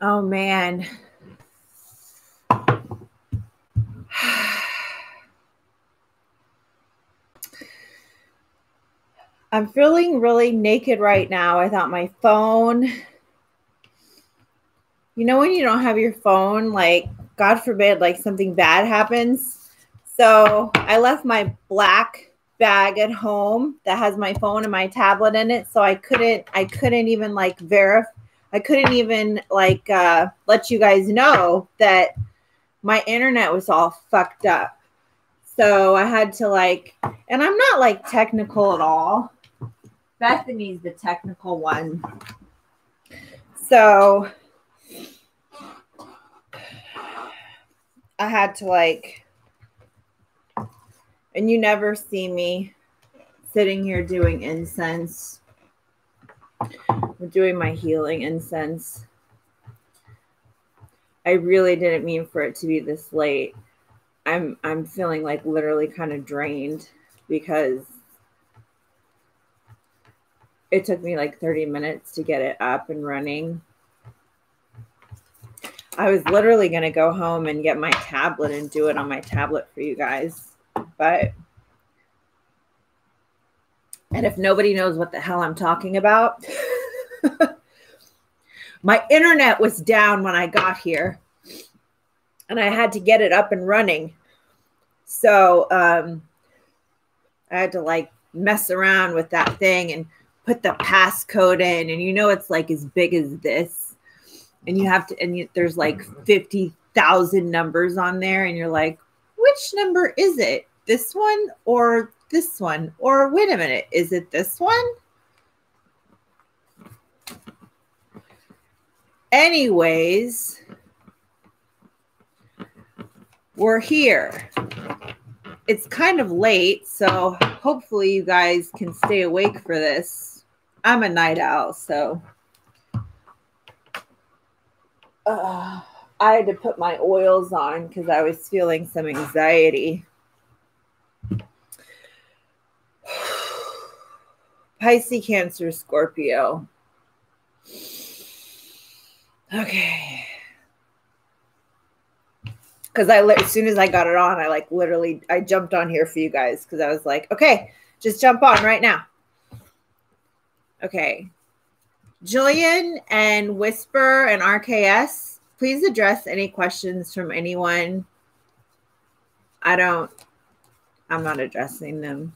Oh man. I'm feeling really naked right now without my phone. You know, when you don't have your phone, like, God forbid, like something bad happens. So I left my black bag at home that has my phone and my tablet in it. So I couldn't, I couldn't even like verify, I couldn't even like uh, let you guys know that my internet was all fucked up. So I had to like, and I'm not like technical at all. Bethany's the technical one. So I had to like, and you never see me sitting here doing incense. Doing my healing incense. I really didn't mean for it to be this late. I'm I'm feeling like literally kind of drained because it took me like 30 minutes to get it up and running. I was literally going to go home and get my tablet and do it on my tablet for you guys. But, and if nobody knows what the hell I'm talking about, my internet was down when I got here and I had to get it up and running. So, um, I had to like mess around with that thing and put the passcode in and you know it's like as big as this and you have to and you, there's like 50,000 numbers on there and you're like which number is it? This one or this one? Or wait a minute is it this one anyways we're here it's kind of late so hopefully you guys can stay awake for this I'm a night owl, so uh, I had to put my oils on because I was feeling some anxiety. Pisces, Cancer, Scorpio. Okay. Because I, as soon as I got it on, I like literally, I jumped on here for you guys because I was like, okay, just jump on right now. Okay. Jillian and Whisper and RKS, please address any questions from anyone. I don't, I'm not addressing them.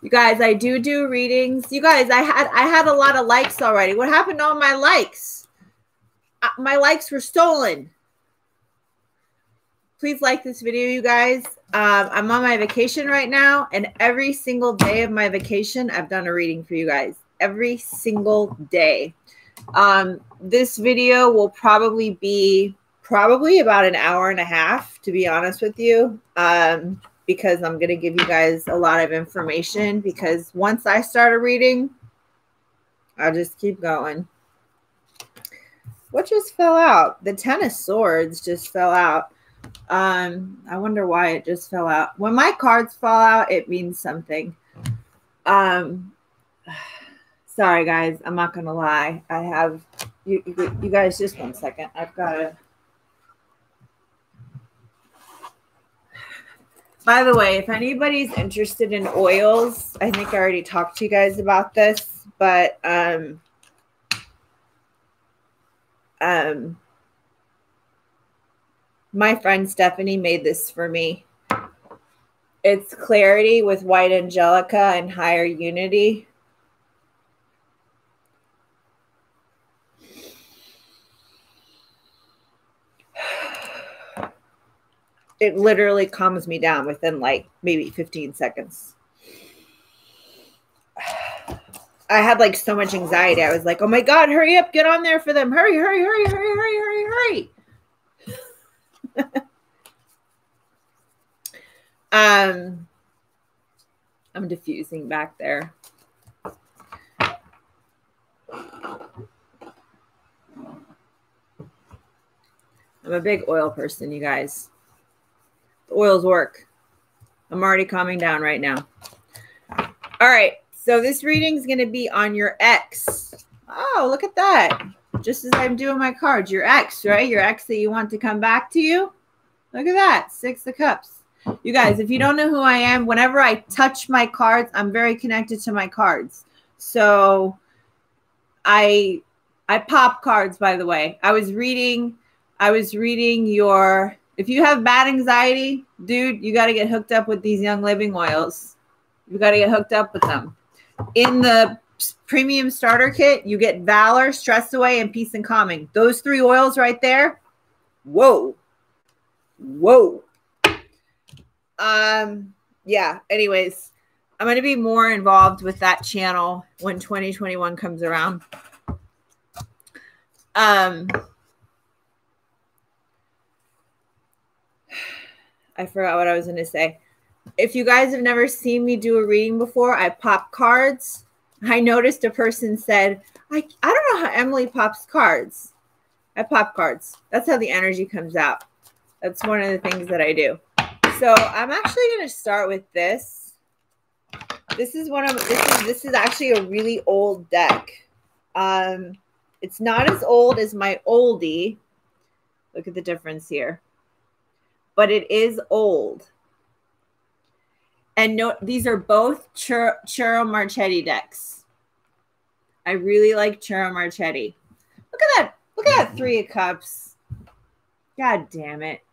You guys, I do do readings. You guys, I had I had a lot of likes already. What happened to all my likes? Uh, my likes were stolen. Please like this video, you guys. Um, I'm on my vacation right now, and every single day of my vacation, I've done a reading for you guys. Every single day. Um, this video will probably be probably about an hour and a half, to be honest with you, um, because I'm going to give you guys a lot of information. Because once I start a reading, I'll just keep going. What just fell out? The Ten of Swords just fell out. Um, I wonder why it just fell out. When my cards fall out, it means something. Um, sorry guys, I'm not gonna lie. I have you, you, you guys. Just one second. I've got to. By the way, if anybody's interested in oils, I think I already talked to you guys about this, but um, um my friend Stephanie made this for me. It's clarity with white angelica and higher unity. It literally calms me down within like maybe 15 seconds. I had like so much anxiety. I was like, oh my God, hurry up, get on there for them. Hurry, hurry, hurry, hurry, hurry, hurry, hurry. um, I'm diffusing back there. I'm a big oil person, you guys. Oils work. I'm already calming down right now. All right. So this reading is going to be on your ex. Oh, look at that. Just as I'm doing my cards, your ex, right? Your ex that you want to come back to you. Look at that. Six of cups. You guys, if you don't know who I am, whenever I touch my cards, I'm very connected to my cards. So I I pop cards by the way. I was reading I was reading your if you have bad anxiety, dude, you got to get hooked up with these young living oils. You got to get hooked up with them. In the premium starter kit, you get valor, stress away, and peace and calming. Those three oils right there. Whoa. Whoa. Um, yeah. Anyways, I'm going to be more involved with that channel when 2021 comes around. Um, I forgot what I was going to say. If you guys have never seen me do a reading before, I pop cards. I noticed a person said, I, I don't know how Emily pops cards. I pop cards. That's how the energy comes out. That's one of the things that I do. So I'm actually going to start with this. This is one of this is this is actually a really old deck. Um, it's not as old as my oldie. Look at the difference here. But it is old. And no, these are both Ciro, Ciro Marchetti decks. I really like Ciro Marchetti. Look at that. Look at that three of cups. God damn it.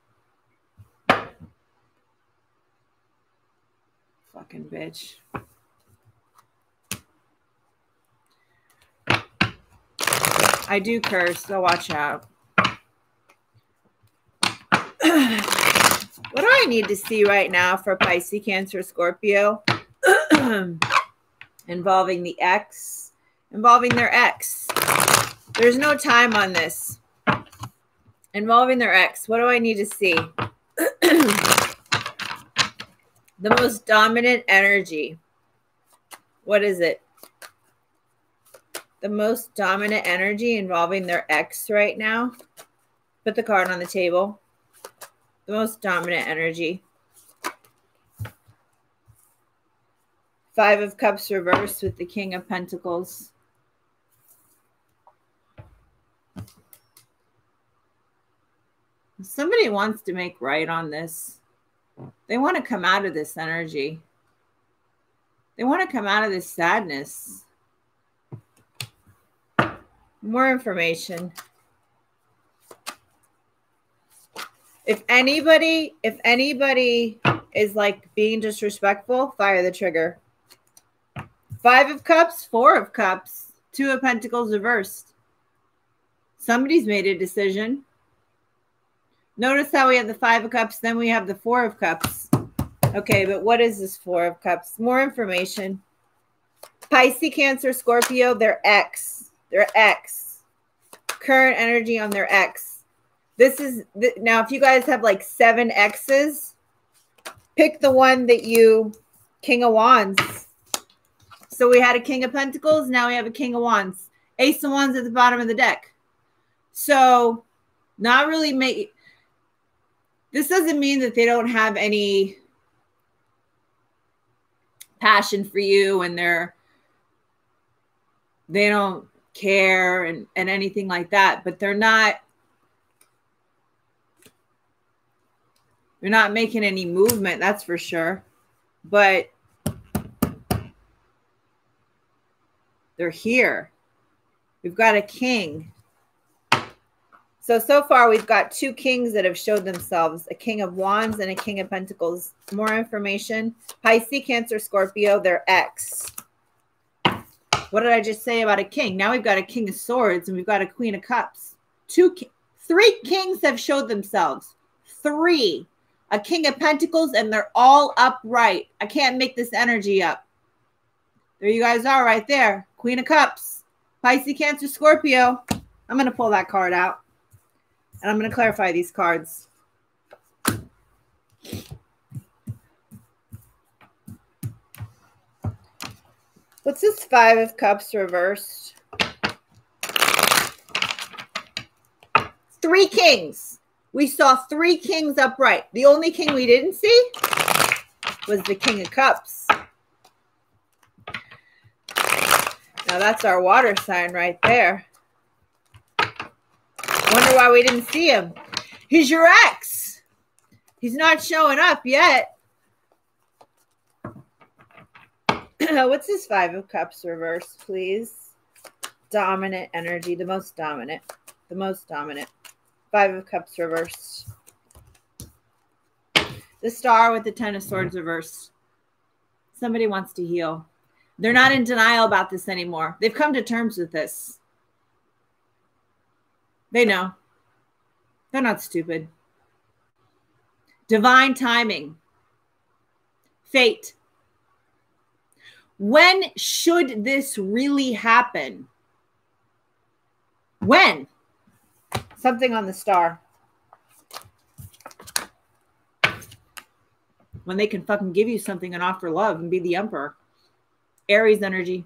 Fucking bitch. I do curse, so watch out. what do I need to see right now for Pisces, Cancer, Scorpio? involving the ex, involving their ex. There's no time on this. Involving their ex. What do I need to see? The most dominant energy. What is it? The most dominant energy involving their ex right now. Put the card on the table. The most dominant energy. Five of Cups reversed with the King of Pentacles. Somebody wants to make right on this. They want to come out of this energy. They want to come out of this sadness. More information. If anybody, if anybody is like being disrespectful, fire the trigger. Five of cups, four of cups, two of pentacles reversed. Somebody's made a decision. Notice how we have the five of cups, then we have the four of cups. Okay, but what is this four of cups? More information. Pisces, Cancer, Scorpio, their ex. Their ex. Current energy on their ex. This is, now if you guys have like seven X's, pick the one that you, King of Wands. So we had a King of Pentacles, now we have a King of Wands. Ace of Wands at the bottom of the deck. So not really make this doesn't mean that they don't have any passion for you and they're they don't care and, and anything like that, but they're not they're not making any movement, that's for sure. But they're here. We've got a king. So, so far we've got two kings that have showed themselves, a king of wands and a king of pentacles. More information. Pisces, Cancer, Scorpio, their ex. What did I just say about a king? Now we've got a king of swords and we've got a queen of cups. Two, three kings have showed themselves. Three. A king of pentacles and they're all upright. I can't make this energy up. There you guys are right there. Queen of cups. Pisces, Cancer, Scorpio. I'm going to pull that card out. And I'm going to clarify these cards. What's this Five of Cups reversed? Three kings. We saw three kings upright. The only king we didn't see was the King of Cups. Now that's our water sign right there. Wonder why we didn't see him. He's your ex. He's not showing up yet. What's this Five of Cups reverse, please? Dominant energy, the most dominant. The most dominant. Five of Cups reversed. The Star with the Ten of Swords reversed. Somebody wants to heal. They're not in denial about this anymore. They've come to terms with this. They know. They're not stupid. Divine timing. Fate. When should this really happen? When? Something on the star. When they can fucking give you something and offer love and be the emperor. Aries energy.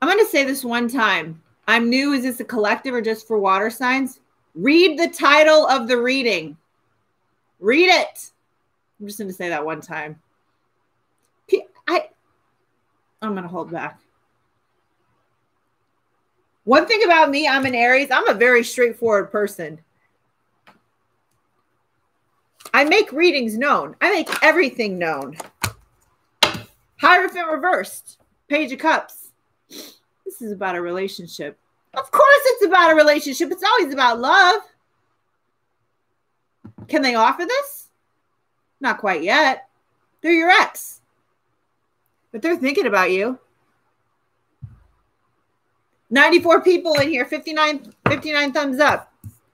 I'm going to say this one time. I'm new. Is this a collective or just for water signs? Read the title of the reading. Read it. I'm just going to say that one time. I, I'm going to hold back. One thing about me, I'm an Aries. I'm a very straightforward person. I make readings known. I make everything known. Hierophant reversed. Page of Cups. This is about a relationship. Of course, it's about a relationship. It's always about love. Can they offer this? Not quite yet. They're your ex, but they're thinking about you. 94 people in here, 59, 59 thumbs up.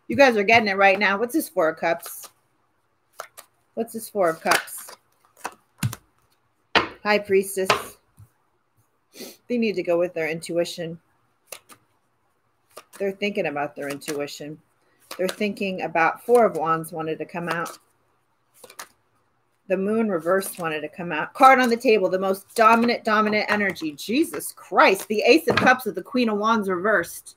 You guys are getting it right now. What's this Four of Cups? What's this Four of Cups? High Priestess. They need to go with their intuition. They're thinking about their intuition. They're thinking about Four of Wands wanted to come out. The moon reversed wanted to come out. Card on the table, the most dominant, dominant energy. Jesus Christ. The Ace of Cups with the Queen of Wands reversed.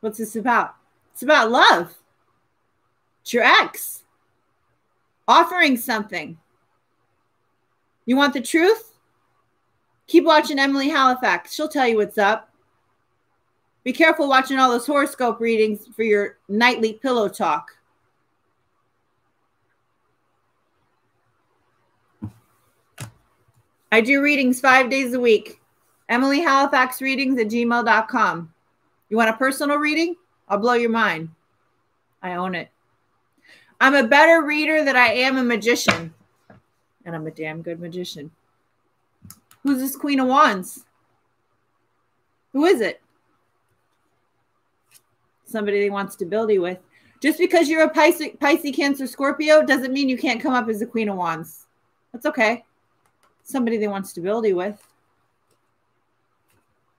What's this about? It's about love. It's your ex offering something. You want the truth? Keep watching Emily Halifax. She'll tell you what's up. Be careful watching all those horoscope readings for your nightly pillow talk. I do readings five days a week. Emily Halifax readings at gmail.com. You want a personal reading? I'll blow your mind. I own it. I'm a better reader than I am a magician and I'm a damn good magician. Who's this Queen of Wands? Who is it? Somebody they want stability with. Just because you're a Pisces, Pisces, Cancer, Scorpio doesn't mean you can't come up as a Queen of Wands. That's okay. Somebody they want stability with.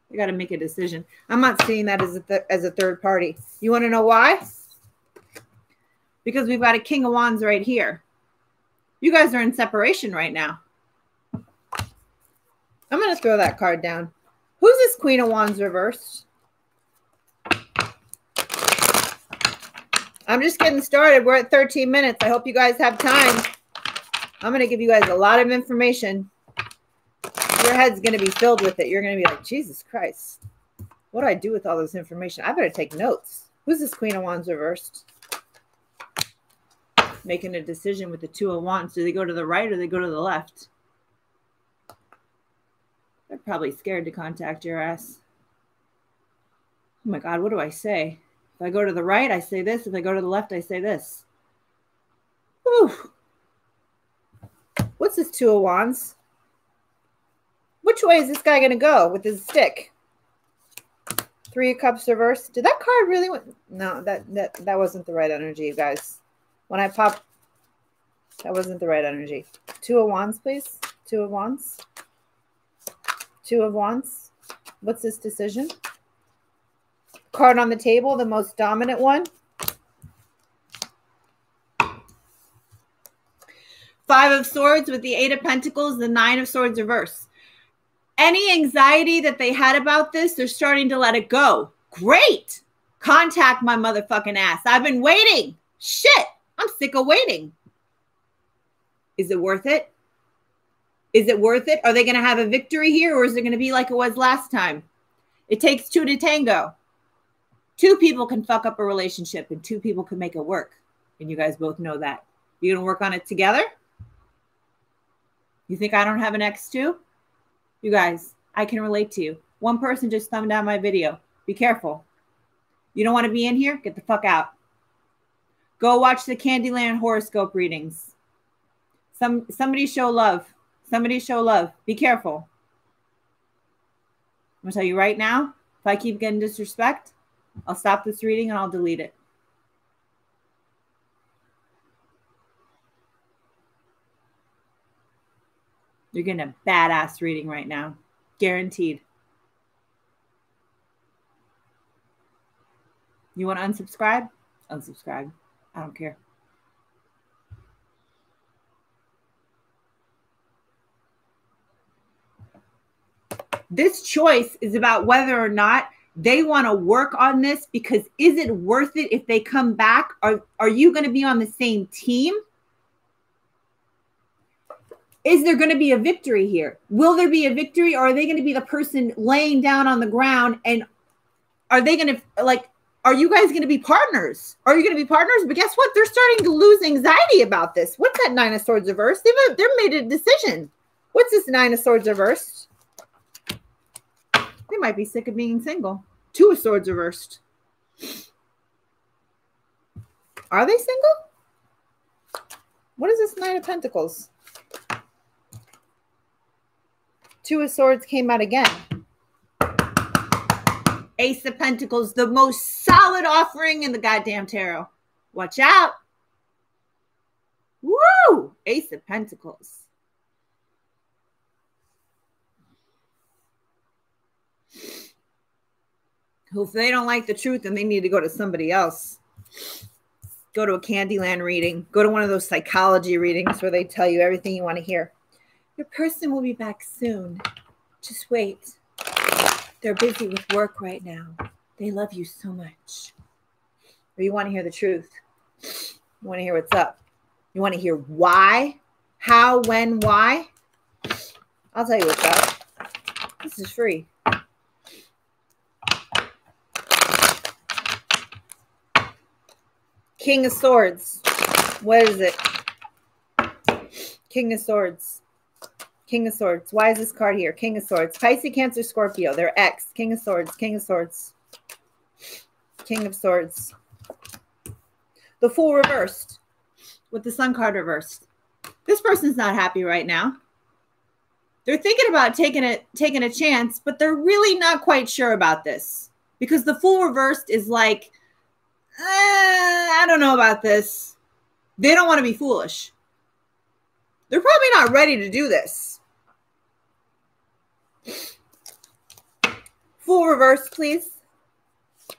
You got to make a decision. I'm not seeing that as a as a third party. You want to know why? Because we've got a King of Wands right here. You guys are in separation right now. I'm going to throw that card down. Who's this Queen of Wands reversed? I'm just getting started. We're at 13 minutes. I hope you guys have time. I'm going to give you guys a lot of information. Your head's going to be filled with it. You're going to be like, Jesus Christ. What do I do with all this information? I better take notes. Who's this Queen of Wands reversed? making a decision with the two of wands. Do they go to the right or they go to the left? They're probably scared to contact your ass. Oh my God, what do I say? If I go to the right, I say this. If I go to the left, I say this. Whew. What's this two of wands? Which way is this guy going to go with his stick? Three of cups reversed. Did that card really? No, that, that that wasn't the right energy, you guys. When I pop, that wasn't the right energy. Two of wands, please. Two of wands. Two of wands. What's this decision? Card on the table, the most dominant one. Five of Swords with the Eight of Pentacles, the Nine of Swords reverse. Any anxiety that they had about this, they're starting to let it go. Great. Contact my motherfucking ass. I've been waiting. Shit. I'm sick of waiting. Is it worth it? Is it worth it? Are they going to have a victory here or is it going to be like it was last time? It takes two to tango. Two people can fuck up a relationship and two people can make it work. And you guys both know that. You to work on it together? You think I don't have an ex too? You guys, I can relate to you. One person just thumbed down my video. Be careful. You don't want to be in here? Get the fuck out. Go watch the Candyland horoscope readings. Some somebody show love. Somebody show love. Be careful. I'm gonna tell you right now, if I keep getting disrespect, I'll stop this reading and I'll delete it. You're getting a badass reading right now. Guaranteed. You want to unsubscribe? Unsubscribe. I don't care. This choice is about whether or not they want to work on this because is it worth it if they come back? Are, are you going to be on the same team? Is there going to be a victory here? Will there be a victory or are they going to be the person laying down on the ground and are they going to like are you guys going to be partners? Are you going to be partners? But guess what? They're starting to lose anxiety about this. What's that Nine of Swords reversed? They've they've made a decision. What's this Nine of Swords reversed? They might be sick of being single. Two of Swords reversed. Are they single? What is this Nine of Pentacles? Two of Swords came out again. Ace of Pentacles, the most solid offering in the goddamn tarot. Watch out. Woo! Ace of Pentacles. If they don't like the truth, then they need to go to somebody else. Go to a Candyland reading. Go to one of those psychology readings where they tell you everything you want to hear. Your person will be back soon. Just wait. They're busy with work right now. They love you so much. Or you want to hear the truth. You want to hear what's up. You want to hear why, how, when, why. I'll tell you what's up. This is free. King of Swords. What is it? King of Swords. King of Swords. Why is this card here? King of Swords. Pisces, Cancer, Scorpio. They're X. King of Swords. King of Swords. King of Swords. The Fool reversed with the Sun card reversed. This person's not happy right now. They're thinking about taking a taking a chance, but they're really not quite sure about this because the Fool reversed is like, Uh, I don't know about this. They don't want to be foolish. They're probably not ready to do this. Full reverse, please.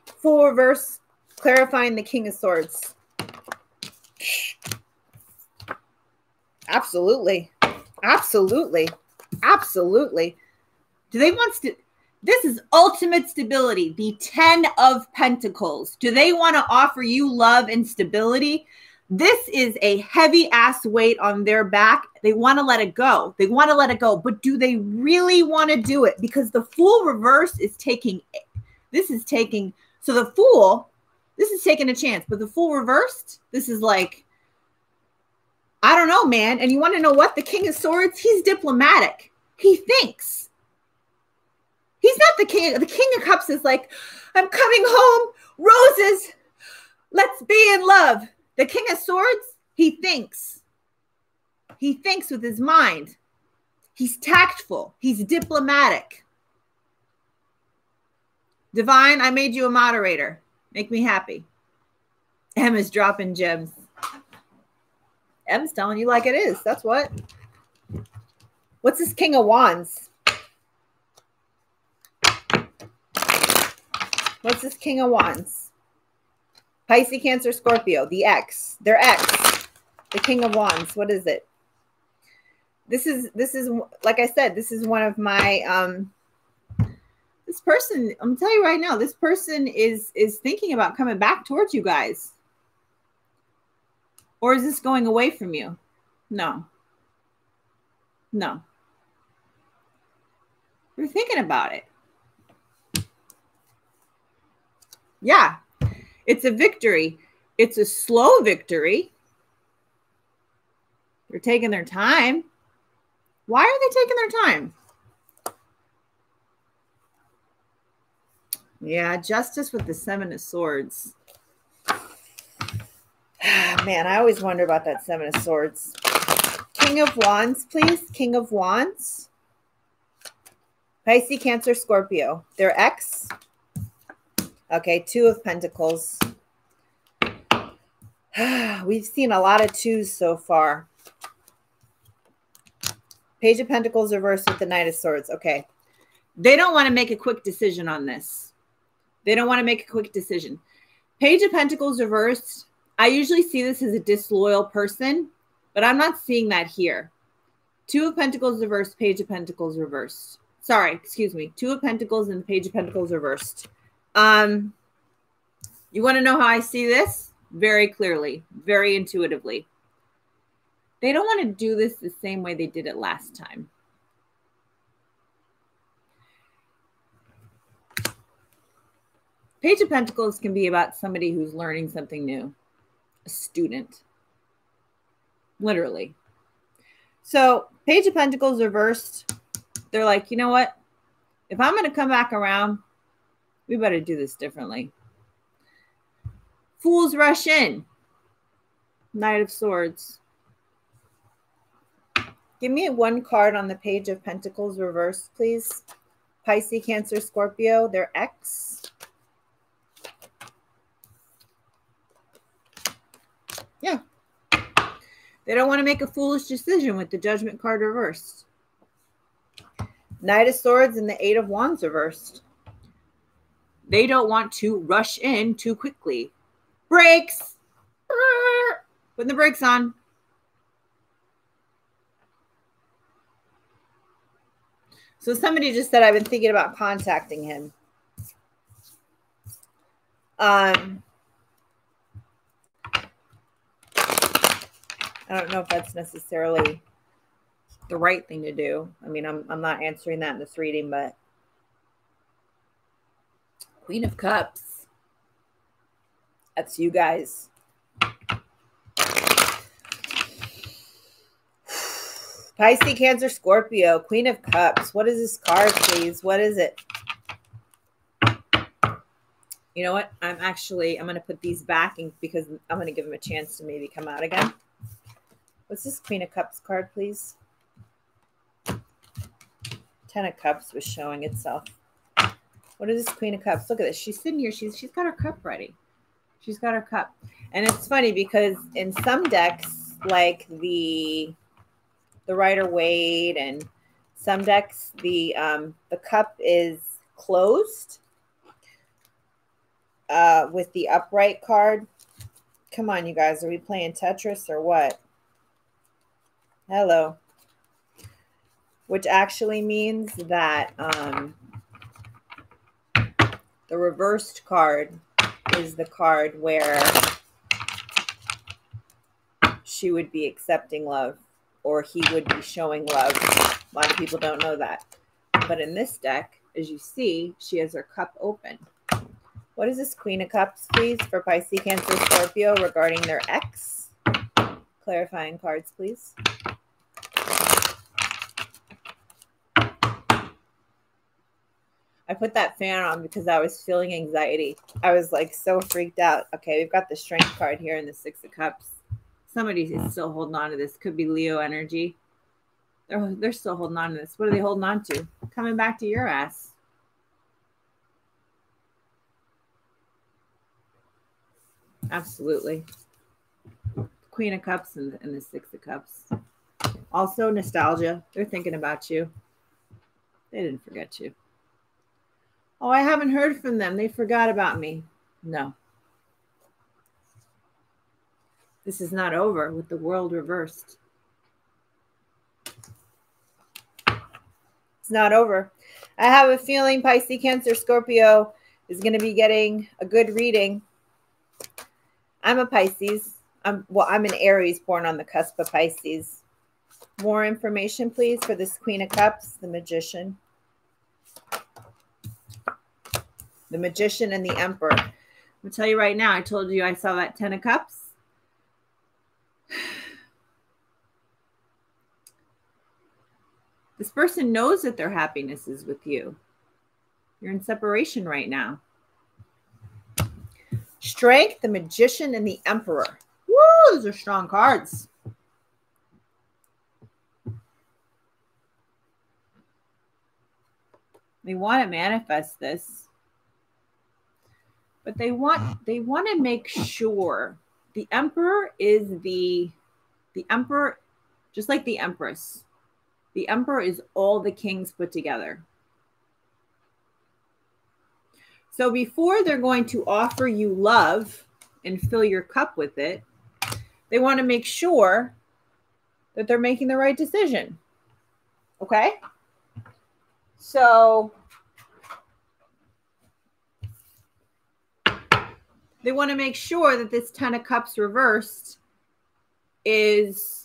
Full reverse, clarifying the King of Swords. Absolutely. Absolutely. Absolutely. Do they want to? This is ultimate stability, the 10 of Pentacles. Do they want to offer you love and stability? This is a heavy ass weight on their back. They want to let it go. They want to let it go. But do they really want to do it? Because the fool reverse is taking, this is taking, so the fool, this is taking a chance. But the fool reversed, this is like, I don't know, man. And you want to know what? The King of Swords, he's diplomatic. He thinks. He's not the king. The King of Cups is like, I'm coming home, roses. Let's be in love. The King of Swords, he thinks. He thinks with his mind. He's tactful. He's diplomatic. Divine, I made you a moderator. Make me happy. M is dropping gems. M's telling you like it is. That's what. What's this King of Wands? What's this King of Wands? Pisces, Cancer, Scorpio, the X. They're X. The King of Wands. What is it? This is this is like I said, this is one of my um This person, I'm telling you right now, this person is is thinking about coming back towards you guys. Or is this going away from you? No. No. You're thinking about it. Yeah, it's a victory. It's a slow victory. They're taking their time. Why are they taking their time? Yeah, justice with the Seven of Swords. Ah, man, I always wonder about that Seven of Swords. King of Wands, please. King of Wands. Pisces, Cancer, Scorpio. Their ex. Okay, Two of Pentacles. We've seen a lot of twos so far. Page of Pentacles reversed with the Knight of Swords. Okay. They don't want to make a quick decision on this. They don't want to make a quick decision. Page of Pentacles reversed. I usually see this as a disloyal person, but I'm not seeing that here. Two of Pentacles reversed, Page of Pentacles reversed. Sorry, excuse me. Two of Pentacles and Page of Pentacles reversed. Um, you want to know how I see this? Very clearly, very intuitively. They don't want to do this the same way they did it last time. Page of Pentacles can be about somebody who's learning something new, a student, literally. So, Page of Pentacles reversed, they're like, you know what? If I'm going to come back around, we better do this differently. Fools rush in. Knight of Swords. Give me one card on the page of Pentacles reversed, please. Pisces, Cancer, Scorpio, their ex. Yeah. They don't want to make a foolish decision with the Judgment card reversed. Knight of Swords and the Eight of Wands reversed. They don't want to rush in too quickly. Brakes. Putting the brakes on. So somebody just said I've been thinking about contacting him. Um, I don't know if that's necessarily the right thing to do. I mean, I'm I'm not answering that in this reading, but Queen of Cups. That's you guys. Pisces, Cancer, Scorpio, Queen of Cups. What is this card, please? What is it? You know what? I'm actually, I'm going to put these back in because I'm going to give them a chance to maybe come out again. What's this Queen of Cups card, please? Ten of Cups was showing itself. What is this Queen of Cups? Look at this. She's sitting here. She's she's got her cup ready. She's got her cup. And it's funny because in some decks, like the the Rider Waite and some decks, the um, the cup is closed uh, with the upright card. Come on, you guys. Are we playing Tetris or what? Hello. Which actually means that um, the reversed card is the card where she would be accepting love or he would be showing love. A lot of people don't know that. But in this deck, as you see, she has her cup open. What is this Queen of Cups, please, for Pisces, Cancer, Scorpio regarding their ex? Clarifying cards, please. I put that fan on because I was feeling anxiety. I was like so freaked out. Okay, we've got the strength card here in the Six of Cups. Somebody is hmm. still holding on to this. Could be Leo energy. They're, they're still holding on to this. What are they holding on to? Coming back to your ass. Absolutely. Queen of Cups and, and the Six of Cups. Also, nostalgia. They're thinking about you. They didn't forget you. Oh, I haven't heard from them. They forgot about me. No. This is not over with the world reversed. It's not over. I have a feeling Pisces, Cancer, Scorpio is going to be getting a good reading. I'm a Pisces. I'm well, I'm an Aries born on the cusp of Pisces. More information, please, for this Queen of Cups, the Magician. The Magician and the Emperor. I'm gonna tell you right now, I told you I saw that Ten of Cups. This person knows that their happiness is with you. You're in separation right now. Strength, the Magician, and the Emperor. Woo, those are strong cards. They want to manifest this. But they want they want to make sure the emperor is the the emperor just like the empress the emperor is all the kings put together. So before they're going to offer you love and fill your cup with it, they want to make sure that they're making the right decision. Okay? So they want to make sure that this 10 of cups reversed is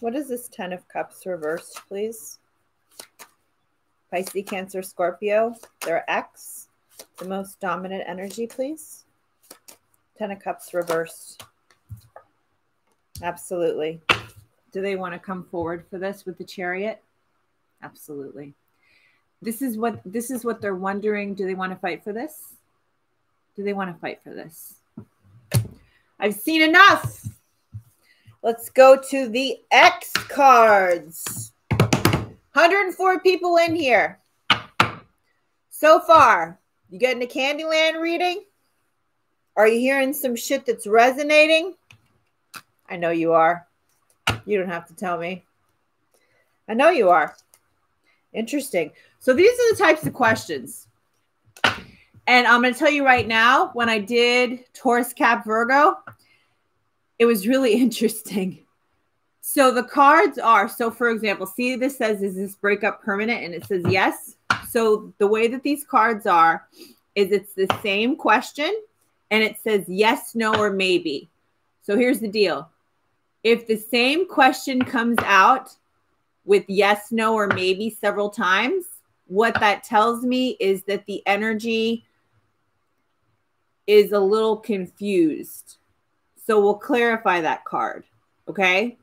what is this Ten of Cups reversed, please? Pisces, Cancer, Scorpio, their X, the most dominant energy, please. Ten of Cups reversed. Absolutely. Do they want to come forward for this with the chariot? Absolutely. This is what this is what they're wondering. Do they want to fight for this? Do they want to fight for this? I've seen enough. Let's go to the X cards. 104 people in here. So far, you getting a Candyland reading? Are you hearing some shit that's resonating? I know you are. You don't have to tell me. I know you are. Interesting. So these are the types of questions. And I'm going to tell you right now, when I did Taurus Cap Virgo, it was really interesting. So the cards are so for example, see this says is this breakup permanent and it says yes. So the way that these cards are is it's the same question and it says yes, no or maybe. So here's the deal. If the same question comes out with yes, no or maybe several times, what that tells me is that the energy is a little confused so we'll clarify that card. Okay.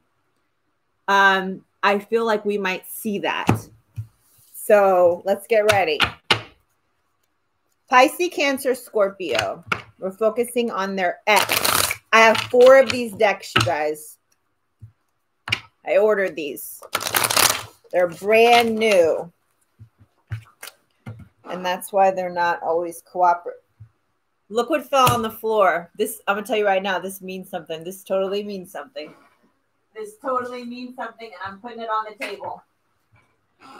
Um, I feel like we might see that. So let's get ready. Pisces, Cancer, Scorpio. We're focusing on their X. I have four of these decks, you guys. I ordered these. They're brand new. And that's why they're not always cooperative Look what fell on the floor. This, I'm going to tell you right now, this means something. This totally means something. This totally means something, and I'm putting it on the table.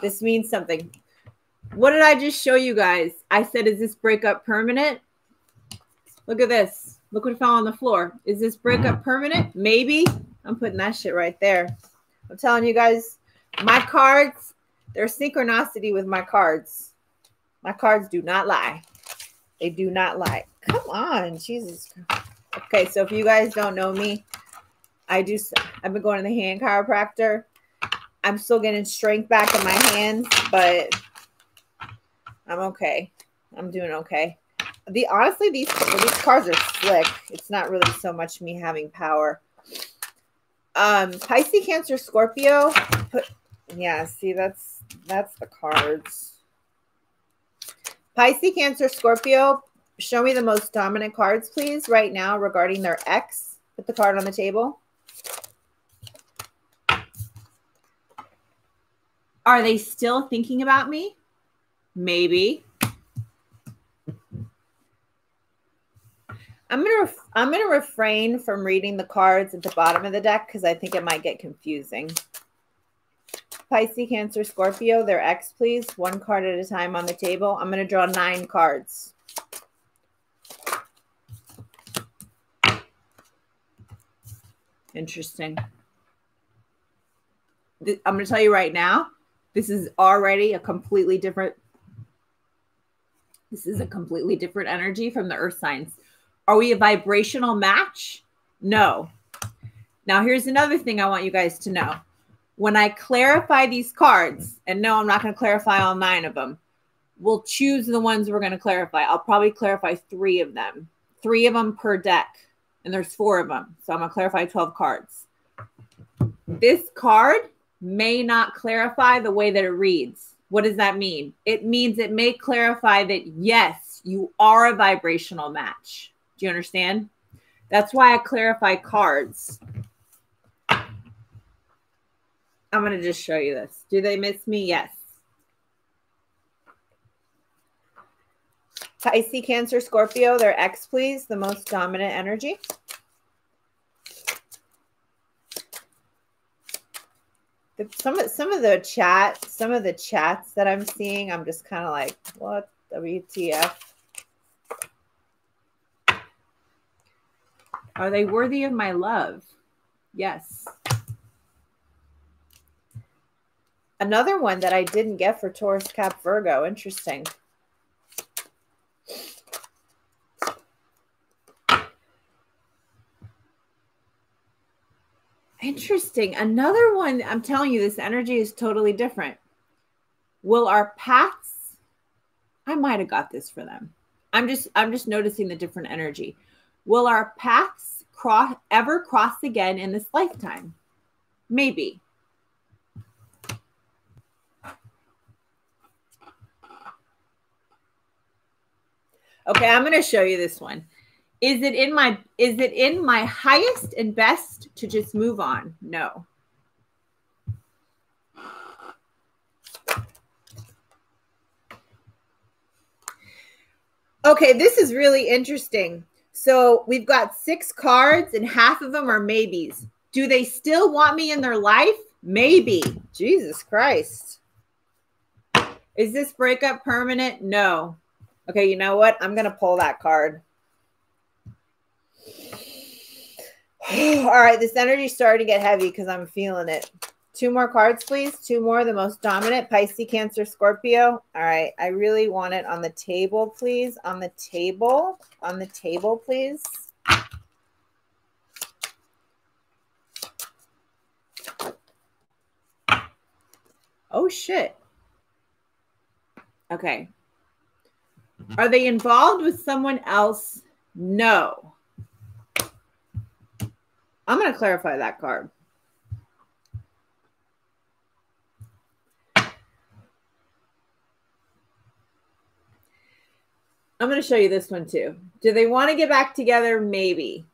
This means something. What did I just show you guys? I said, is this breakup permanent? Look at this. Look what fell on the floor. Is this breakup permanent? Maybe. I'm putting that shit right there. I'm telling you guys, my cards, there's synchronicity with my cards. My cards do not lie. They do not lie. Come on, Jesus. Okay, so if you guys don't know me, I do. I've been going to the hand chiropractor. I'm still getting strength back in my hands, but I'm okay. I'm doing okay. The honestly, these these cards are slick. It's not really so much me having power. Um, Pisces, Cancer, Scorpio. Put yeah. See, that's that's the cards. Pisces, Cancer, Scorpio show me the most dominant cards, please, right now regarding their ex. Put the card on the table. Are they still thinking about me? Maybe. I'm gonna I'm gonna refrain from reading the cards at the bottom of the deck because I think it might get confusing. Pisces, Cancer, Scorpio, their ex, please. One card at a time on the table. I'm gonna draw nine cards. Interesting. I'm going to tell you right now, this is already a completely different this is a completely different energy from the earth signs. Are we a vibrational match? No. Now, here's another thing I want you guys to know. When I clarify these cards, and no, I'm not going to clarify all nine of them, we'll choose the ones we're going to clarify. I'll probably clarify three of them, three of them per deck, and there's four of them. So I'm going to clarify 12 cards. This card may not clarify the way that it reads. What does that mean? It means it may clarify that yes, you are a vibrational match. Do you understand? That's why I clarify cards. I'm going to just show you this. Do they miss me? Yes. Pisces, Cancer, Scorpio, their X, please. The most dominant energy. some of some of the chat, some of the chats that I'm seeing, I'm just kind of like, what WTF? Are they worthy of my love? Yes. Another one that I didn't get for Taurus Cap Virgo. Interesting. Interesting. Another one, I'm telling you, this energy is totally different. Will our paths, I might have got this for them. I'm just, I'm just noticing the different energy. Will our paths cross ever cross again in this lifetime? Maybe. Okay, I'm going to show you this one. Is it in my is it in my highest and best to just move on? No. Okay this is really interesting. So we've got six cards and half of them are maybes. Do they still want me in their life? Maybe. Jesus christ. Is this breakup permanent? No okay you know what i'm gonna pull that card All right, this energy starting to get heavy because I'm feeling it. Two more cards, please. Two more. The most dominant Pisces, Cancer, Scorpio. All right. I really want it on the table, please. On the table. On the table, please. Oh, shit. Okay. Mm-hmm. Are they involved with someone else? No. I'm going to clarify that card. I'm going to show you this one too. Do they want to get back together? Maybe.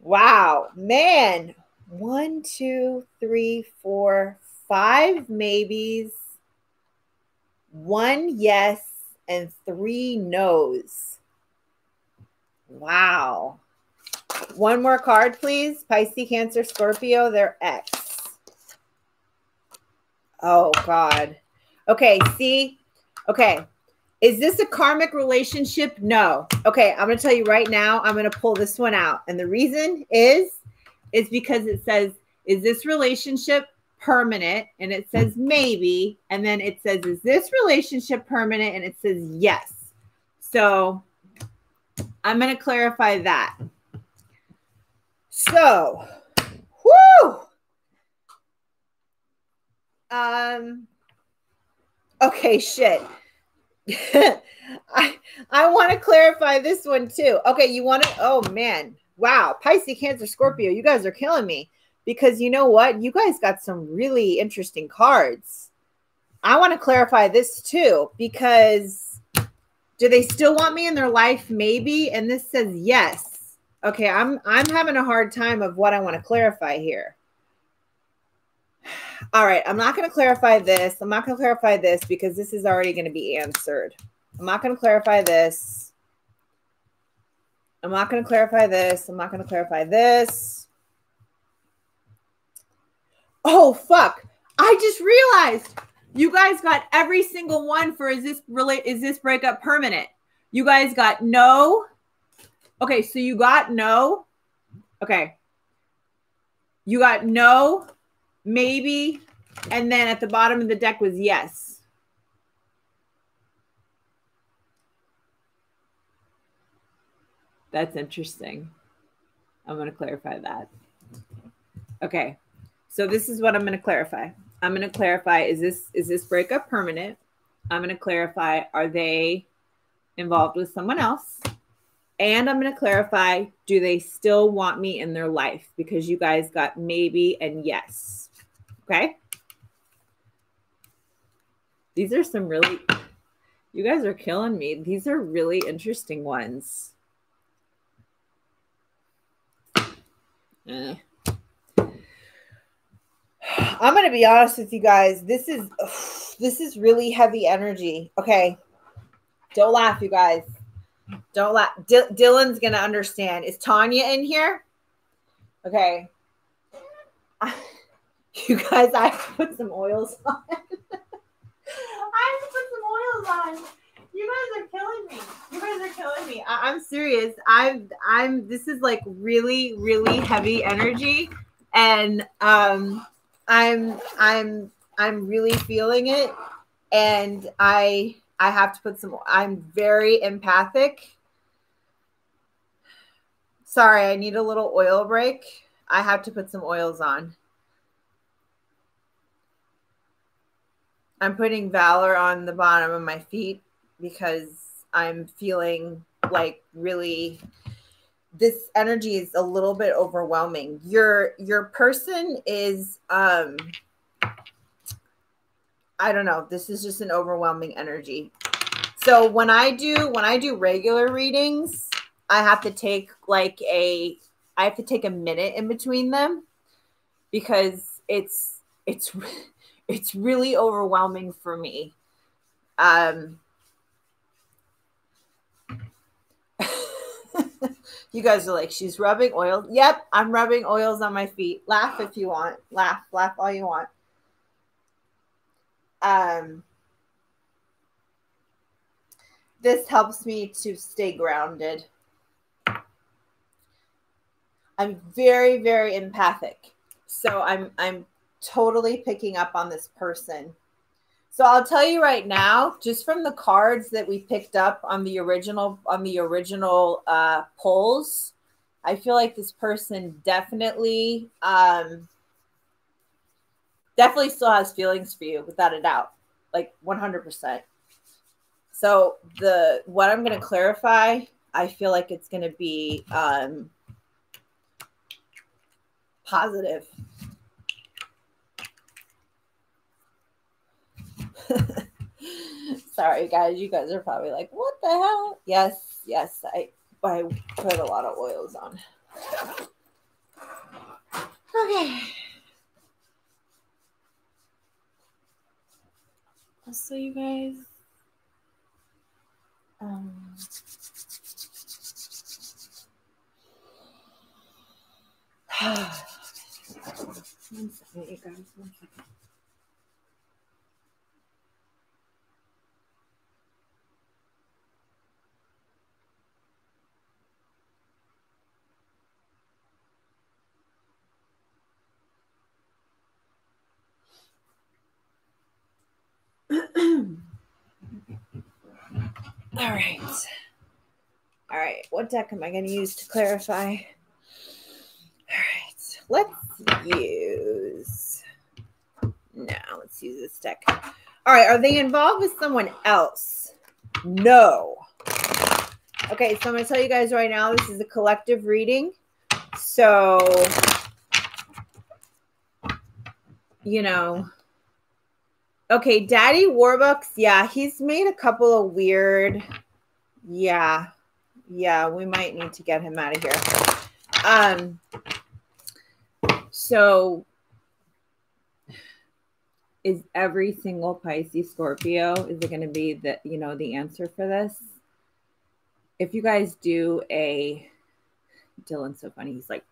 Wow, man. One, two, three, four, five maybes, one yes, and three no's. Wow. One more card, please. Pisces, Cancer, Scorpio, their X. Oh, God. Okay, see? Okay. Is this a karmic relationship? No. Okay, I'm going to tell you right now, I'm going to pull this one out. And the reason is, is because it says, is this relationship permanent? And it says maybe. And then it says, is this relationship permanent? And it says yes. So I'm going to clarify that. So, whoo. Um. Okay, shit. I I want to clarify this one too. Okay, you want to? Oh man, wow, Pisces, Cancer, Scorpio, you guys are killing me because you know what? You guys got some really interesting cards. I want to clarify this too because do they still want me in their life? Maybe, and this says yes. Okay, I'm I'm having a hard time of what I want to clarify here. All right, I'm not going to clarify this. I'm not going to clarify this because this is already going to be answered. I'm not going to clarify this. I'm not going to clarify this. I'm not going to clarify this. Oh, fuck. I just realized you guys got every single one for is this really is this breakup permanent? You guys got no, Okay, so you got no. Okay. You got no, maybe, and then at the bottom of the deck was yes. That's interesting. I'm going to clarify that. Okay. So this is what I'm going to clarify. I'm going to clarify is this is this breakup permanent? I'm going to clarify are they involved with someone else? And I'm going to clarify do they still want me in their life? Because you guys got maybe and yes. Okay. These are some really, you guys are killing me. These are really interesting ones. Eh. I'm going to be honest with you guys. This is ugh, this is really heavy energy. Okay. Don't laugh, you guys. Don't laugh. D- Dylan's going to understand. Is Tanya in here? Okay. you guys, I put some oils on. I have to put some oils on. You guys are killing me. You guys are killing me. I- am serious. I'm I'm this is like really, really heavy energy. And um I'm I'm I'm really feeling it. And I I have to put some I'm very empathic. Sorry, I need a little oil break. I have to put some oils on. I'm putting Valor on the bottom of my feet because I'm feeling like really this energy is a little bit overwhelming. Your your person is um I don't know, this is just an overwhelming energy. So when I do when I do regular readings, I have to take like a I have to take a minute in between them because it's it's it's really overwhelming for me. Um, you guys are like, she's rubbing oil. Yep, I'm rubbing oils on my feet. Laugh if you want. Laugh, laugh all you want. Um, this helps me to stay grounded. I'm very, very empathic. So I'm I'm totally picking up on this person. So I'll tell you right now, just from the cards that we picked up on the original on the original uh, polls, I feel like this person definitely um, definitely still has feelings for you, without a doubt, like one hundred percent. So the what I'm going to clarify, I feel like it's going to be um, positive Sorry, guys. You guys are probably like, what the hell? Yes, yes. I I put a lot of oils on. Okay. So you guys. Um, one second, you guys. One second. All right. All right. What deck am I going to use to clarify? All right. Let's use. No, let's use this deck. All right. Are they involved with someone else? No. Okay. So I'm going to tell you guys right now this is a collective reading. So, you know, Okay, Daddy Warbucks. Yeah, he's made a couple of weird. Yeah, yeah, we might need to get him out of here. Um. So, is every single Pisces Scorpio is it going to be the you know the answer for this? If you guys do a, Dylan's so funny. He's like,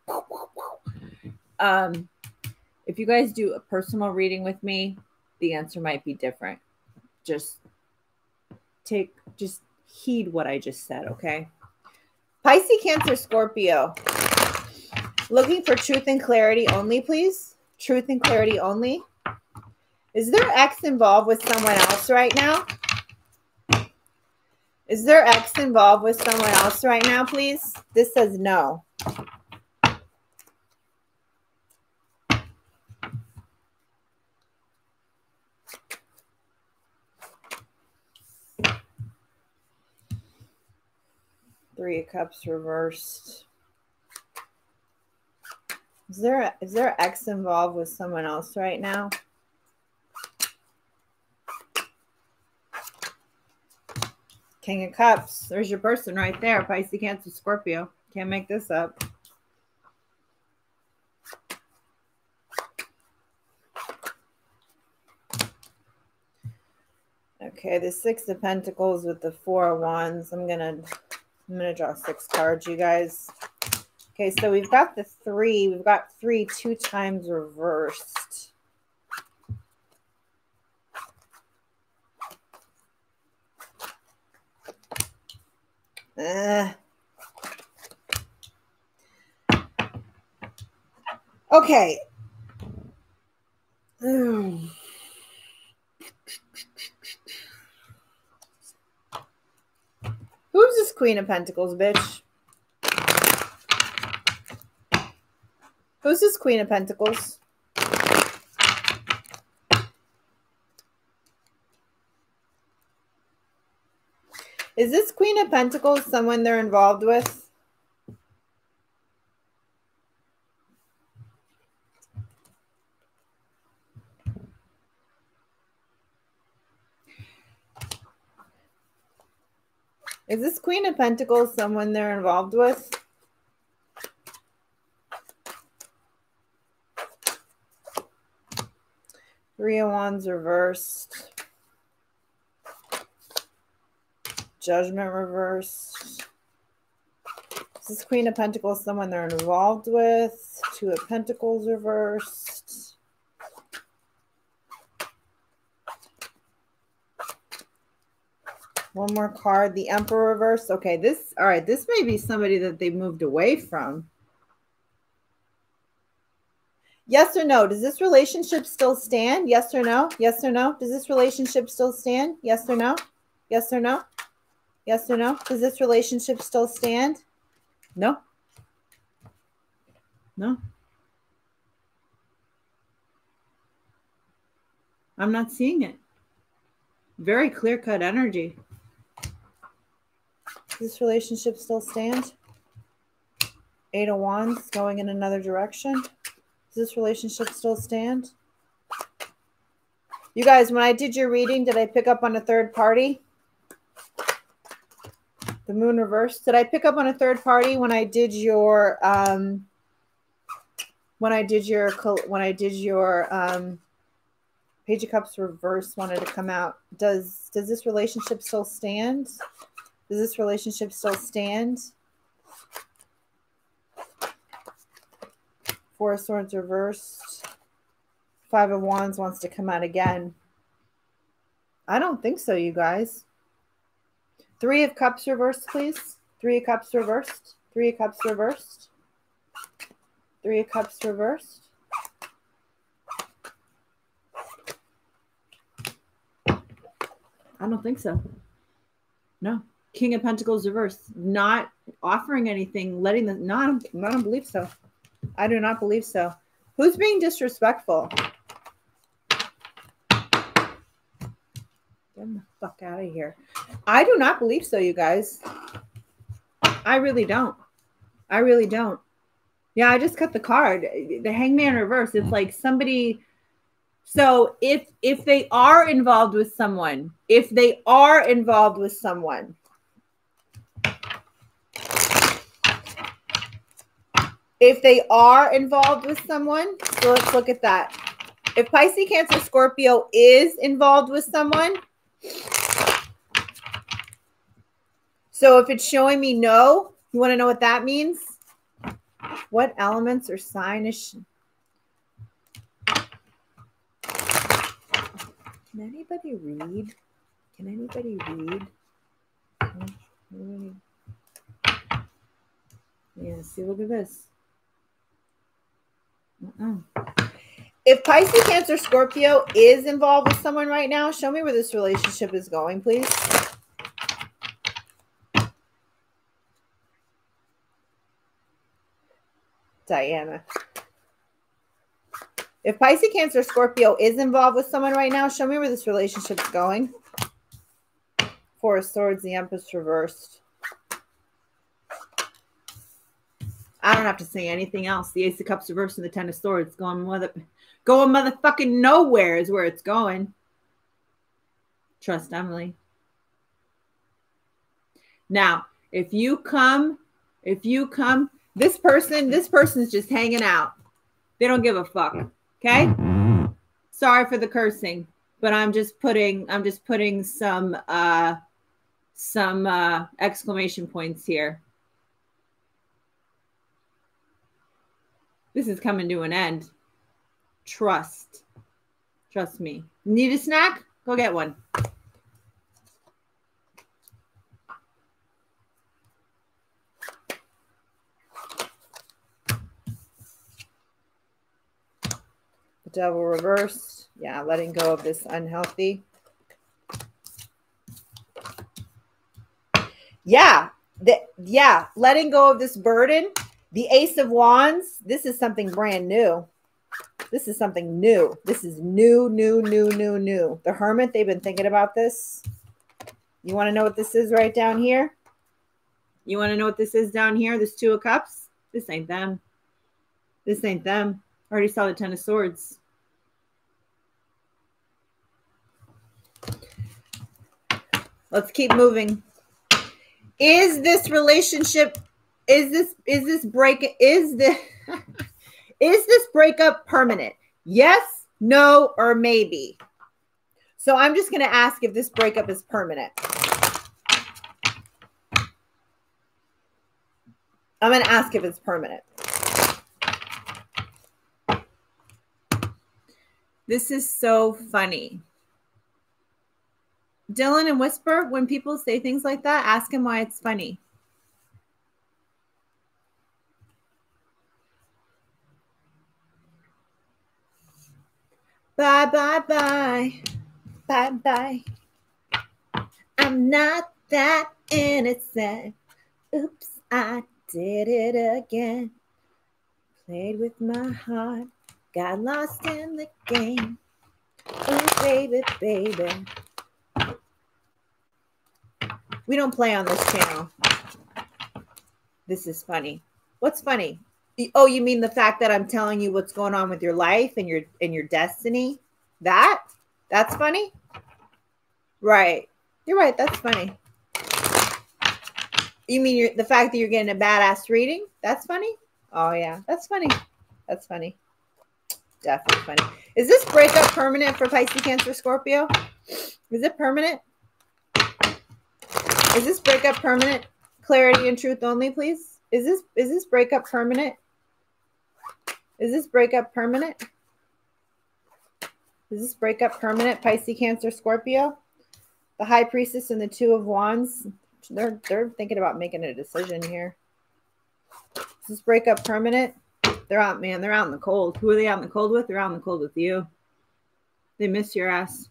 um, if you guys do a personal reading with me, the answer might be different. Just take, just heed what I just said, okay? Pisces, Cancer, Scorpio. Looking for truth and clarity only, please. Truth and clarity only. Is there X involved with someone else right now? Is there X involved with someone else right now, please? This says no. Three of Cups reversed. Is there is there X involved with someone else right now? King of Cups. There's your person right there. Pisces, Cancer, Scorpio. Can't make this up. Okay, the Six of Pentacles with the Four of Wands. I'm gonna I'm gonna draw six cards, you guys. Okay, so we've got the three. We've got three two times reversed. Uh, okay. Mm. Who's this Queen of Pentacles, bitch? Who's this Queen of Pentacles? Is this Queen of Pentacles someone they're involved with? Is this Queen of Pentacles someone they're involved with? Three of Wands reversed. Judgment reversed. Is this Queen of Pentacles, someone they're involved with. Two of Pentacles reversed. One more card, the Emperor reverse. Okay, this, all right, this may be somebody that they moved away from. Yes or no? Does this relationship still stand? Yes or no? Yes or no? Does this relationship still stand? Yes or no? Yes or no? Yes or no? Does this relationship still stand? No. No. I'm not seeing it. Very clear cut energy. This relationship still stand? Eight of Wands going in another direction. Does this relationship still stand? You guys, when I did your reading, did I pick up on a third party? the moon reverse. Did I pick up on a third party when I did your um when I did your when I did your um Page of Cups reverse wanted to come out. Does does this relationship still stand? Does this relationship still stand? Four of Swords reversed. Five of Wands wants to come out again. I don't think so, you guys. Three of Cups reversed, please. Three of Cups reversed. Three of Cups reversed. Three of Cups reversed. I don't think so. No. King of Pentacles reversed. Not offering anything, letting the not I don't believe so. I do not believe so. Who's being disrespectful? Get the fuck out of here. I do not believe so, you guys. I really don't. I really don't. Yeah, I just cut the card. The hangman reverse. It's like somebody so if if they are involved with someone, if they are involved with someone, if they are involved with someone, so let's look at that. If Pisces, Cancer, Scorpio is involved with someone, So if it's showing me no, you want to know what that means? What elements or sign is... Can anybody read? Can anybody read? Hmm, yeah, see, look at this. If Pisces, Cancer, Scorpio is involved with someone right now, show me where this relationship is going, please. Diana. If Pisces, Cancer, Scorpio is involved with someone right now, show me where this relationship is going. Four of Swords, the Empress reversed. I don't have to say anything else. The Ace of Cups reversed and the Ten of Swords going mother, going motherfucking nowhere is where it's going. Trust Emily. Now, if you come, if you come, this person, this person's just hanging out. They don't give a fuck. Okay. Sorry for the cursing, but I'm just putting, I'm just putting some, uh, some uh, exclamation points here. This is coming to an end. Trust. Trust me. Need a snack? Go get one. The devil reversed. Yeah, letting go of this unhealthy. Yeah, the, yeah, letting go of this burden the Ace of Wands, this is something brand new. This is something new. This is new, new, new, new, new. The Hermit, they've been thinking about this. You want to know what this is right down here? You want to know what this is down here? This Two of Cups? This ain't them. This ain't them. I already saw the Ten of Swords. Let's keep moving. Is this relationship is this is this break is this is this breakup permanent? Yes, no, or maybe. So I'm just going to ask if this breakup is permanent. I'm going to ask if it's permanent. This is so funny. Dylan and Whisper, when people say things like that, ask them why it's funny. Bye, bye, bye. Bye, bye. I'm not that innocent. Oops, I did it again. Played with my heart. Got lost in the game. Oh, baby, baby. We don't play on this channel. This is funny. What's funny? Oh, you mean the fact that I'm telling you what's going on with your life and your and your destiny? That? That's funny? Right. You're right. That's funny. You mean the fact that you're getting a badass reading? That's funny? Oh, yeah. That's funny. That's funny. Definitely funny. Is this breakup permanent for Pisces, Cancer, Scorpio? Is it permanent? Is this breakup permanent? Clarity and truth only, please. Is this is this breakup permanent? Is this breakup permanent? Is this breakup permanent? Pisces, Cancer, Scorpio? The High Priestess and the Two of Wands. They're they're thinking about making a decision here. Is this breakup permanent? They're out, man. They're out in the cold. Who are they out in the cold with? They're out in the cold with you. They miss your ass.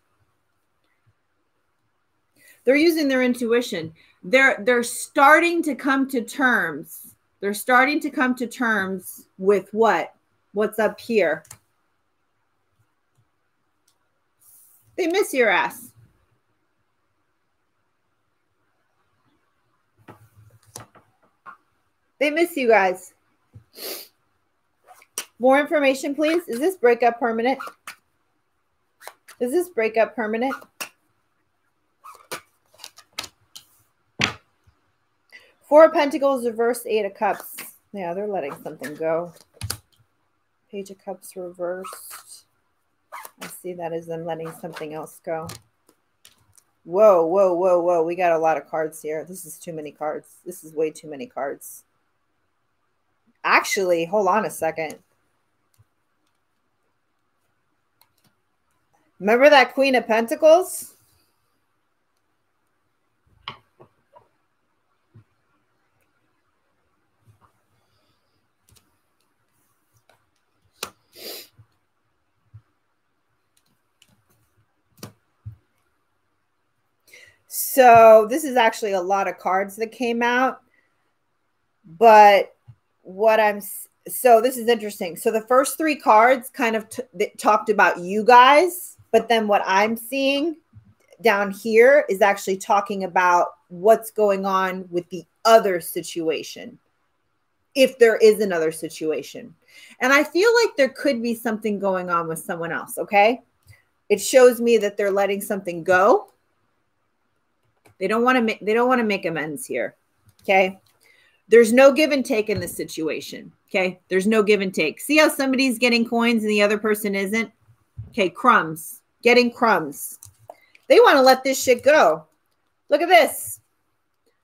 They're using their intuition. They're they're starting to come to terms. They're starting to come to terms with what? what's up here. They miss your ass. They miss you guys. More information, please. Is this breakup permanent? Is this breakup permanent? Four of Pentacles, reverse Eight of Cups. Yeah, they're letting something go. Page of Cups reversed. I see that as them letting something else go. Whoa, whoa, whoa, whoa. We got a lot of cards here. This is too many cards. This is way too many cards. Actually, hold on a second. Remember that Queen of Pentacles? So this is actually a lot of cards that came out. But what I'm so this is interesting. So the first three cards kind of talked about you guys, but then what I'm seeing down here is actually talking about what's going on with the other situation. If there is another situation. And I feel like there could be something going on with someone else, okay? It shows me that they're letting something go. They don't want to make they don't want to make amends here. Okay? There's no give and take in this situation. Okay? There's no give and take. See how somebody's getting coins and the other person isn't? Okay, crumbs. Getting crumbs. They want to let this shit go. Look at this.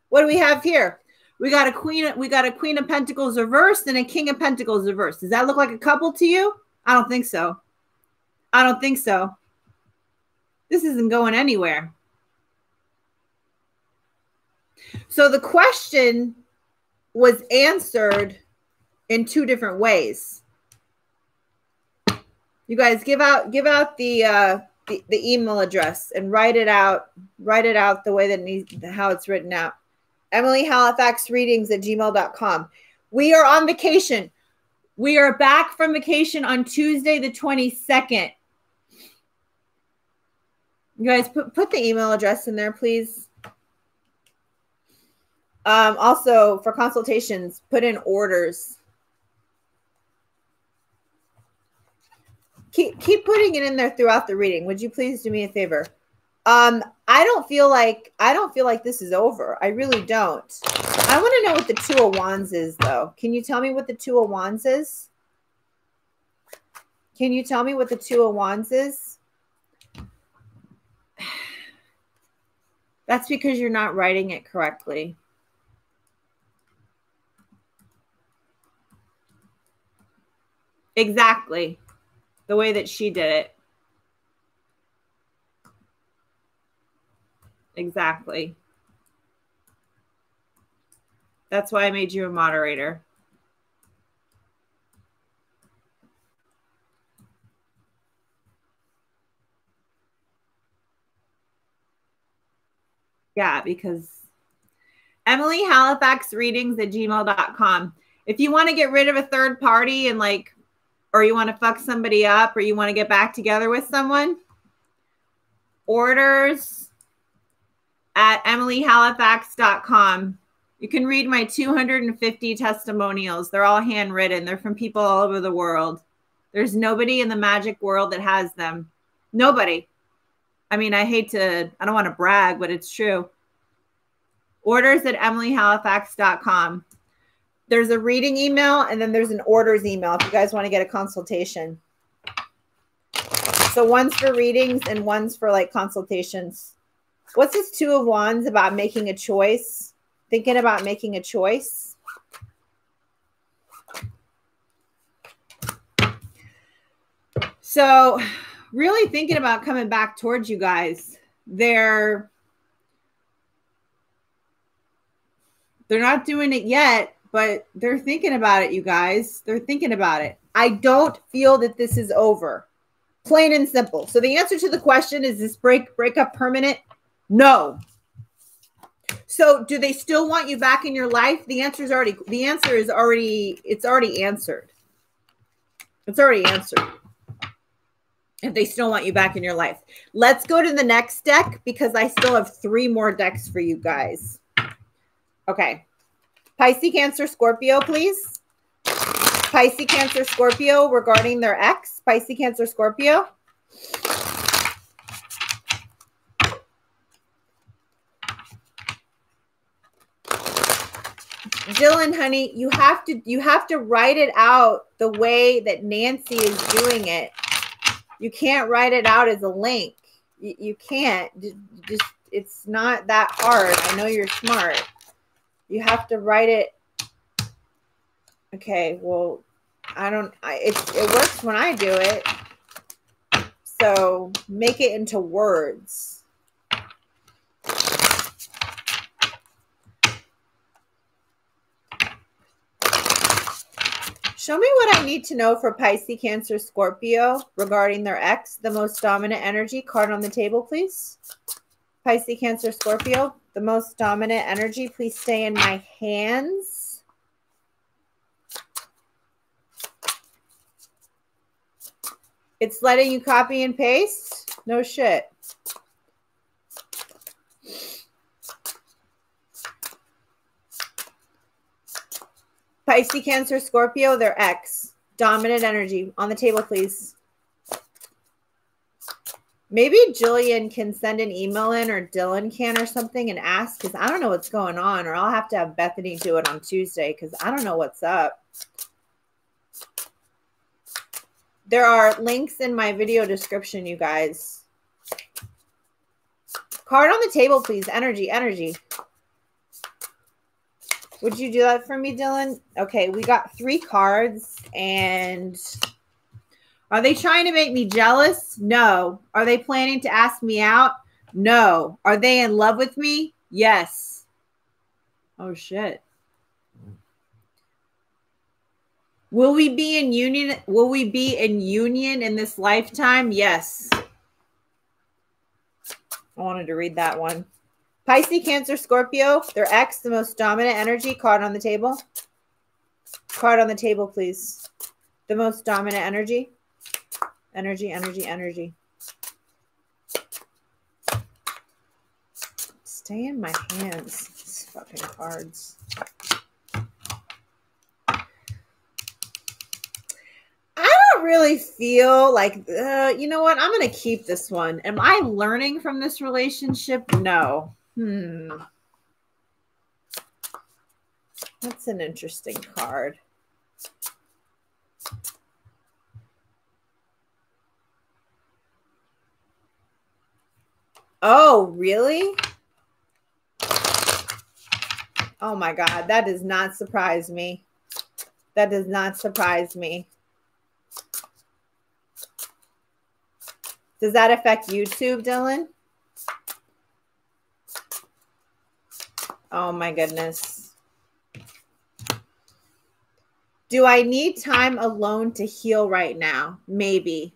What do we have here? We got a queen. We got a queen of pentacles reversed and a king of pentacles reversed. Does that look like a couple to you? I don't think so. I don't think so. This isn't going anywhere. So the question was answered in two different ways. You guys give out give out the uh the, the email address and write it out, write it out the way that needs how it's written out. Emily Halifax readings at gmail.com. We are on vacation. We are back from vacation on Tuesday, the 22nd. You guys put, put the email address in there, please. Um, also, for consultations, put in orders. Keep, keep putting it in there throughout the reading. Would you please do me a favor? Um, I don't feel like I don't feel like this is over. I really don't. I want to know what the two of wands is though. Can you tell me what the two of wands is? Can you tell me what the two of wands is? That's because you're not writing it correctly. Exactly. The way that she did it. Exactly. That's why I made you a moderator. Yeah, because Emily Halifax readings at gmail.com. If you want to get rid of a third party and like, or you want to fuck somebody up or you want to get back together with someone, orders at emilyhalifax.com. You can read my 250 testimonials. They're all handwritten, they're from people all over the world. There's nobody in the magic world that has them. Nobody. I mean, I hate to, I don't want to brag, but it's true. Orders at emilyhalifax.com. There's a reading email and then there's an orders email if you guys want to get a consultation. So one's for readings and one's for like consultations. What's this two of wands about making a choice? Thinking about making a choice. So really thinking about coming back towards you guys. They're they're not doing it yet, but they're thinking about it, you guys. They're thinking about it. I don't feel that this is over. Plain and simple. So the answer to the question is this break breakup permanent? No. So do they still want you back in your life? The answer is already the answer is already it's already answered. It's already answered. If they still want you back in your life. Let's go to the next deck because I still have three more decks for you guys. Okay. Pisces, Cancer, Scorpio, please. Pisces, Cancer, Scorpio regarding their ex. Pisces, Cancer, Scorpio. Dylan, honey, you have to you have to write it out the way that Nancy is doing it. You can't write it out as a link. You, you can't. Just it's not that hard. I know you're smart. You have to write it. Okay, well, I don't. I, it it works when I do it. So make it into words. Show me what I need to know for Pisces, Cancer, Scorpio regarding their ex, the most dominant energy card on the table, please. Pisces, Cancer, Scorpio. The most dominant energy, please stay in my hands. It's letting you copy and paste? No shit. Pisces, Cancer, Scorpio, they're X. Dominant energy. On the table, please. Maybe Jillian can send an email in or Dylan can or something and ask because I don't know what's going on, or I'll have to have Bethany do it on Tuesday because I don't know what's up. There are links in my video description, you guys. Card on the table, please. Energy, energy. Would you do that for me, Dylan? Okay, we got three cards and are they trying to make me jealous? No. Are they planning to ask me out? No. Are they in love with me? Yes. Oh shit. Will we be in union? Will we be in union in this lifetime? Yes. I wanted to read that one. Pisces, Cancer, Scorpio, their X, the most dominant energy. Card on the table. Card on the table, please. The most dominant energy. Energy, energy, energy. Stay in my hands. These fucking cards. I don't really feel like, uh, you know what? I'm going to keep this one. Am I learning from this relationship? No. Hmm. That's an interesting card. Oh, really? Oh my God. That does not surprise me. That does not surprise me. Does that affect YouTube, Dylan? Oh my goodness. Do I need time alone to heal right now? Maybe.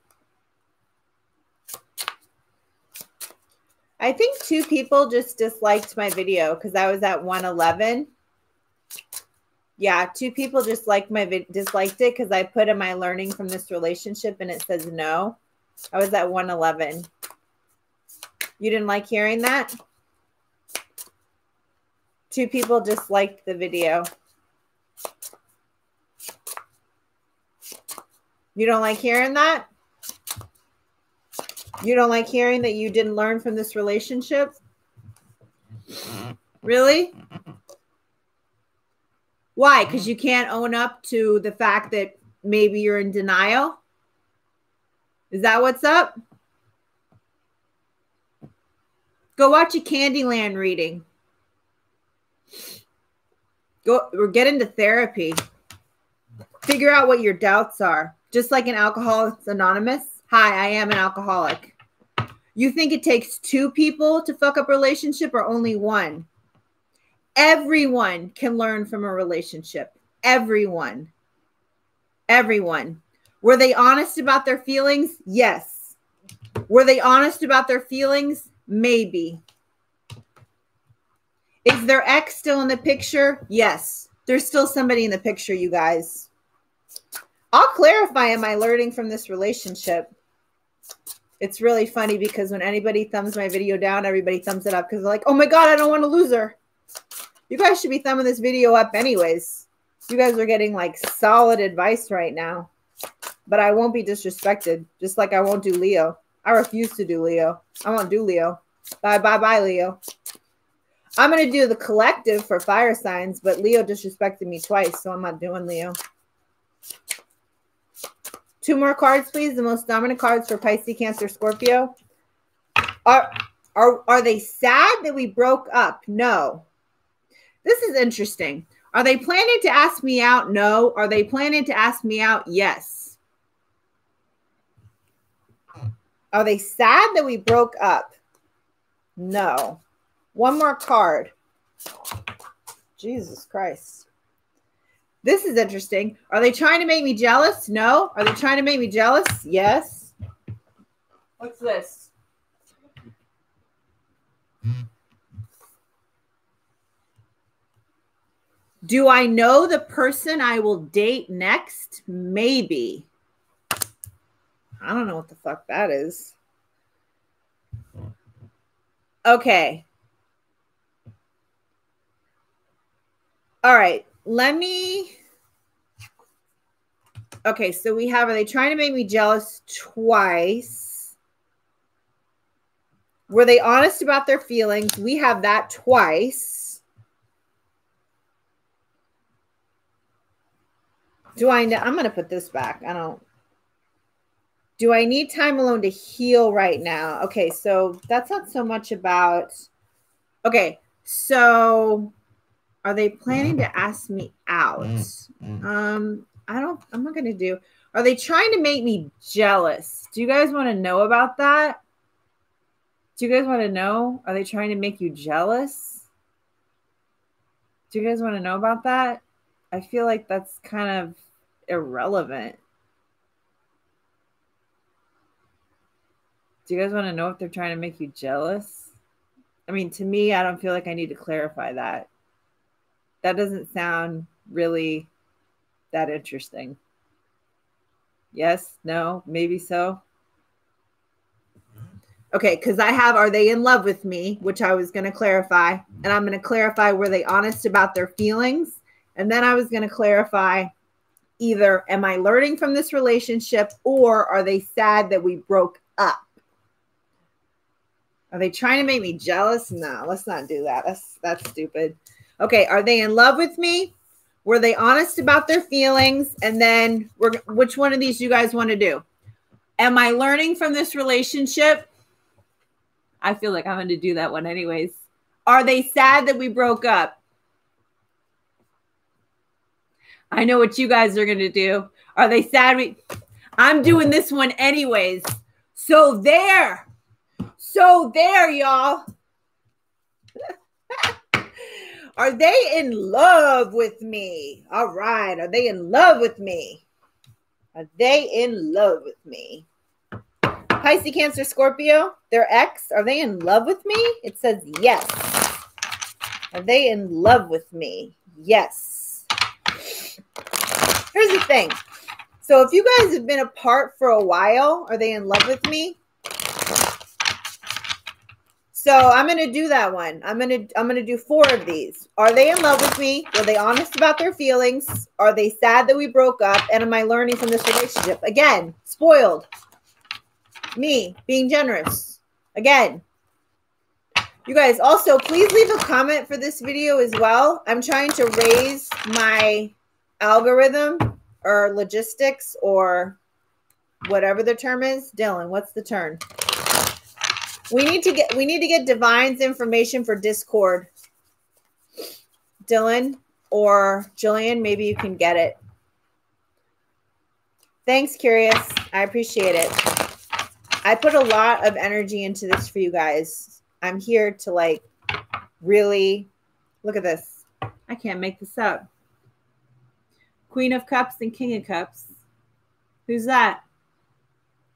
I think two people just disliked my video because I was at 111. Yeah, two people just liked my disliked it because I put in my learning from this relationship and it says no. I was at 111. You didn't like hearing that? Two people disliked the video. You don't like hearing that? You don't like hearing that you didn't learn from this relationship? Really? Why? Because you can't own up to the fact that maybe you're in denial? Is that what's up? Go watch a Candyland reading. Go or get into therapy. Figure out what your doubts are. Just like an Alcoholics Anonymous. Hi, I am an alcoholic. You think it takes two people to fuck up a relationship or only one? Everyone can learn from a relationship. Everyone. Everyone. Were they honest about their feelings? Yes. Were they honest about their feelings? Maybe. Is their ex still in the picture? Yes. There's still somebody in the picture, you guys. I'll clarify am I learning from this relationship? It's really funny because when anybody thumbs my video down, everybody thumbs it up because they're like, oh my God, I don't want to lose her. You guys should be thumbing this video up anyways. You guys are getting like solid advice right now. But I won't be disrespected, just like I won't do Leo. I refuse to do Leo. I won't do Leo. Bye, bye, bye, Leo. I'm going to do the collective for fire signs, but Leo disrespected me twice, so I'm not doing Leo. Two more cards, please. The most dominant cards for Pisces, Cancer, Scorpio. Are, are, are they sad that we broke up? No. This is interesting. Are they planning to ask me out? No. Are they planning to ask me out? Yes. Are they sad that we broke up? No. One more card. Jesus Christ. This is interesting. Are they trying to make me jealous? No. Are they trying to make me jealous? Yes. What's this? Do I know the person I will date next? Maybe. I don't know what the fuck that is. Okay. All right. Let me. Okay. So we have, are they trying to make me jealous twice? Were they honest about their feelings? We have that twice. Do I know? I'm going to put this back. I don't. Do I need time alone to heal right now? Okay, so that's not so much about. Okay, so are they planning to mm. ask me out? Mm. Mm. Um, I don't. I'm not gonna do. Are they trying to make me jealous? Do you guys want to know about that? Do you guys want to know? Are they trying to make you jealous? Do you guys want to know about that? I feel like that's kind of irrelevant. Do you guys want to know if they're trying to make you jealous? I mean, to me, I don't feel like I need to clarify that. That doesn't sound really that interesting. Yes, no, maybe so. Okay, because I have are they in love with me, which I was going to clarify. And I'm going to clarify were they honest about their feelings? And then I was going to clarify either am I learning from this relationship or are they sad that we broke up? Are they trying to make me jealous? No, let's not do that. That's that's stupid. Okay, are they in love with me? Were they honest about their feelings? And then we're which one of these you guys want to do? Am I learning from this relationship? I feel like I'm going to do that one anyways. Are they sad that we broke up? I know what you guys are going to do. Are they sad we I'm doing this one anyways. So there. So there, y'all. Are they in love with me? All right. Are they in love with me? Are they in love with me? Pisces, Cancer, Scorpio, their ex, are they in love with me? It says yes. Are they in love with me? Yes. Here's the thing. So if you guys have been apart for a while, are they in love with me? So I'm gonna do that one. I'm gonna I'm gonna do four of these. Are they in love with me? Were they honest about their feelings? Are they sad that we broke up? And am I learning from this relationship? Again, spoiled. Me being generous. Again. You guys also please leave a comment for this video as well. I'm trying to raise my algorithm or logistics or whatever the term is. Dylan, what's the term? We need to get we need to get Divine's information for Discord. Dylan or Jillian, maybe you can get it. Thanks, Curious. I appreciate it. I put a lot of energy into this for you guys. I'm here to like really look at this. I can't make this up. Queen of Cups and King of Cups. Who's that?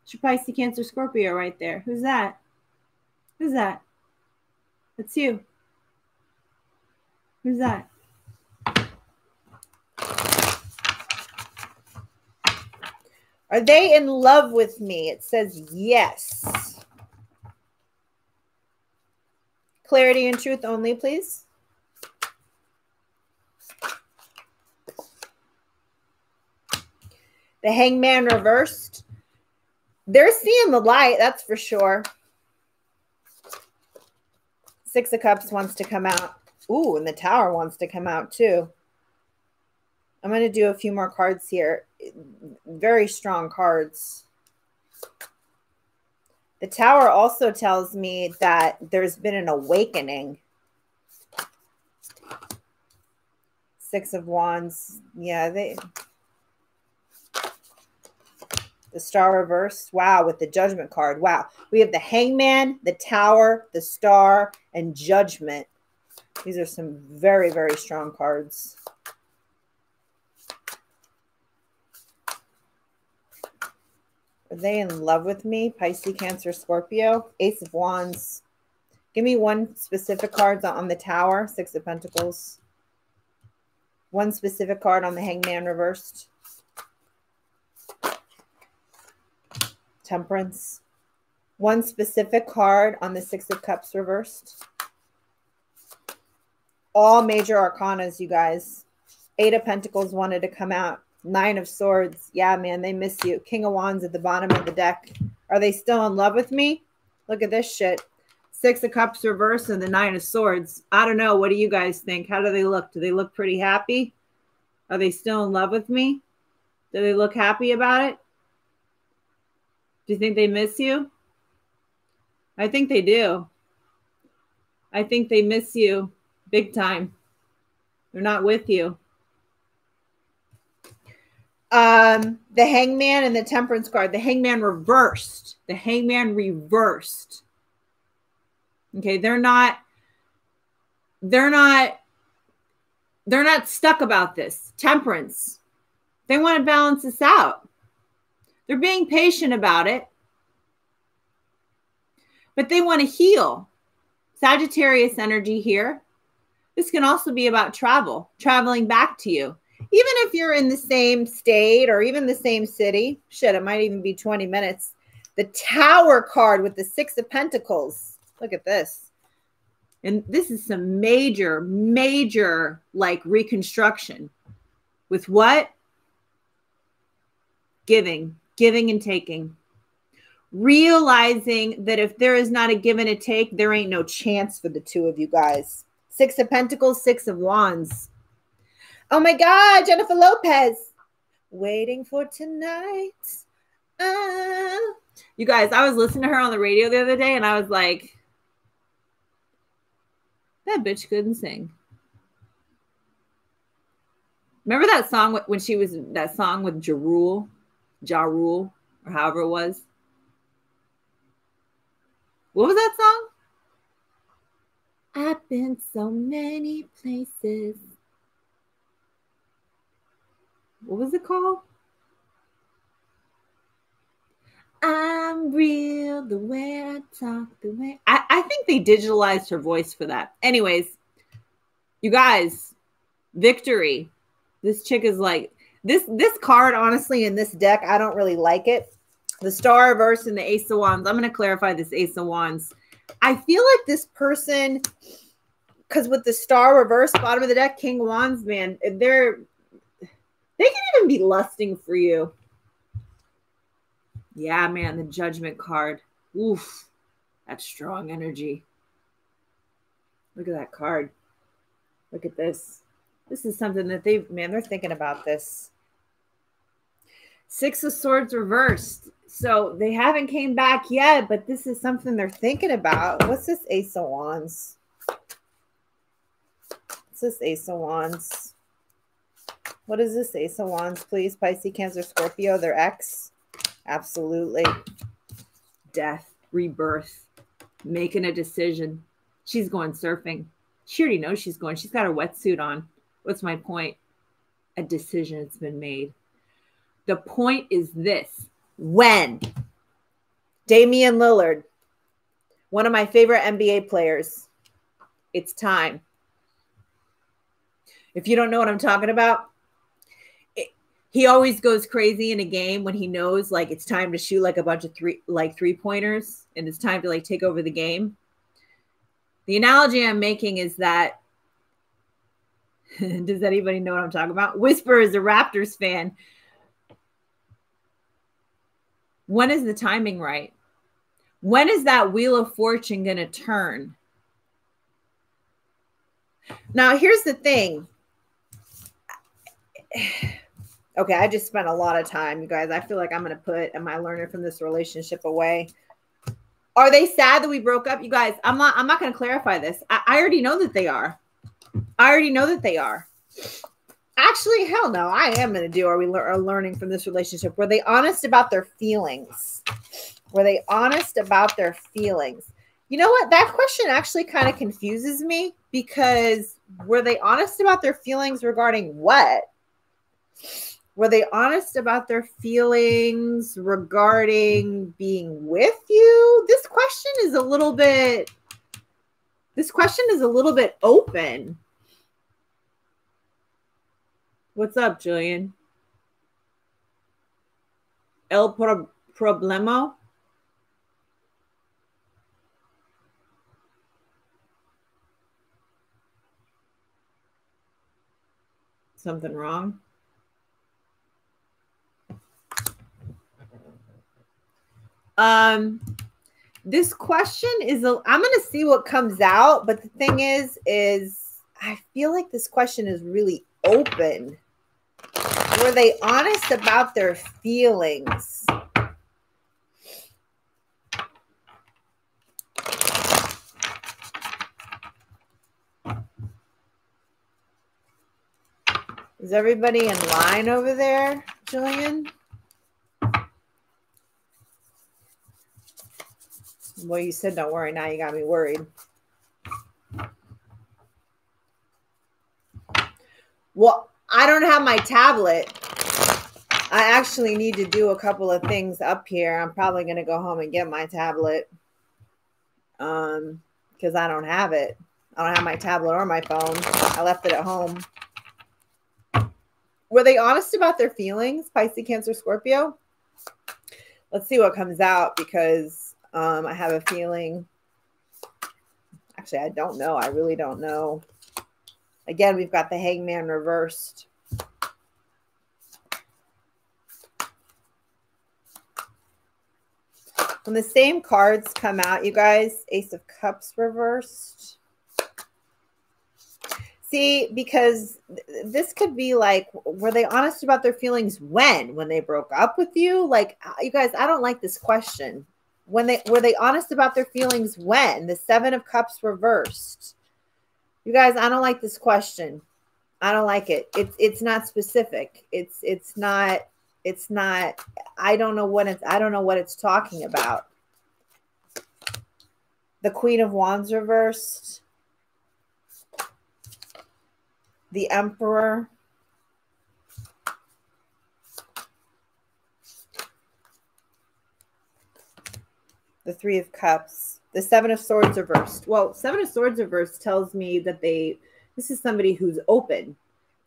It's your Pisces, Cancer, Scorpio right there. Who's that? Who's that? That's you. Who's that? Are they in love with me? It says yes. Clarity and truth only, please. The hangman reversed. They're seeing the light, that's for sure. Six of Cups wants to come out. Ooh, and the Tower wants to come out too. I'm going to do a few more cards here. Very strong cards. The Tower also tells me that there's been an awakening. Six of Wands. Yeah, they the star reversed. Wow, with the judgment card. Wow. We have the hangman, the tower, the star, and judgment. These are some very, very strong cards. Are they in love with me? Pisces, Cancer, Scorpio. Ace of Wands. Give me one specific card on the tower, Six of Pentacles. One specific card on the Hangman reversed. Temperance. One specific card on the Six of Cups reversed. All major arcanas, you guys. Eight of Pentacles wanted to come out. Nine of Swords. Yeah, man, they miss you. King of Wands at the bottom of the deck. Are they still in love with me? Look at this shit. Six of Cups reversed and the Nine of Swords. I don't know. What do you guys think? How do they look? Do they look pretty happy? Are they still in love with me? Do they look happy about it? Do you think they miss you? I think they do. I think they miss you big time. They're not with you. Um, the hangman and the temperance card, the hangman reversed. The hangman reversed. Okay, they're not they're not they're not stuck about this. Temperance. They want to balance this out. They're being patient about it. But they want to heal. Sagittarius energy here. This can also be about travel, traveling back to you. Even if you're in the same state or even the same city, shit, it might even be 20 minutes. The Tower card with the Six of Pentacles. Look at this. And this is some major, major like reconstruction with what? Giving, giving and taking. Realizing that if there is not a give and a take, there ain't no chance for the two of you guys. Six of Pentacles, Six of Wands. Oh my God, Jennifer Lopez. Waiting for tonight. Ah. You guys, I was listening to her on the radio the other day and I was like, that bitch couldn't sing. Remember that song when she was that song with Ja Rule, Ja Rule, or however it was? What was that song? I've been so many places. What was it called? I'm real the way I talk, the way I, I think they digitalized her voice for that. Anyways, you guys, victory. This chick is like this this card, honestly, in this deck, I don't really like it. The star reverse and the ace of wands. I'm gonna clarify this ace of wands. I feel like this person, because with the star reverse bottom of the deck, King Wands, man, they're they can even be lusting for you. Yeah, man, the judgment card. Oof, that's strong energy. Look at that card. Look at this. This is something that they, man, they're thinking about this. Six of Swords reversed. So they haven't came back yet, but this is something they're thinking about. What's this Ace of Wands? What's this Ace of Wands? What is this Ace of Wands, please? Pisces, Cancer, Scorpio, their ex. Absolutely. Death, rebirth, making a decision. She's going surfing. She already knows she's going. She's got her wetsuit on. What's my point? A decision has been made. The point is this when Damian Lillard, one of my favorite NBA players, it's time. If you don't know what I'm talking about, he always goes crazy in a game when he knows like it's time to shoot like a bunch of three like three pointers and it's time to like take over the game. The analogy I'm making is that does anybody know what I'm talking about? Whisper is a Raptors fan. When is the timing right? When is that wheel of fortune going to turn? Now, here's the thing Okay, I just spent a lot of time, you guys. I feel like I'm going to put am I learning from this relationship away? Are they sad that we broke up? You guys, I'm not I'm not going to clarify this. I, I already know that they are. I already know that they are. Actually, hell no. I am going to do are we le- are learning from this relationship? Were they honest about their feelings? Were they honest about their feelings? You know what? That question actually kind of confuses me because were they honest about their feelings regarding what? were they honest about their feelings regarding being with you? This question is a little bit This question is a little bit open. What's up, Julian? El pro problema? Something wrong? Um, this question is a, I'm going to see what comes out, but the thing is, is I feel like this question is really open. Were they honest about their feelings? Is everybody in line over there, Julian? Well, you said don't worry. Now you got me worried. Well, I don't have my tablet. I actually need to do a couple of things up here. I'm probably going to go home and get my tablet um, because I don't have it. I don't have my tablet or my phone. I left it at home. Were they honest about their feelings, Pisces, Cancer, Scorpio? Let's see what comes out because um, I have a feeling. Actually, I don't know. I really don't know. Again, we've got the hangman reversed. When the same cards come out, you guys, Ace of Cups reversed. See, because this could be like, were they honest about their feelings when? When they broke up with you? Like, uh, you guys, I don't like this question when they were they honest about their feelings when the seven of cups reversed you guys i don't like this question. I don't like it. It's it's not specific. It's it's not it's not i don't know what it's i don't know what it's talking about. The queen of wands reversed. The emperor. The Three of Cups, the Seven of Swords reversed. Well, Seven of Swords reversed tells me that they, this is somebody who's open.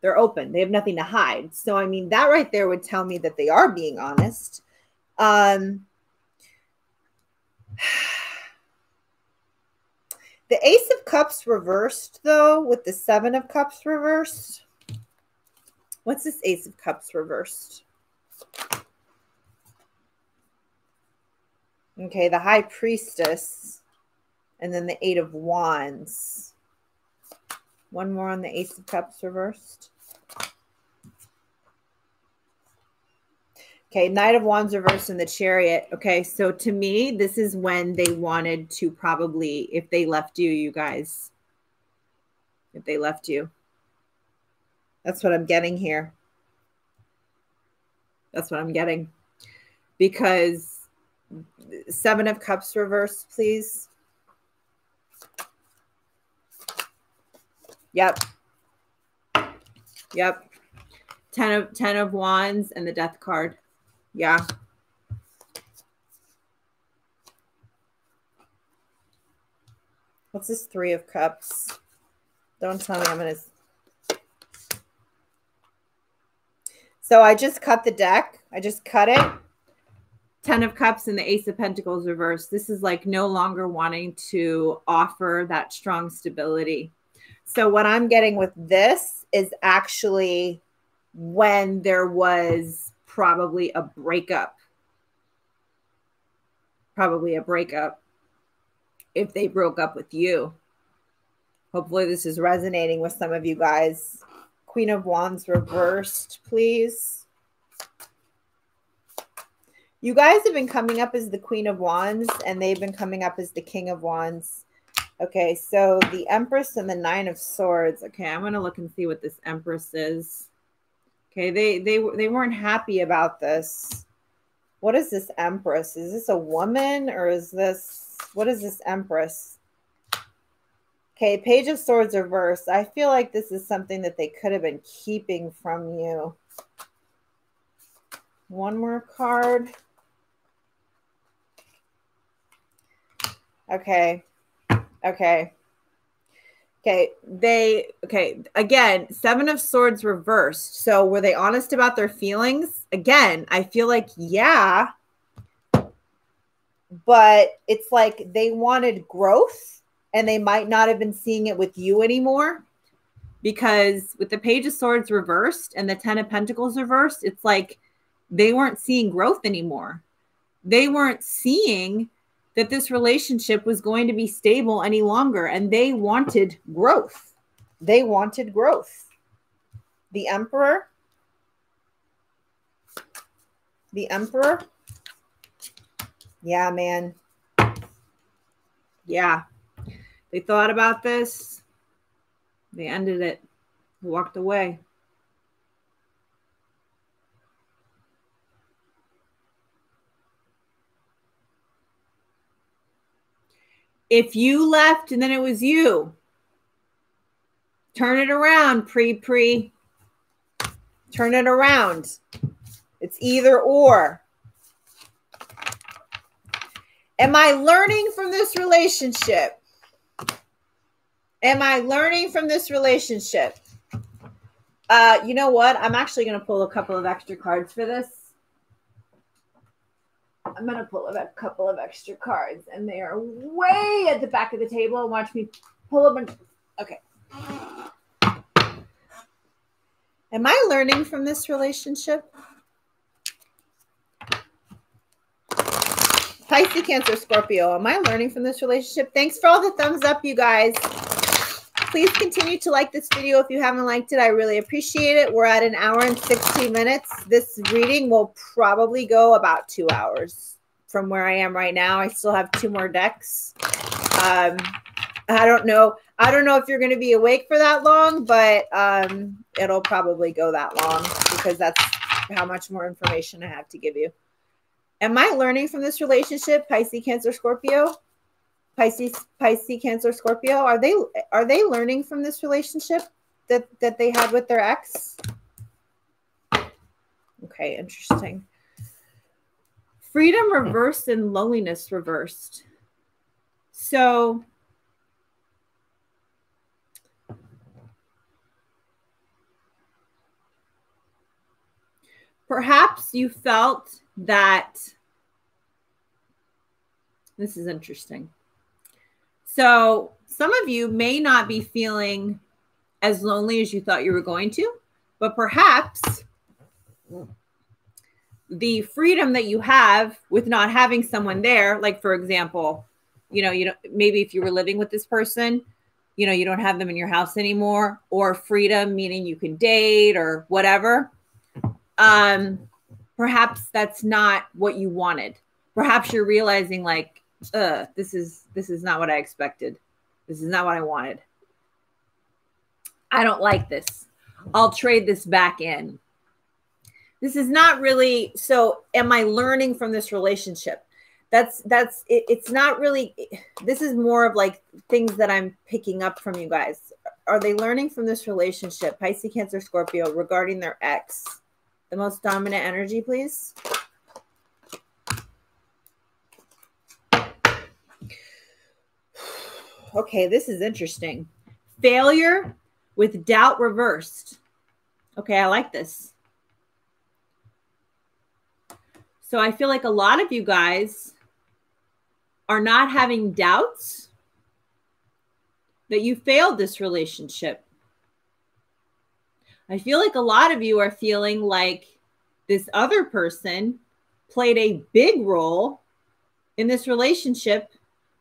They're open. They have nothing to hide. So, I mean, that right there would tell me that they are being honest. Um, the Ace of Cups reversed, though, with the Seven of Cups reversed. What's this Ace of Cups reversed? Okay, the High Priestess. And then the Eight of Wands. One more on the Ace of Cups reversed. Okay, Knight of Wands reversed and the Chariot. Okay, so to me, this is when they wanted to probably, if they left you, you guys, if they left you. That's what I'm getting here. That's what I'm getting. Because Seven of Cups reversed, please. Yep. Yep. Ten of Ten of Wands and the Death card. Yeah. What's this Three of Cups? Don't tell me I'm to... So I just cut the deck. I just cut it. Ten of Cups and the Ace of Pentacles reversed. This is like no longer wanting to offer that strong stability. So what I'm getting with this is actually when there was probably a breakup. Probably a breakup if they broke up with you. Hopefully this is resonating with some of you guys. Queen of Wands reversed, please. You guys have been coming up as the Queen of Wands, and they've been coming up as the King of Wands. Okay, so the Empress and the Nine of Swords. Okay, I'm going to look and see what this Empress is. Okay, they, they, they weren't happy about this. What is this Empress? Is this a woman or is this, what is this Empress? Okay, Page of Swords reversed. I feel like this is something that they could have been keeping from you. One more card. Okay. Okay. Okay, they okay, again, 7 of swords reversed. So were they honest about their feelings? Again, I feel like yeah, but it's like they wanted growth and they might not have been seeing it with you anymore because with the page of swords reversed and the 10 of pentacles reversed it's like they weren't seeing growth anymore they weren't seeing that this relationship was going to be stable any longer and they wanted growth they wanted growth the emperor the emperor yeah, man. Yeah. They thought about this. They ended it. Walked away. If you left and then it was you, turn it around, pre pre. Turn it around. It's either or. Am I learning from this relationship? Am I learning from this relationship? Uh, you know what? I'm actually going to pull a couple of extra cards for this. I'm going to pull a couple of extra cards, and they are way at the back of the table. Watch me pull a bunch. Okay. Am I learning from this relationship? Pisces, Cancer, Scorpio. Am I learning from this relationship? Thanks for all the thumbs up, you guys. Please continue to like this video if you haven't liked it. I really appreciate it. We're at an hour and 16 minutes. This reading will probably go about two hours from where I am right now. I still have two more decks. Um, I don't know. I don't know if you're going to be awake for that long, but um, it'll probably go that long because that's how much more information I have to give you. Am I learning from this relationship, Pisces, Cancer, Scorpio? Pisces, Pisces, Cancer, Scorpio. Are they are they learning from this relationship that that they had with their ex? Okay, interesting. Freedom reversed and loneliness reversed. So perhaps you felt that this is interesting. So, some of you may not be feeling as lonely as you thought you were going to, but perhaps the freedom that you have with not having someone there, like for example, you know, you know, maybe if you were living with this person, you know, you don't have them in your house anymore, or freedom meaning you can date or whatever. Um, perhaps that's not what you wanted. Perhaps you're realizing like, uh, this is this is not what I expected. This is not what I wanted. I don't like this. I'll trade this back in. This is not really so am I learning from this relationship? That's that's it, it's not really this is more of like things that I'm picking up from you guys. Are they learning from this relationship, Pisces, Cancer, Scorpio, regarding their ex? the most dominant energy, please. Okay, this is interesting. Failure with doubt reversed. Okay, I like this. So I feel like a lot of you guys are not having doubts that you failed this relationship. I feel like a lot of you are feeling like this other person played a big role in this relationship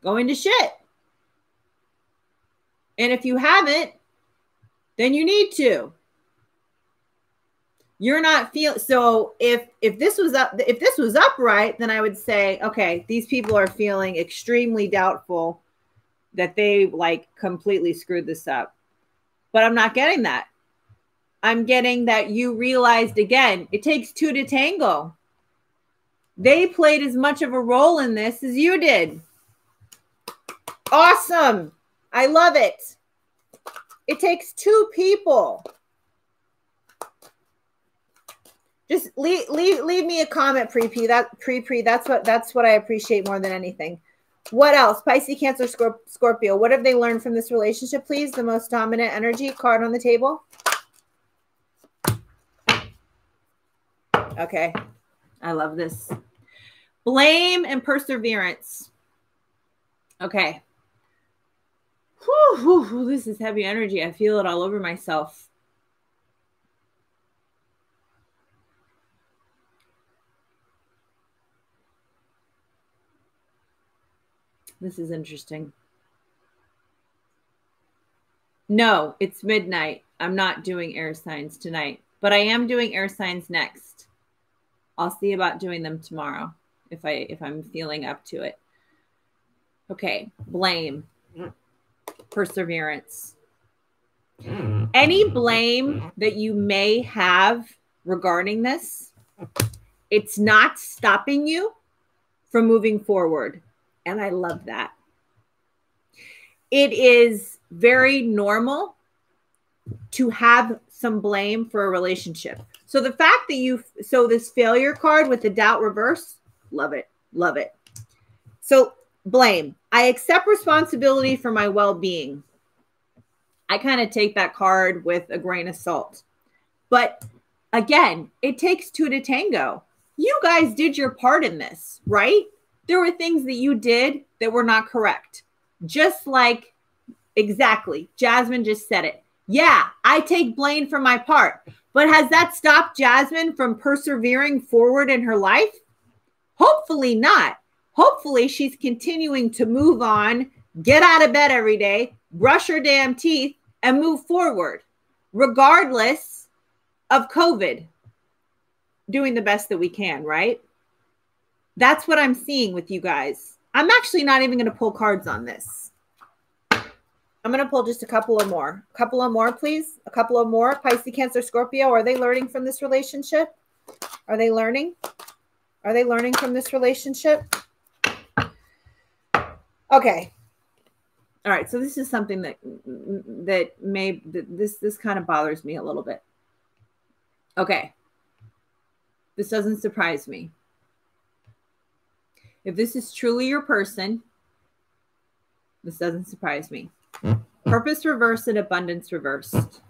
going to shit. And if you haven't, then you need to. You're not feel so if if this was up if this was upright, then I would say, okay, these people are feeling extremely doubtful that they like completely screwed this up. But I'm not getting that. I'm getting that you realized again, it takes two to tango. They played as much of a role in this as you did. Awesome. I love it. It takes two people. Just leave, leave, leave me a comment, pre pre. That pre pre. That's what that's what I appreciate more than anything. What else? Pisces, Cancer, Scorp- Scorpio. What have they learned from this relationship, please? The most dominant energy card on the table. Okay. I love this. Blame and perseverance. Okay. Whew, whew, this is heavy energy. I feel it all over myself. This is interesting. No, it's midnight. I'm not doing air signs tonight, but I am doing air signs next. I'll see about doing them tomorrow if I if I'm feeling up to it. Okay, blame. Mm. Perseverance. Hmm. Any blame that you may have regarding this, it's not stopping you from moving forward. And I love that. It is very normal to have some blame for a relationship. So the fact that you, so this failure card with the doubt reverse, love it, love it. So blame. I accept responsibility for my well being. I kind of take that card with a grain of salt. But again, it takes two to tango. You guys did your part in this, right? there were things that you did that were not correct. Just like exactly, Jasmine just said it. Yeah, I take blame for my part. But has that stopped Jasmine from persevering forward in her life? Hopefully not. Hopefully she's continuing to move on, get out of bed every day, brush her damn teeth, and move forward, regardless of COVID. Doing the best that we can, right? That's what I'm seeing with you guys. I'm actually not even going to pull cards on this. I'm going to pull just a couple of more. A couple of more, please. A couple of more. Pisces, Cancer, Scorpio. Are they learning from this relationship? Are they learning? Are they learning from this relationship? Okay. All right. So this is something that that may this this kind of bothers me a little bit. Okay. This doesn't surprise me. If this is truly your person, this doesn't surprise me. Hmm. Purpose reversed and abundance reversed.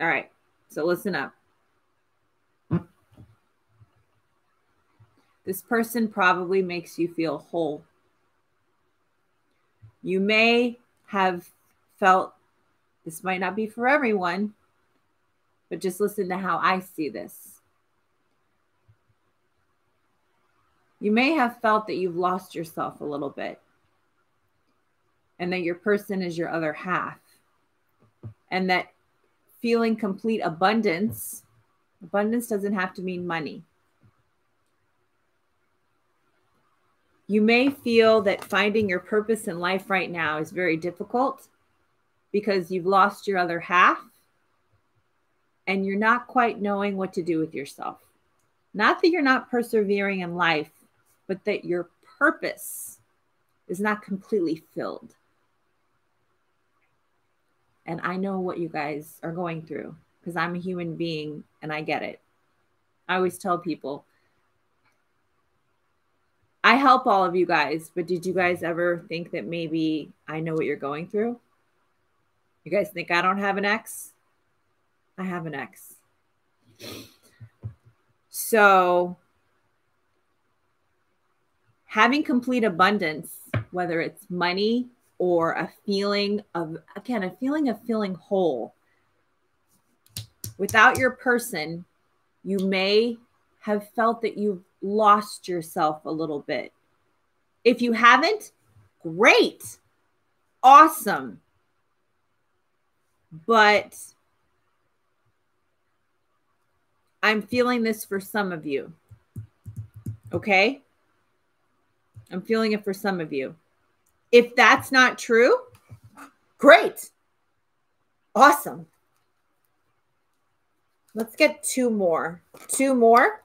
All right, so listen up. This person probably makes you feel whole. You may have felt this might not be for everyone, but just listen to how I see this. You may have felt that you've lost yourself a little bit and that your person is your other half. And that feeling complete abundance, abundance doesn't have to mean money. You may feel that finding your purpose in life right now is very difficult because you've lost your other half and you're not quite knowing what to do with yourself. Not that you're not persevering in life, but that your purpose is not completely filled. And I know what you guys are going through because I'm a human being and I get it. I always tell people, I help all of you guys, but did you guys ever think that maybe I know what you're going through? You guys think I don't have an ex? I have an ex. So having complete abundance, whether it's money or a feeling of, again, a feeling of feeling whole. Without your person, you may have felt that you've lost yourself a little bit. If you haven't, great, awesome. But I'm feeling this for some of you. Okay. I'm feeling it for some of you. If that's not true, great. Awesome. Let's get two more. Two more.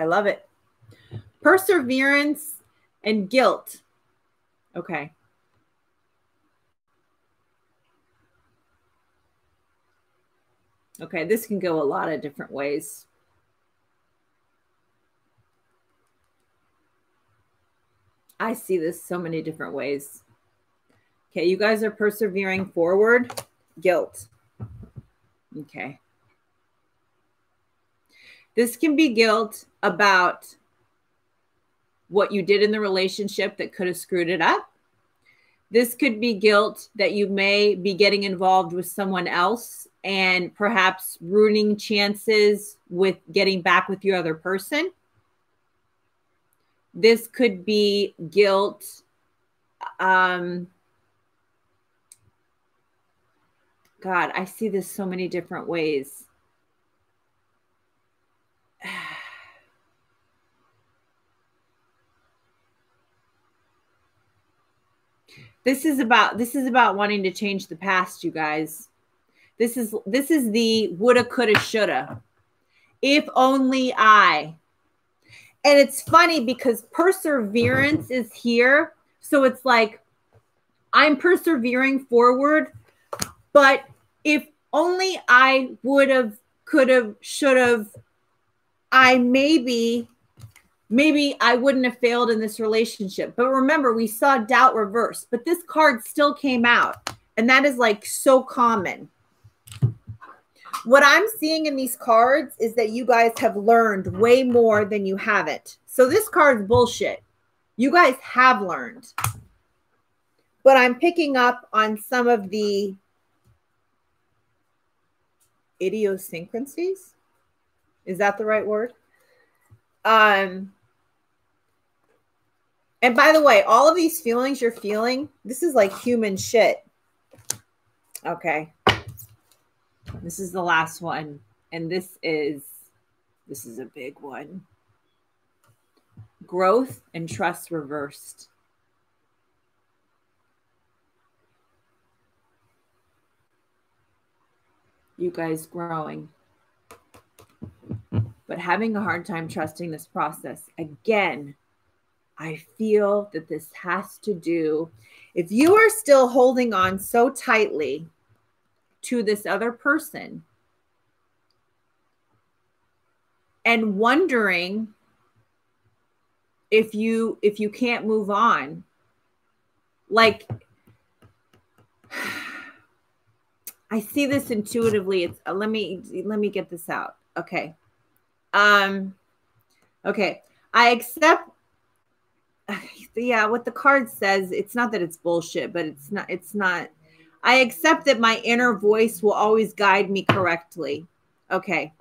I love it. Perseverance and guilt. Okay. Okay, this can go a lot of different ways. I see this so many different ways. Okay, you guys are persevering forward. Guilt. Okay. This can be guilt about what you did in the relationship that could have screwed it up. This could be guilt that you may be getting involved with someone else and perhaps ruining chances with getting back with your other person. This could be guilt. Um, God, I see this so many different ways. this is about this is about wanting to change the past you guys. This is this is the woulda coulda shoulda. If only i. And it's funny because perseverance is here. So it's like i'm persevering forward but if only i would have could have should have i maybe maybe I wouldn't have failed in this relationship. But remember, we saw doubt reverse, but this card still came out. And that is like so common. What I'm seeing in these cards is that you guys have learned way more than you haven't. So this card's bullshit. You guys have learned. But I'm picking up on some of the idiosyncrasies. Is that the right word? Um, and by the way, all of these feelings you're feeling, this is like human shit. Okay. This is the last one. And this is this is a big one. Growth and trust reversed. You guys growing. But having a hard time trusting this process. Again, I feel that this has to do, if you are still holding on so tightly to this other person and wondering if you if you can't move on like i see this intuitively it's uh, let me let me get this out okay um okay i accept yeah, what the card says, it's not that it's bullshit, but it's not, it's not. I accept that my inner voice will always guide me correctly. Okay.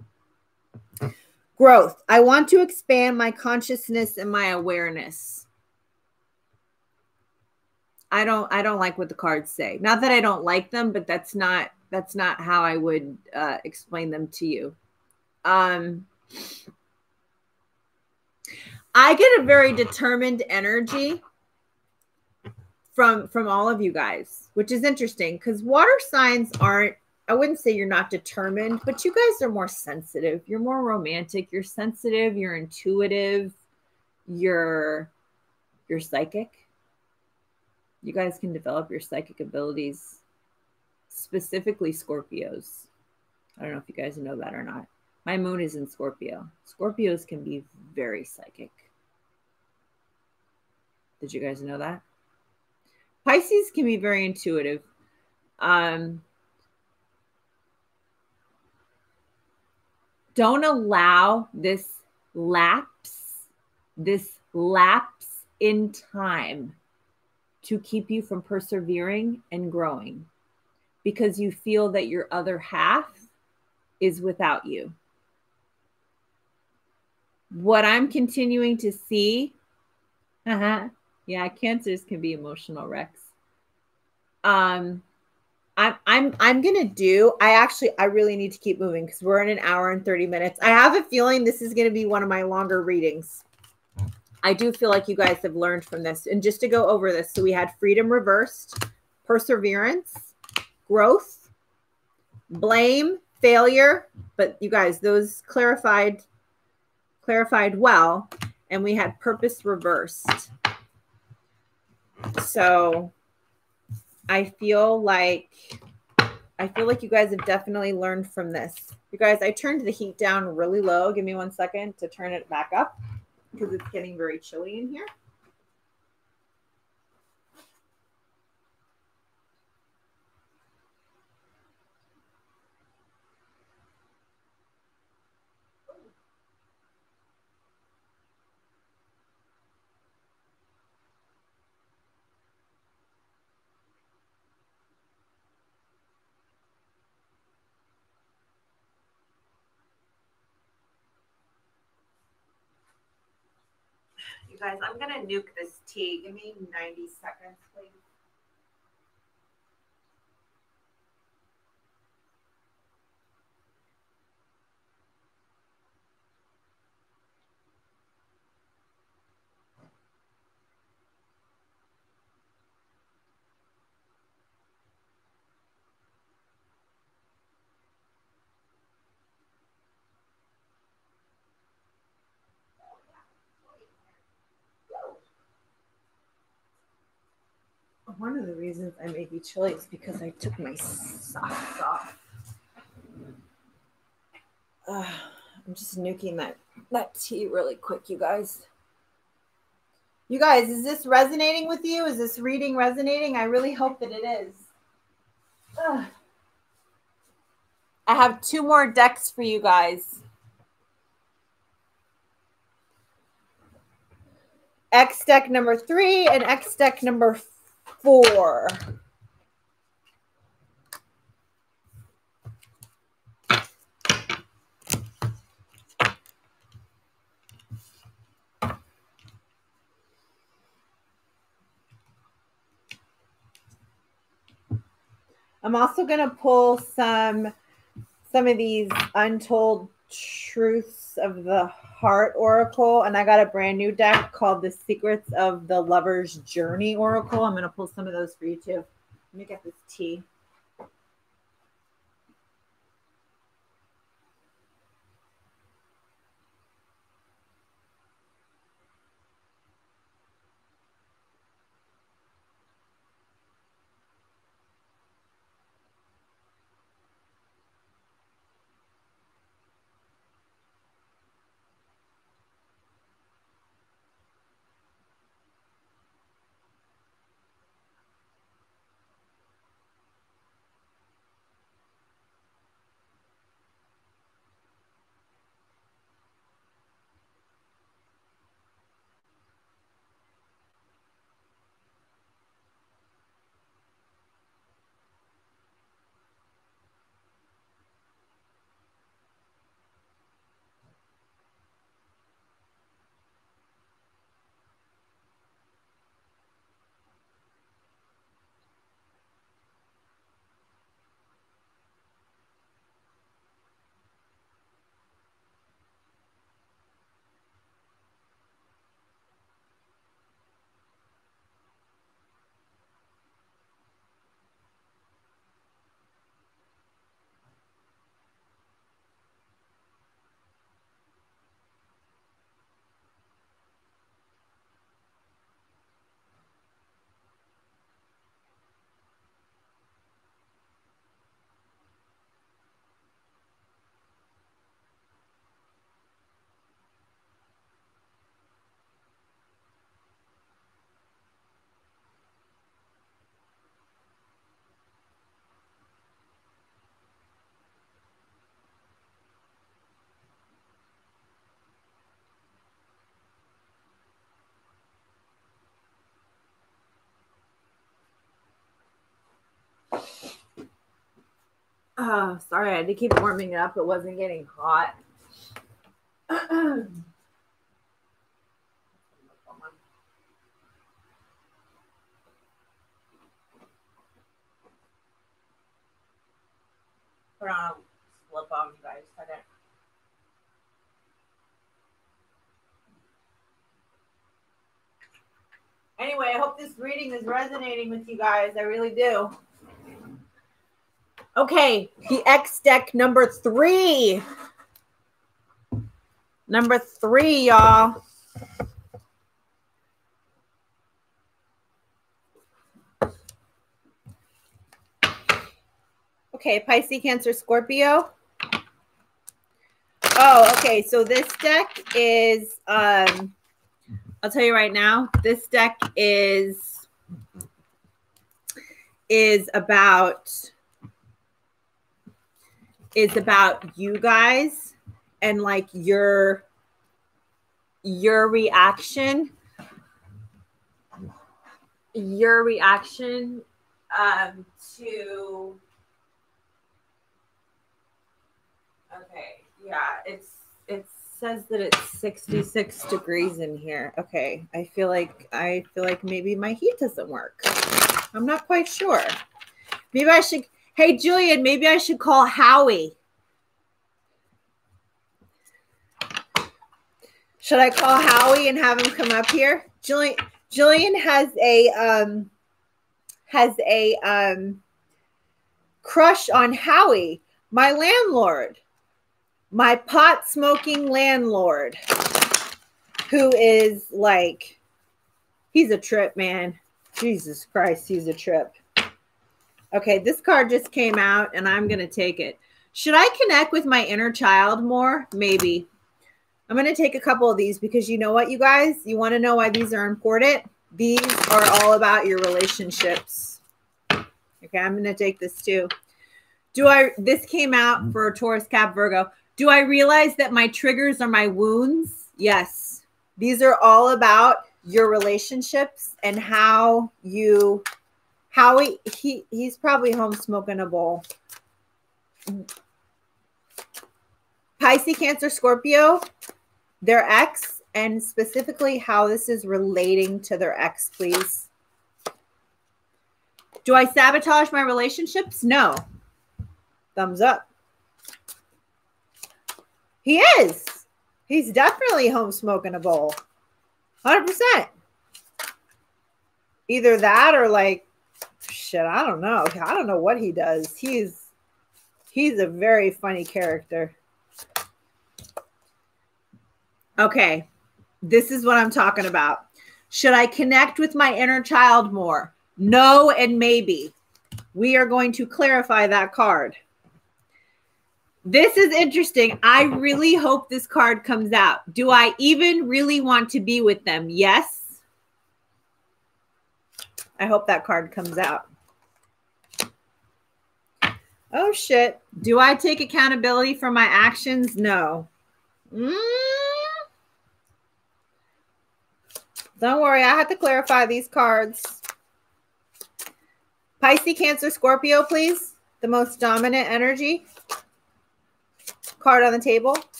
Growth. I want to expand my consciousness and my awareness. I don't I don't like what the cards say. Not that I don't like them, but that's not that's not how I would uh, explain them to you. Um I get a very determined energy from from all of you guys, which is interesting because water signs aren't I wouldn't say you're not determined, but you guys are more sensitive. You're more romantic, you're sensitive, you're intuitive, you're you're psychic. You guys can develop your psychic abilities specifically Scorpios. I don't know if you guys know that or not. My moon is in Scorpio. Scorpios can be very psychic. Did you guys know that? Pisces can be very intuitive. Um, don't allow this lapse, this lapse in time to keep you from persevering and growing because you feel that your other half is without you. What I'm continuing to see, uh-huh, yeah, cancers can be emotional wrecks. Um, I'm I'm I'm gonna do. I actually I really need to keep moving because we're in an hour and 30 minutes. I have a feeling this is gonna be one of my longer readings. I do feel like you guys have learned from this. And just to go over this, so we had freedom reversed, perseverance, growth, blame, failure, but you guys, those clarified clarified well, and we had purpose reversed. So I feel like I feel like you guys have definitely learned from this. You guys, I turned the heat down really low. Give me one second to turn it back up because it's getting very chilly in here. You guys, I'm going to nuke this tea. Give me 90 seconds, please. One of the reasons I make you chilly is because I took my socks off. Uh, I'm just nuking that that tea really quick, you guys. You guys, is this resonating with you? Is this reading resonating? I really hope that it is. Ugh. I have two more decks for you guys. X deck number three and X deck number four. I'm also going to pull some some of these untold truths of the Heart Oracle, and I got a brand new deck called The Secrets of the Lover's Journey Oracle. I'm going to pull some of those for you too. Let me get this tea. Oh, sorry, I had to keep warming it up. It wasn't getting hot. Slip you guys second. Anyway, I hope this reading is resonating with you guys. I really do. Okay, the X deck number three. Number three, y'all. Okay, Pisces, Cancer, Scorpio. Oh, okay. So this deck is, um, I'll tell you right now, this deck is is about is about you guys and like your your reaction your reaction um to okay yeah it's it says that it's 66 degrees in here. Okay, I feel like I feel like maybe my heat doesn't work. I'm not quite sure. Maybe I should Hey Julian, maybe I should call Howie. Should I call Howie and have him come up here? Julian Julian has a um has a um crush on Howie, my landlord my pot smoking landlord who is like he's a trip man jesus christ he's a trip okay this card just came out and i'm gonna take it. Should i connect with my inner child more? Maybe. I'm gonna take a couple of these because you know what you guys? You want to know why these are important? These are all about your relationships. Okay i'm gonna take this too. Do i this came out mm. for taurus cap virgo. Do I realize that my triggers are my wounds? Yes. These are all about your relationships and how you how he, he he's probably home smoking a bowl. Pisces, Cancer, Scorpio, their ex, and specifically how this is relating to their ex, please. Do I sabotage my relationships? No. Thumbs up. He is. He's definitely home smoking a bowl. 100%. Either that or like shit, I don't know. I don't know what he does. He's he's a very funny character. Okay. This is what I'm talking about. Should I connect with my inner child more? No and maybe. We are going to clarify that card. This is interesting. I really hope this card comes out. Do I even really want to be with them? Yes. I hope that card comes out. Oh, shit. Do I take accountability for my actions? No. Mm. Don't worry. I have to clarify these cards. Pisces, Cancer, Scorpio, please. The most dominant energy card on the table.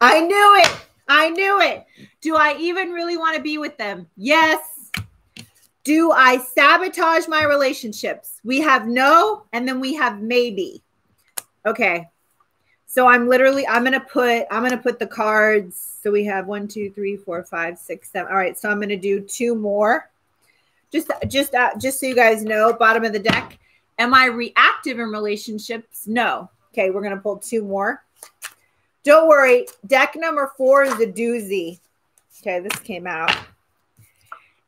I knew it. I knew it. Do I even really want to be with them? Yes. Do I sabotage my relationships? We have no, and then we have maybe. Okay. So I'm literally, I'm going to put, I'm going to put the cards. So we have one, two, three, four, five, six, seven. All right. So I'm going to do two more just just uh, just so you guys know, bottom of the deck. Am I reactive in relationships? No. Okay, we're gonna pull two more. Don't worry, deck number four is a doozy. Okay, this came out.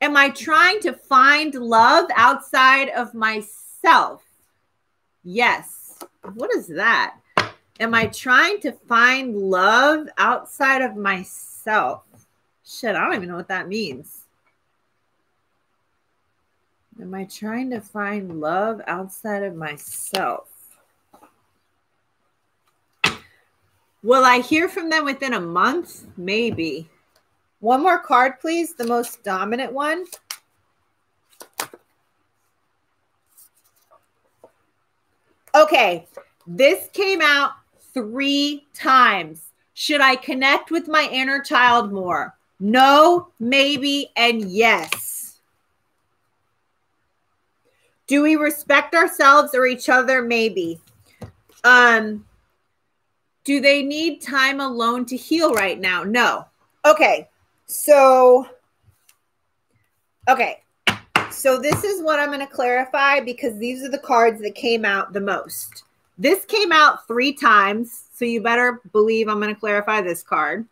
Am I trying to find love outside of myself? Yes. What is that? Am I trying to find love outside of myself? Shit, I don't even know what that means. Am I trying to find love outside of myself? Will I hear from them within a month? Maybe. One more card, please. The most dominant one. Okay. This came out three times. Should I connect with my inner child more? No, maybe, and yes. Do we respect ourselves or each other? Maybe. Um, do they need time alone to heal right now? No. Okay. So, okay. So this is what I'm going to clarify because these are the cards that came out the most. This came out three times. So you better believe I'm going to clarify this card.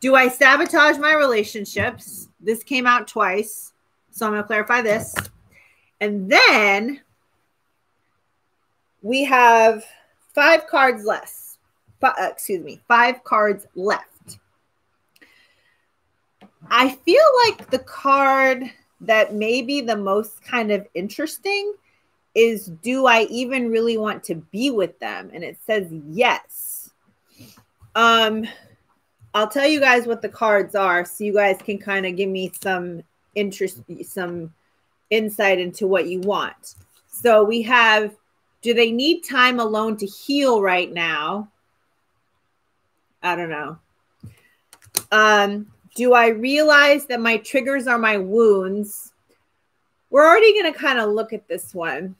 Do I sabotage my relationships? This came out twice. So I'm going to clarify this. And then we have five cards less. Uh, excuse me, five cards left. I feel like the card that may be the most kind of interesting is do I even really want to be with them? And it says yes. Um I'll tell you guys what the cards are so you guys can kind of give me some interest, some insight into what you want. So we have do they need time alone to heal right now? I don't know. Um, do I realize that my triggers are my wounds? We're already going to kind of look at this one.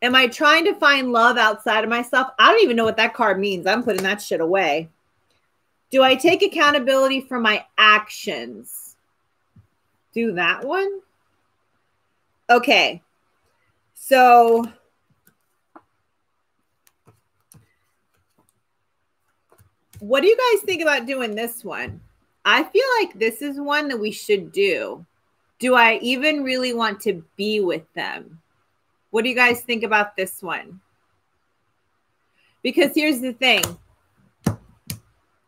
Am I trying to find love outside of myself? I don't even know what that card means. I'm putting that shit away. Do I take accountability for my actions? Do that one? Okay. So what do you guys think about doing this one? I feel like this is one that we should do. Do I even really want to be with them? What do you guys think about this one? Because here's the thing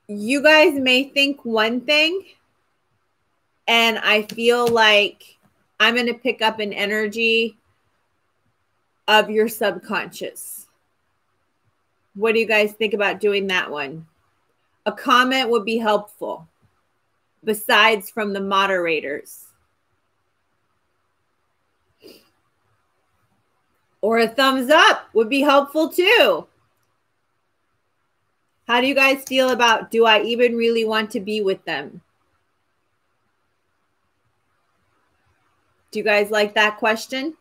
you guys may think one thing, and I feel like I'm going to pick up an energy of your subconscious. What do you guys think about doing that one? A comment would be helpful besides from the moderators. Or a thumbs up would be helpful too. How do you guys feel about do I even really want to be with them? Do you guys like that question?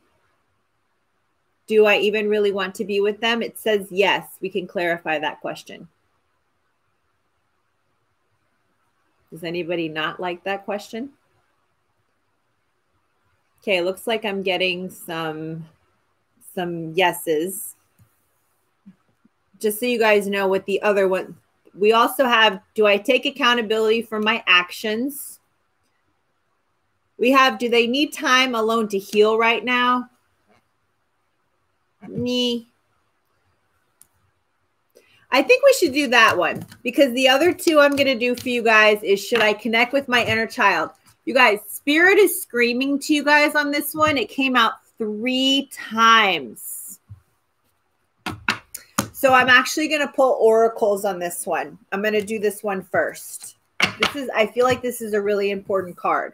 Do I even really want to be with them? It says yes. We can clarify that question. Does anybody not like that question? Okay, looks like I'm getting some some yeses. Just so you guys know what the other one we also have do I take accountability for my actions? We have do they need time alone to heal right now? Me. I think we should do that one because the other two I'm going to do for you guys is should I connect with my inner child? You guys, spirit is screaming to you guys on this one. It came out three times. So I'm actually going to pull oracles on this one. I'm going to do this one first. This is, I feel like this is a really important card.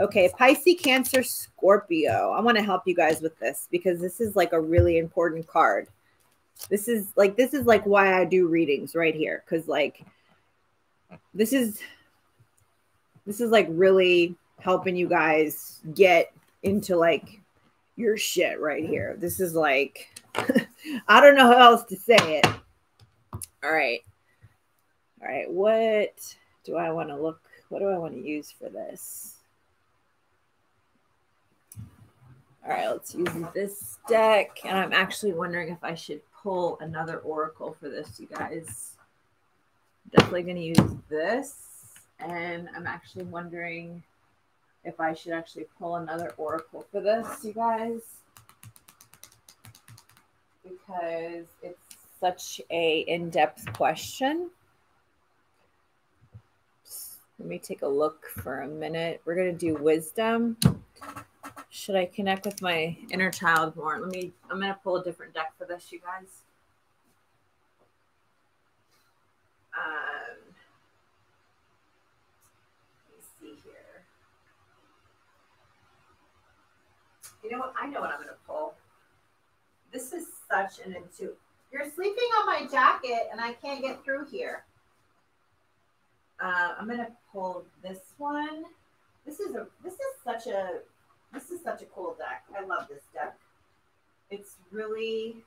Okay, Pisces, Cancer, Scorpio. I want to help you guys with this because this is like a really important card. This is like this is like why I do readings right here cuz like this is this is like really helping you guys get into like your shit right here. This is like I don't know how else to say it. All right. All right, what do I want to look what do I want to use for this? All right, let's use this deck. And I'm actually wondering if I should pull another oracle for this, you guys. Definitely going to use this. And I'm actually wondering if I should actually pull another oracle for this, you guys. Because it's such a in-depth question. Let me take a look for a minute. We're going to do wisdom should I connect with my inner child more? Let me, I'm going to pull a different deck for this, you guys. Um, let me see here. You know what? I know what I'm going to pull. This is such an intuitive. You're sleeping on my jacket and I can't get through here. Uh, I'm going to pull this one. This is a, this is such a this is such a cool deck. I love this deck. It's really,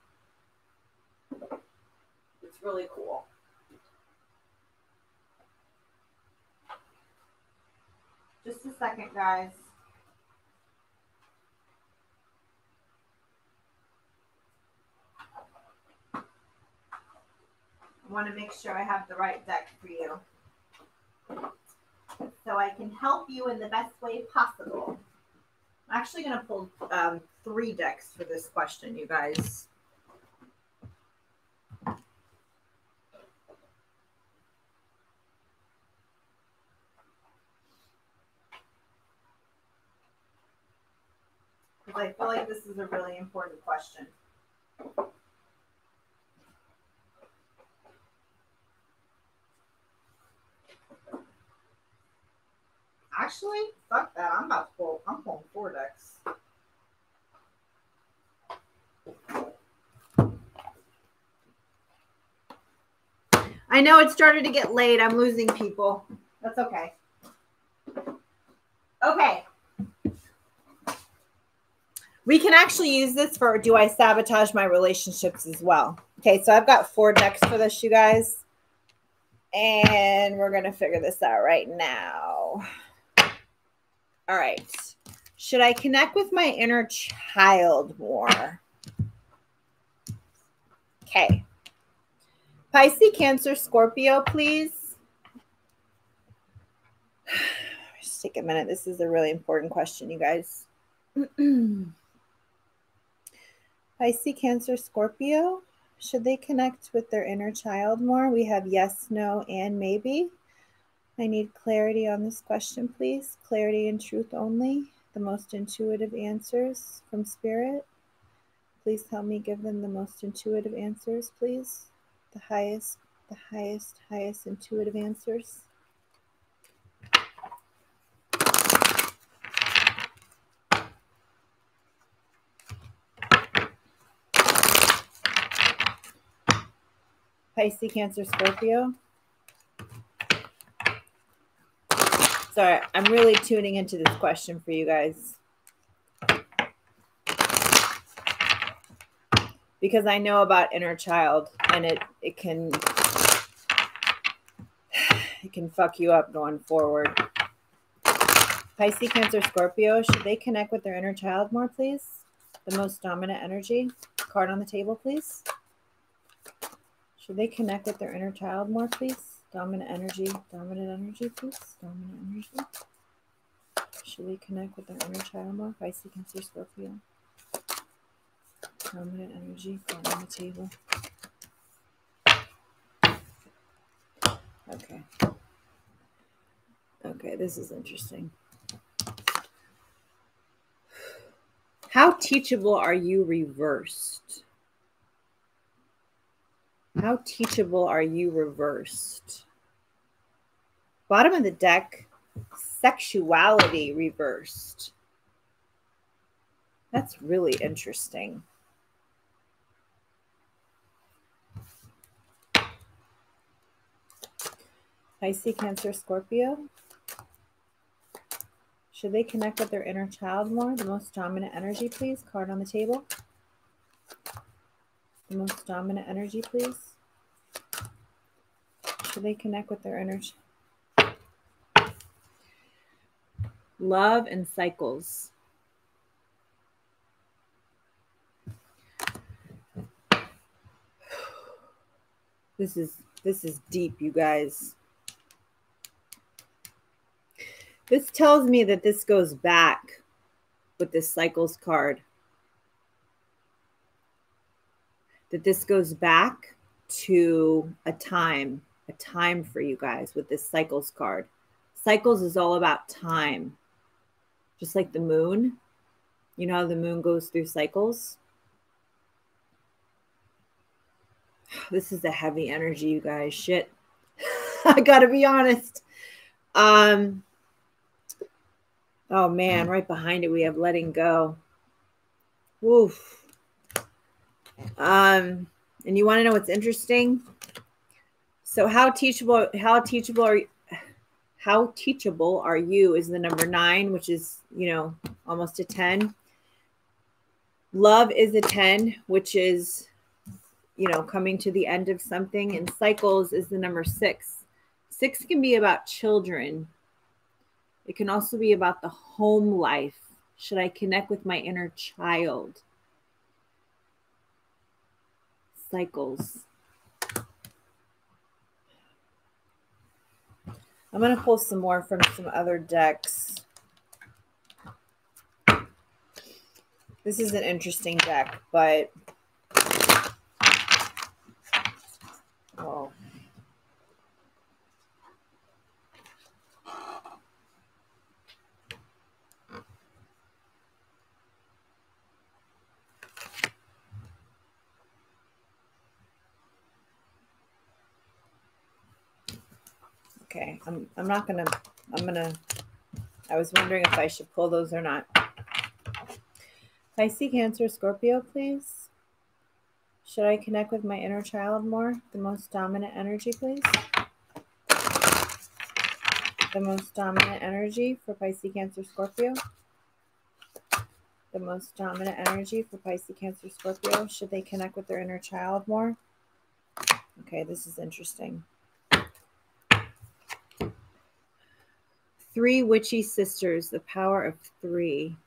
it's really cool. Just a second, guys. I want to make sure I have the right deck for you so I can help you in the best way possible. I'm actually going to pull um, three decks for this question, you guys. I feel like this is a really important question. Actually, fuck that. I'm about to pull. I'm pulling four decks. I know it started to get late. I'm losing people. That's okay. Okay. We can actually use this for do I sabotage my relationships as well. Okay, so I've got four decks for this, you guys. And we're going to figure this out right now. All right. Should I connect with my inner child more? Okay. Pisces, Cancer, Scorpio, please. Just take a minute. This is a really important question, you guys. Pisces, Cancer, Scorpio. Should they connect with their inner child more? We have yes, no, and maybe. I need clarity on this question, please. Clarity and truth only. The most intuitive answers from Spirit. Please help me give them the most intuitive answers, please. The highest, the highest, highest intuitive answers. Pisces, Cancer, Scorpio. Sorry, I'm really tuning into this question for you guys. Because I know about inner child and it it can it can fuck you up going forward. Pisces, Cancer, Scorpio, should they connect with their inner child more, please? The most dominant energy. Card on the table, please. Should they connect with their inner child more, please? Dominant energy, dominant energy, please. Dominant energy. Should we connect with our inner child more? Pisces, Cancer, Scorpio. Dominant energy, on the table. Okay. Okay, this is interesting. How teachable are you reversed? How teachable are you reversed? Bottom of the deck, sexuality reversed. That's really interesting. I see Cancer, Scorpio. Should they connect with their inner child more? The most dominant energy, please. Card on the table most dominant energy, please? Should they connect with their energy? Love and cycles. This is this is deep, you guys. This tells me that this goes back with this cycles card. That this goes back to a time, a time for you guys with this cycles card. Cycles is all about time, just like the moon. You know how the moon goes through cycles? This is a heavy energy, you guys. Shit. I gotta be honest. Um, oh man, right behind it, we have letting go. Woof. Um, and you want to know what's interesting? So how teachable, how teachable are you, how teachable are you is the number nine, which is, you know, almost a 10. Love is a 10, which is, you know, coming to the end of something. And cycles is the number six. Six can be about children. It can also be about the home life. Should I connect with my inner child? Cycles. I'm going to pull some more from some other decks. This is an interesting deck, but oh, Okay, I'm, I'm not gonna, I'm gonna, I was wondering if I should pull those or not. Pisces, Cancer, Scorpio, please. Should I connect with my inner child more? The most dominant energy, please. The most dominant energy for Pisces, Cancer, Scorpio. The most dominant energy for Pisces, Cancer, Scorpio. Should they connect with their inner child more? Okay, this is interesting. Three witchy sisters, the power of three.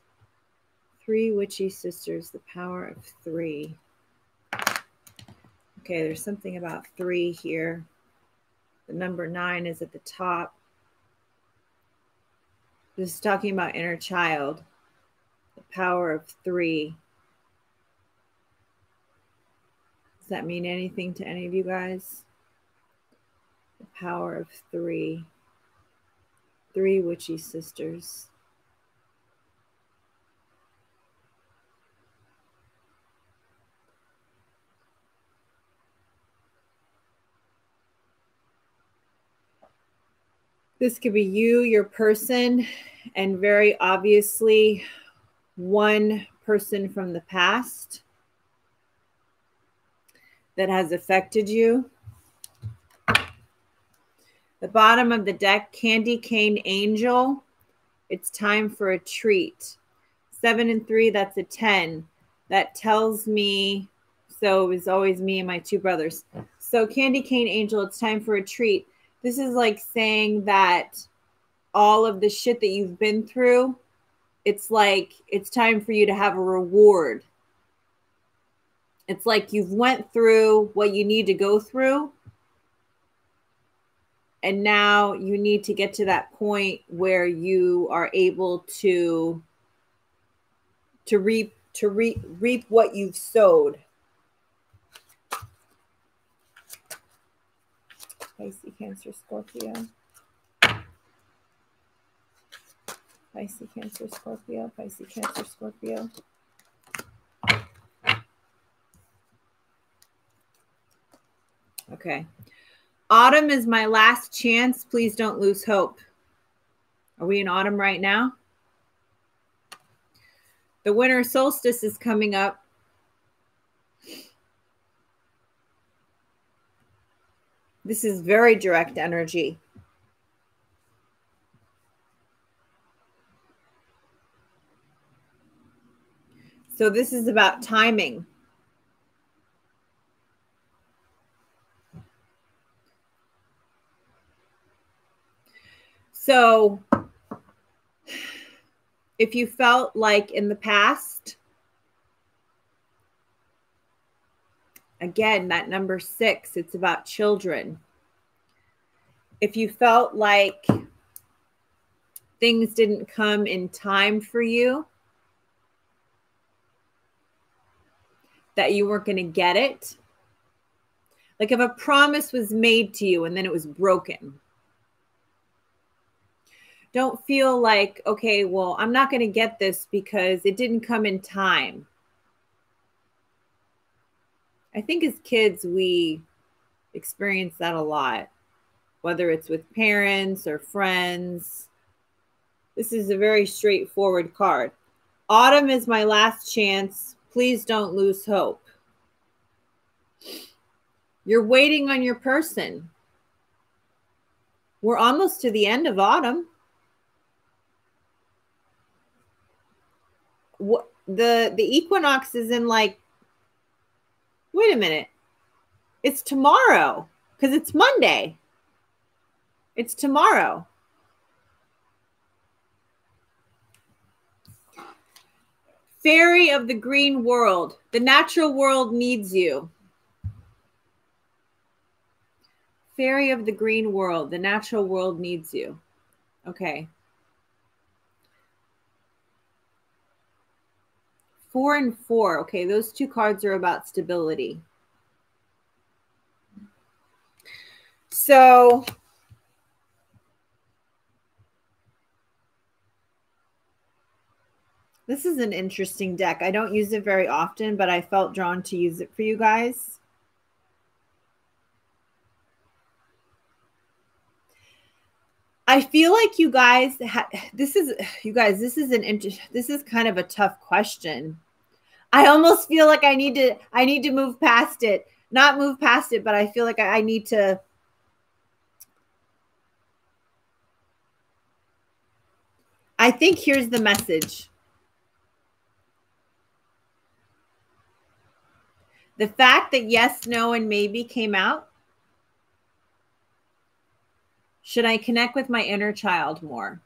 Three witchy sisters, the power of three. Okay, there's something about three here. The number nine is at the top. This is talking about inner child, the power of three. Does that mean anything to any of you guys? The power of three. Three witchy sisters. This could be you, your person, and very obviously one person from the past that has affected you. The bottom of the deck, Candy Cane Angel. It's time for a treat. Seven and three, that's a 10. That tells me, so it was always me and my two brothers. So, Candy Cane Angel, it's time for a treat. This is like saying that all of the shit that you've been through, it's like it's time for you to have a reward it's like you've went through what you need to go through and now you need to get to that point where you are able to to reap to reap reap what you've sowed Pisces, Cancer, Scorpio. Pisces, Cancer, Scorpio. Pisces, Cancer, Scorpio. Okay. Autumn is my last chance. Please don't lose hope. Are we in autumn right now? The winter solstice is coming up. This is very direct energy. So this is about timing. So if you felt like in the past, again, that number six, it's about children. If you felt like things didn't come in time for you, that you weren't going to get it, like if a promise was made to you and then it was broken don't feel like, okay, well, I'm not going to get this because it didn't come in time. I think as kids, we experience that a lot, whether it's with parents or friends. This is a very straightforward card. Autumn is my last chance. Please don't lose hope. You're waiting on your person. We're almost to the end of autumn. what the the equinox is in like wait a minute. It's tomorrow because it's monday. It's tomorrow. Fairy of the green world the natural world needs you. Fairy of the green world the natural world needs you. Okay Four and four. Okay, those two cards are about stability. So this is an interesting deck. I don't use it very often, but I felt drawn to use it for you guys. I feel like you guys this is you guys this is an this is kind of a tough question I almost feel like I need to I need to move past it. Not move past it, but I feel like I, need to I think here's the message. The fact that yes, no, and maybe came out. Should I connect with my inner child more?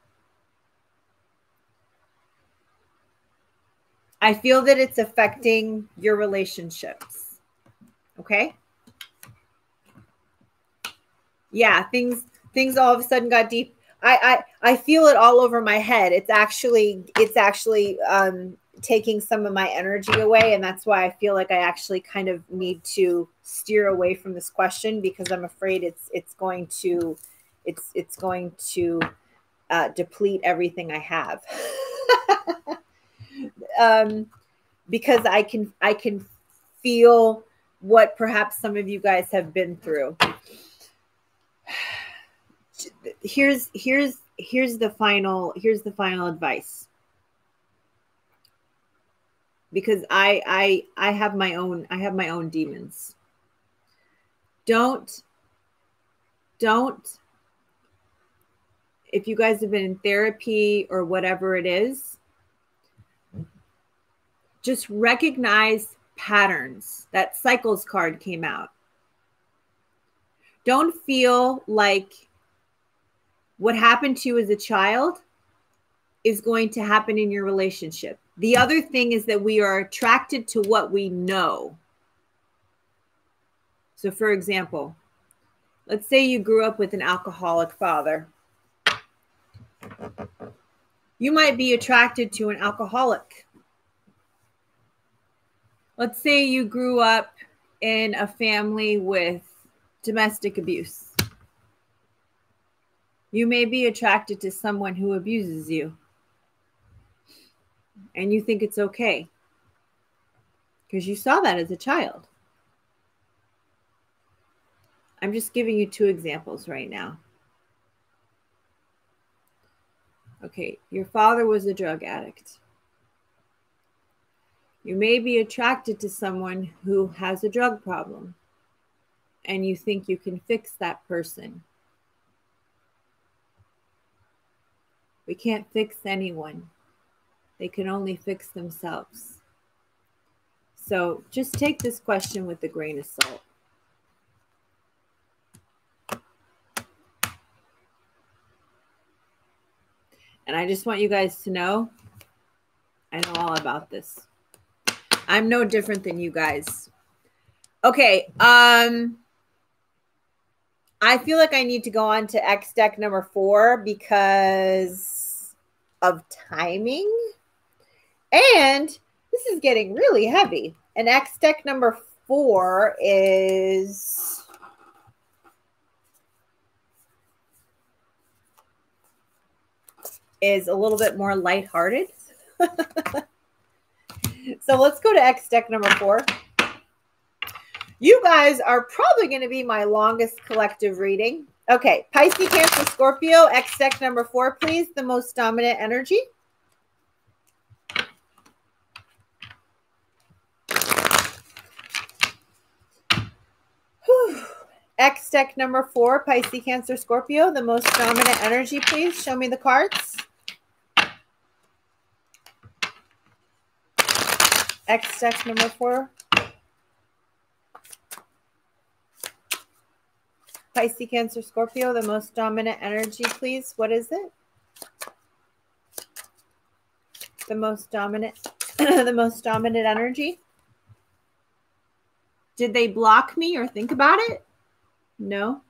I feel that it's affecting your relationships. Okay? Yeah, things things all of a sudden got deep. I I I feel it all over my head. It's actually it's actually um taking some of my energy away and that's why I feel like I actually kind of need to steer away from this question because I'm afraid it's it's going to it's it's going to uh, deplete everything I have. um, because I can I can feel what perhaps some of you guys have been through. Here's here's here's the final here's the final advice. Because I I I have my own I have my own demons. Don't don't if you guys have been in therapy or whatever it is, just recognize patterns. That cycles card came out. Don't feel like what happened to you as a child is going to happen in your relationship. The other thing is that we are attracted to what we know. So, for example, let's say you grew up with an alcoholic father. You might be attracted to an alcoholic let's say you grew up in a family with domestic abuse. You may be attracted to someone who abuses you. And you think it's okay because you saw that as a child. I'm just giving you two examples right now. Okay, your father was a drug addict. You may be attracted to someone who has a drug problem and you think you can fix that person. We can't fix anyone, they can only fix themselves. So just take this question with a grain of salt. And I just want you guys to know I know all about this. I'm no different than you guys. Okay. Um I feel like I need to go on to X deck number four because of timing. And this is getting really heavy. And X deck number four is is a little bit more lighthearted. So let's go to X deck number four. You guys are probably going to be my longest collective reading. Okay, Pisces, Cancer, Scorpio, X deck number four, please. The most dominant energy. X deck number four, Pisces, Cancer, Scorpio, the most dominant energy, please. Show me the cards. X deck number four. Pisces, Cancer, Scorpio, the most dominant energy, please. What is it? The most dominant, the most dominant energy. Did they block me or think about it? No.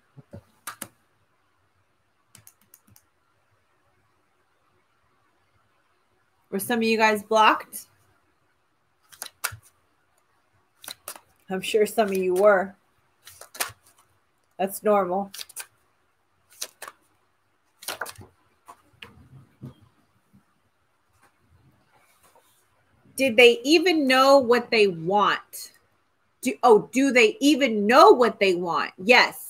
Were some of you guys blocked? I'm sure some of you were. That's normal. Did they even know what they want? Do, oh, do they even know what they want? Yes.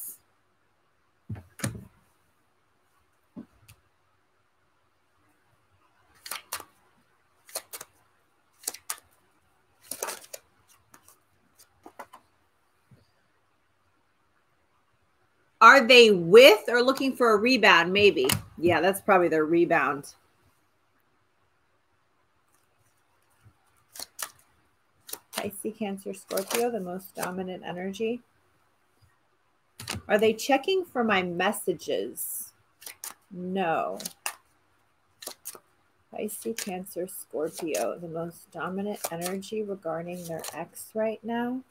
Are they with or looking for a rebound? Maybe. Yeah, that's probably their rebound. Pisces, Cancer, Scorpio, the most dominant energy. Are they checking for my messages? No. Pisces, Cancer, Scorpio, the most dominant energy regarding their ex right now.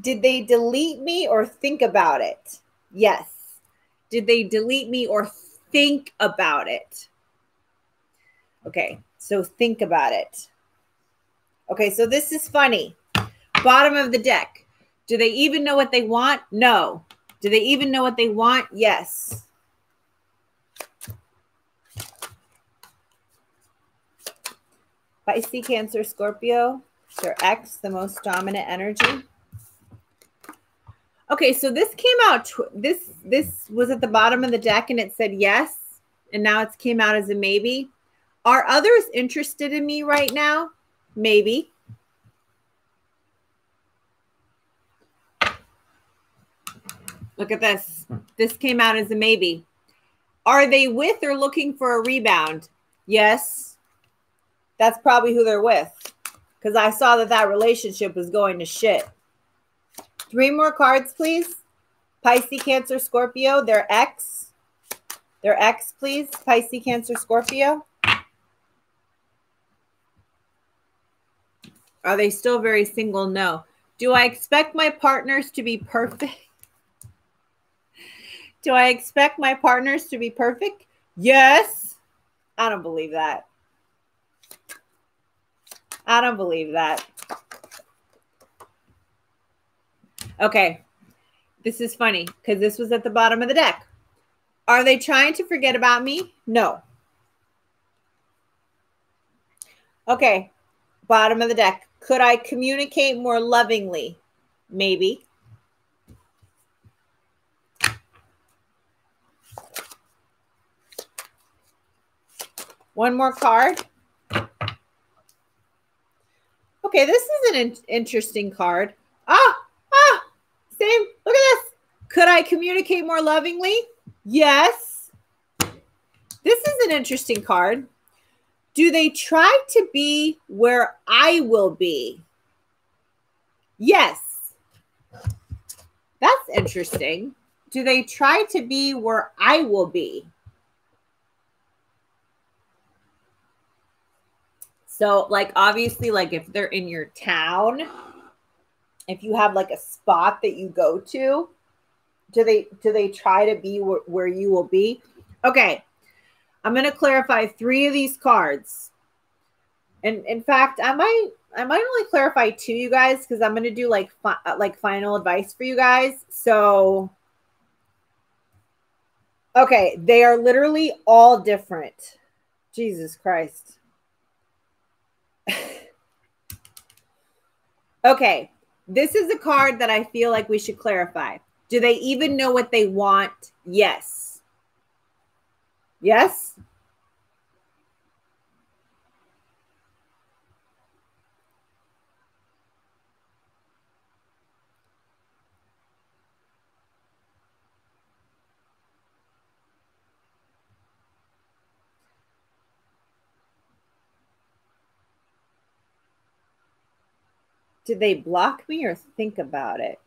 Did they delete me or think about it? Yes. Did they delete me or think about it? Okay, so think about it. Okay, so this is funny. Bottom of the deck. Do they even know what they want? No. Do they even know what they want? Yes. Pisces, Cancer, Scorpio, their ex, the most dominant energy. Okay, so this came out. This this was at the bottom of the deck, and it said yes, and now it's came out as a maybe. Are others interested in me right now? Maybe. Look at this. This came out as a maybe. Are they with or looking for a rebound? Yes. That's probably who they're with because I saw that that relationship was going to shit. Three more cards, please. Pisces, Cancer, Scorpio, their ex. Their ex, please. Pisces, Cancer, Scorpio. Are they still very single? No. Do I expect my partners to be perfect? Do I expect my partners to be perfect? Yes. I don't believe that. I don't believe that. Okay. This is funny because this was at the bottom of the deck. Are they trying to forget about me? No. Okay. Bottom of the deck. Could I communicate more lovingly? Maybe. One more card. Okay, this is an in interesting card. Ah, ah, same. Look at this. Could I communicate more lovingly? Yes. This is an interesting card. Do they try to be where I will be? Yes. That's interesting. Do they try to be where I will be? So, like, obviously, like if they're in your town, if you have like a spot that you go to, do they do they try to be wh- where you will be? Okay, I'm going to clarify three of these cards, and in fact, I might I might only clarify two, you guys, because I'm going to do like fi- like final advice for you guys. So, okay, they are literally all different. Jesus Christ. okay, this is a card that I feel like we should clarify. Do they even know what they want? Yes. Yes? Did they block me or think about it?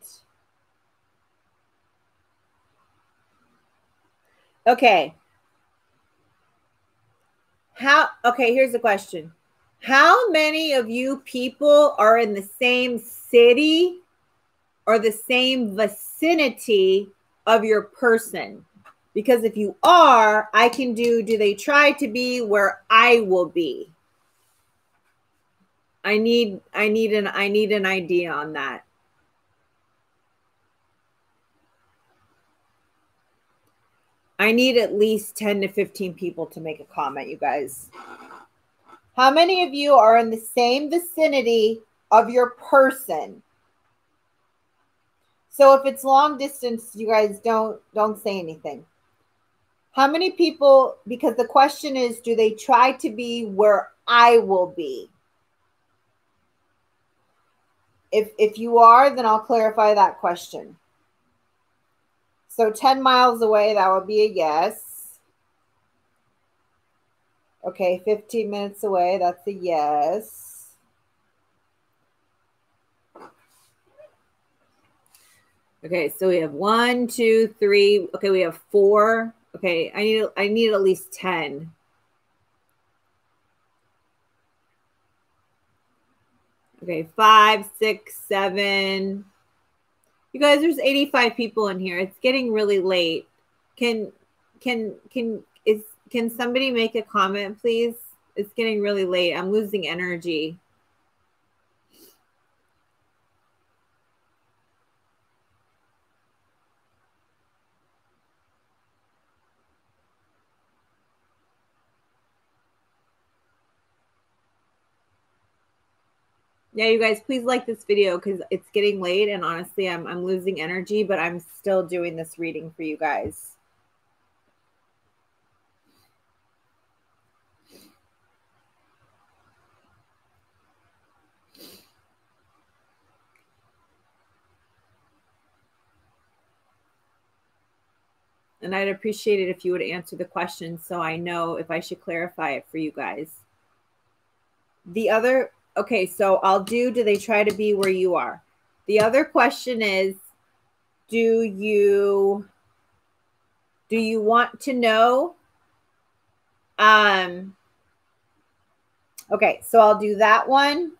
Okay. How okay, here's the question. How many of you people are in the same city or the same vicinity of your person? Because if you are, I can do do they try to be where I will be? I need I need an I need an idea on that. I need at least 10 to 15 people to make a comment, you guys. How many of you are in the same vicinity of your person? So if it's long distance, you guys don't don't say anything. How many people because the question is do they try to be where I will be? if if you are, then I'll clarify that question. So 10 miles away, that would be a yes. Okay, 15 minutes away, that's a yes. Okay, so we have one, two, three. Okay, we have four. Okay, I need I need at least 10. Okay, five, six, seven. You guys, there's 85 people in here. It's getting really late. Can can can is can somebody make a comment, please? It's getting really late. I'm losing energy. Yeah you guys please like this video because it's getting late and honestly I'm, I'm losing energy but i'm still doing this reading for you guys and I'd appreciate it if you would answer the question so I know if I should clarify it for you guys. The other okay, so I'll do do they try to be where you are? The other question is do you do you want to know um okay, so I'll do that one.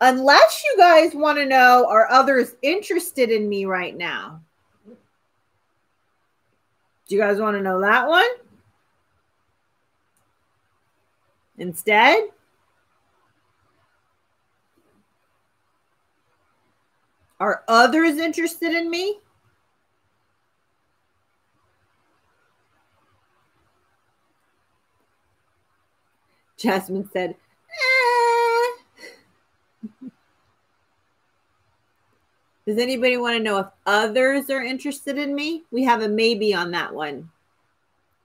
Unless you guys want to know are others interested in me right now? Do you guys want to know that one? Instead, are others interested in me? Jasmine said, eh. Does anybody want to know if others are interested in me? We have a maybe on that one.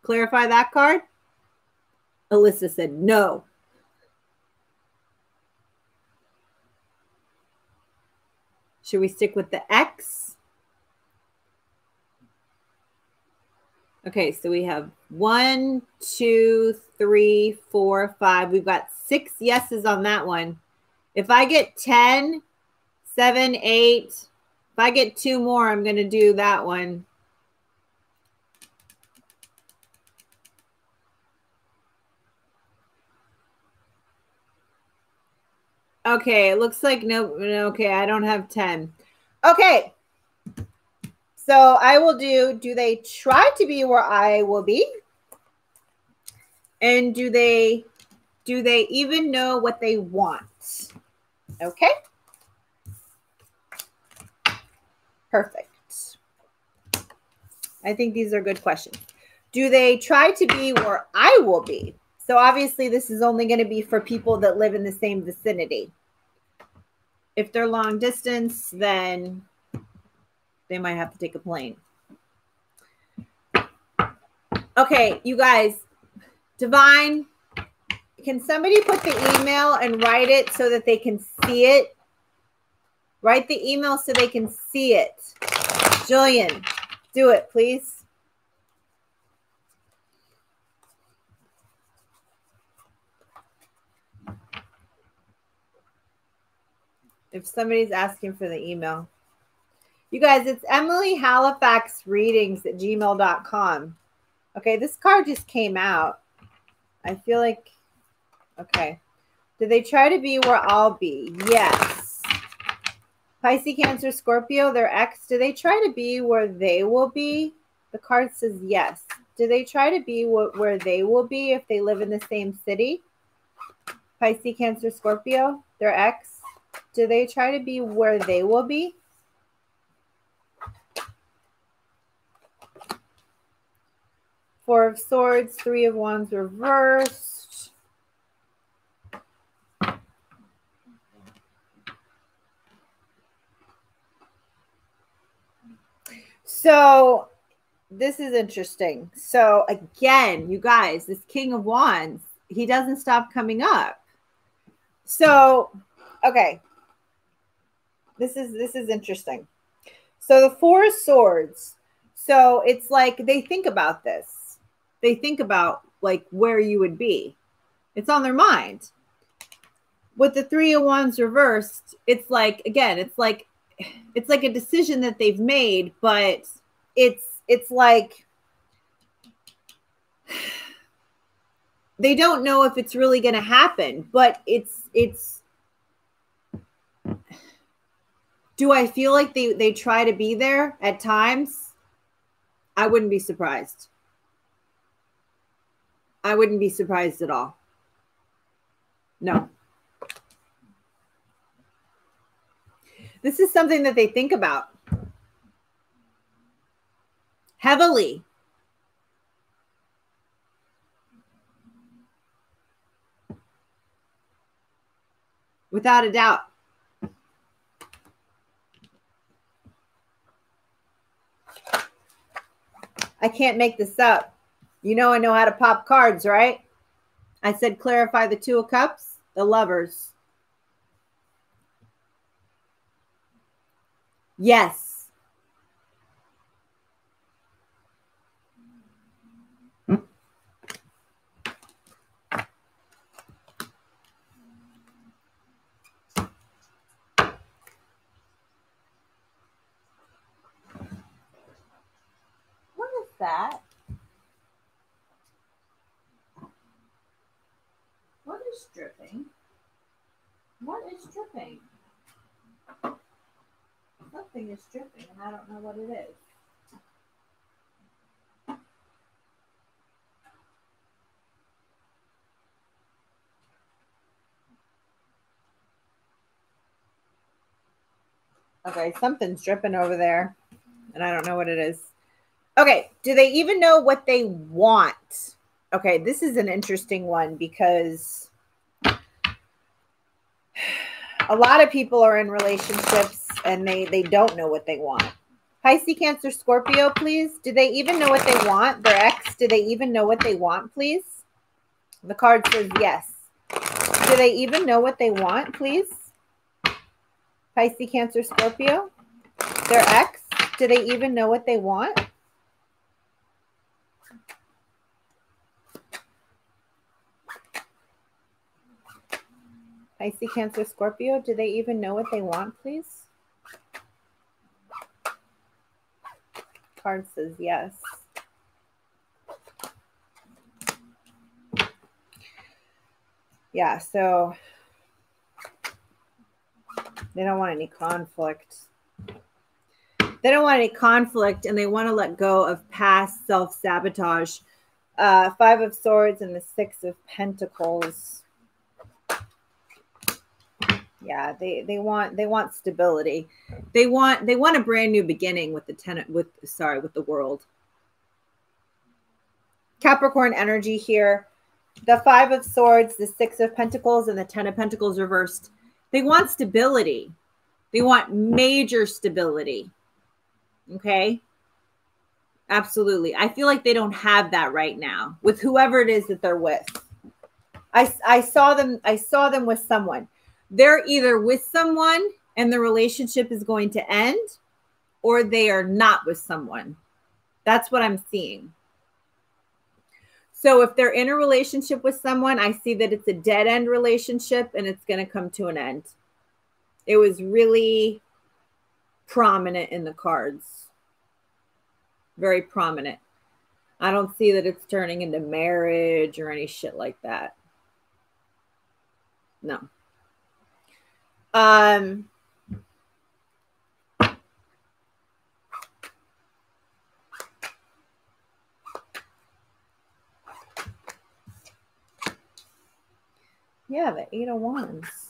Clarify that card. Alyssa said no. Should we stick with the ex? Okay, so we have one, two, three, four, five. We've got six yeses on that one. If I get 10, 7, 8, if I get two more, I'm going to do that one. Okay, it looks like no, okay, I don't have 10. Okay. So I will do, do they try to be where I will be? And do they, do they even know what they want? Okay. Perfect. I think these are good questions. Do they try to be where I will be? So obviously this is only going to be for people that live in the same vicinity. If they're long distance, then they might have to take a plane. Okay, you guys, Divine, can somebody put the email and write it so that they can see it? Write the email so they can see it. Jillian, do it, please. If somebody's asking for the email. You guys, it's Emily Halifax readings at gmail.com. Okay, this card just came out. I feel like, okay. Do they try to be where I'll be? Yes. Pisces, Cancer, Scorpio, their ex, do they try to be where they will be? The card says yes. Do they try to be wh where they will be if they live in the same city? Pisces, Cancer, Scorpio, their ex? Do they try to be where they will be? Four of Swords, Three of Wands reversed. So this is interesting. So again, you guys, this King of Wands, he doesn't stop coming up. So, okay. This is this is interesting. So the four swords. So it's like they think about this. They think about like where you would be. It's on their mind. With the three of wands reversed, it's like again, it's like it's like a decision that they've made, but it's it's like they don't know if it's really going to happen, but it's it's do I feel like they they try to be there at times? I wouldn't be surprised. I wouldn't be surprised at all. No. This is something that they think about heavily. Without a doubt. I can't make this up. You know I know how to pop cards, right? I said clarify the two of cups, the lovers. Yes. That. What is dripping? What is dripping? Something is dripping, and I don't know what it is. Okay, something's dripping over there, and I don't know what it is. Okay. Do they even know what they want? Okay. This is an interesting one because a lot of people are in relationships and they, they don't know what they want. Pisces, Cancer, Scorpio, please. Do they even know what they want? Their ex, do they even know what they want, please? The card says yes. Do they even know what they want, please? Pisces, Cancer, Scorpio. Their ex, do they even know what they want? Pisces, Cancer, Scorpio, do they even know what they want, please? Card says yes. Yeah, so they don't want any conflict. They don't want any conflict and they want to let go of past self sabotage. Uh, five of Swords and the Six of Pentacles yeah they they want they want stability. They want they want a brand new beginning with the tenant with sorry with the world. Capricorn energy here. The five of swords the six of pentacles and the ten of pentacles reversed. They want stability. They want major stability. Okay? Absolutely. I feel like they don't have that right now with whoever it is that they're with. I i saw them i saw them with someone they're either with someone and the relationship is going to end or they are not with someone. That's what I'm seeing. So if they're in a relationship with someone, I see that it's a dead end relationship and it's going to come to an end. It was really prominent in the cards. Very prominent. I don't see that it's turning into marriage or any shit like that. No. Um, yeah, the eight of wands.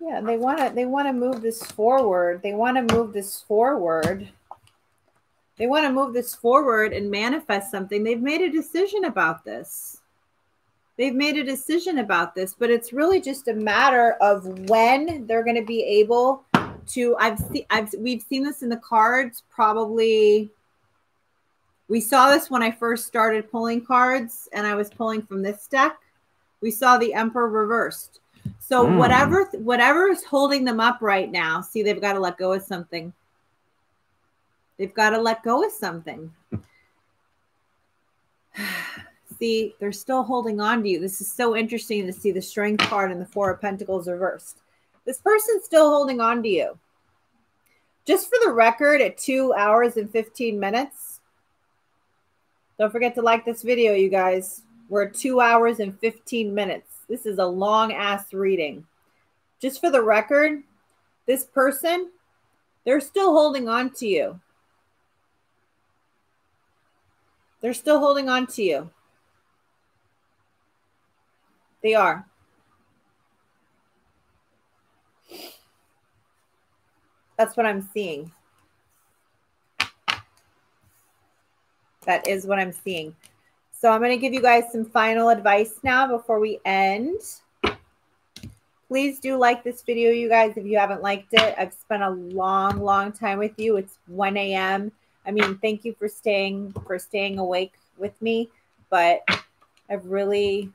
Yeah, they want to they want to move this forward. They want to move this forward. They want to move this forward and manifest something. They've made a decision about this. They've made a decision about this, but it's really just a matter of when they're going to be able to. I've seen, I've we've seen this in the cards. Probably, We saw this when I first started pulling cards and I was pulling from this deck. We saw the Emperor reversed. So mm. whatever whatever is holding them up right now, see they've got to let go of something. They've got to let go of something. they're still holding on to you. This is so interesting to see the strength card and the four of pentacles reversed. This person's still holding on to you. Just for the record, at two hours and 15 minutes, don't forget to like this video, you guys. We're two hours and 15 minutes. This is a long ass reading. Just for the record, this person, they're still holding on to you. They're still holding on to you. They are. That's what I'm seeing. That is what I'm seeing. So I'm going to give you guys some final advice now before we end. Please do like this video, you guys, if you haven't liked it. I've spent a long, long time with you. It's 1 a.m. I mean, thank you for staying for staying awake with me, but I've really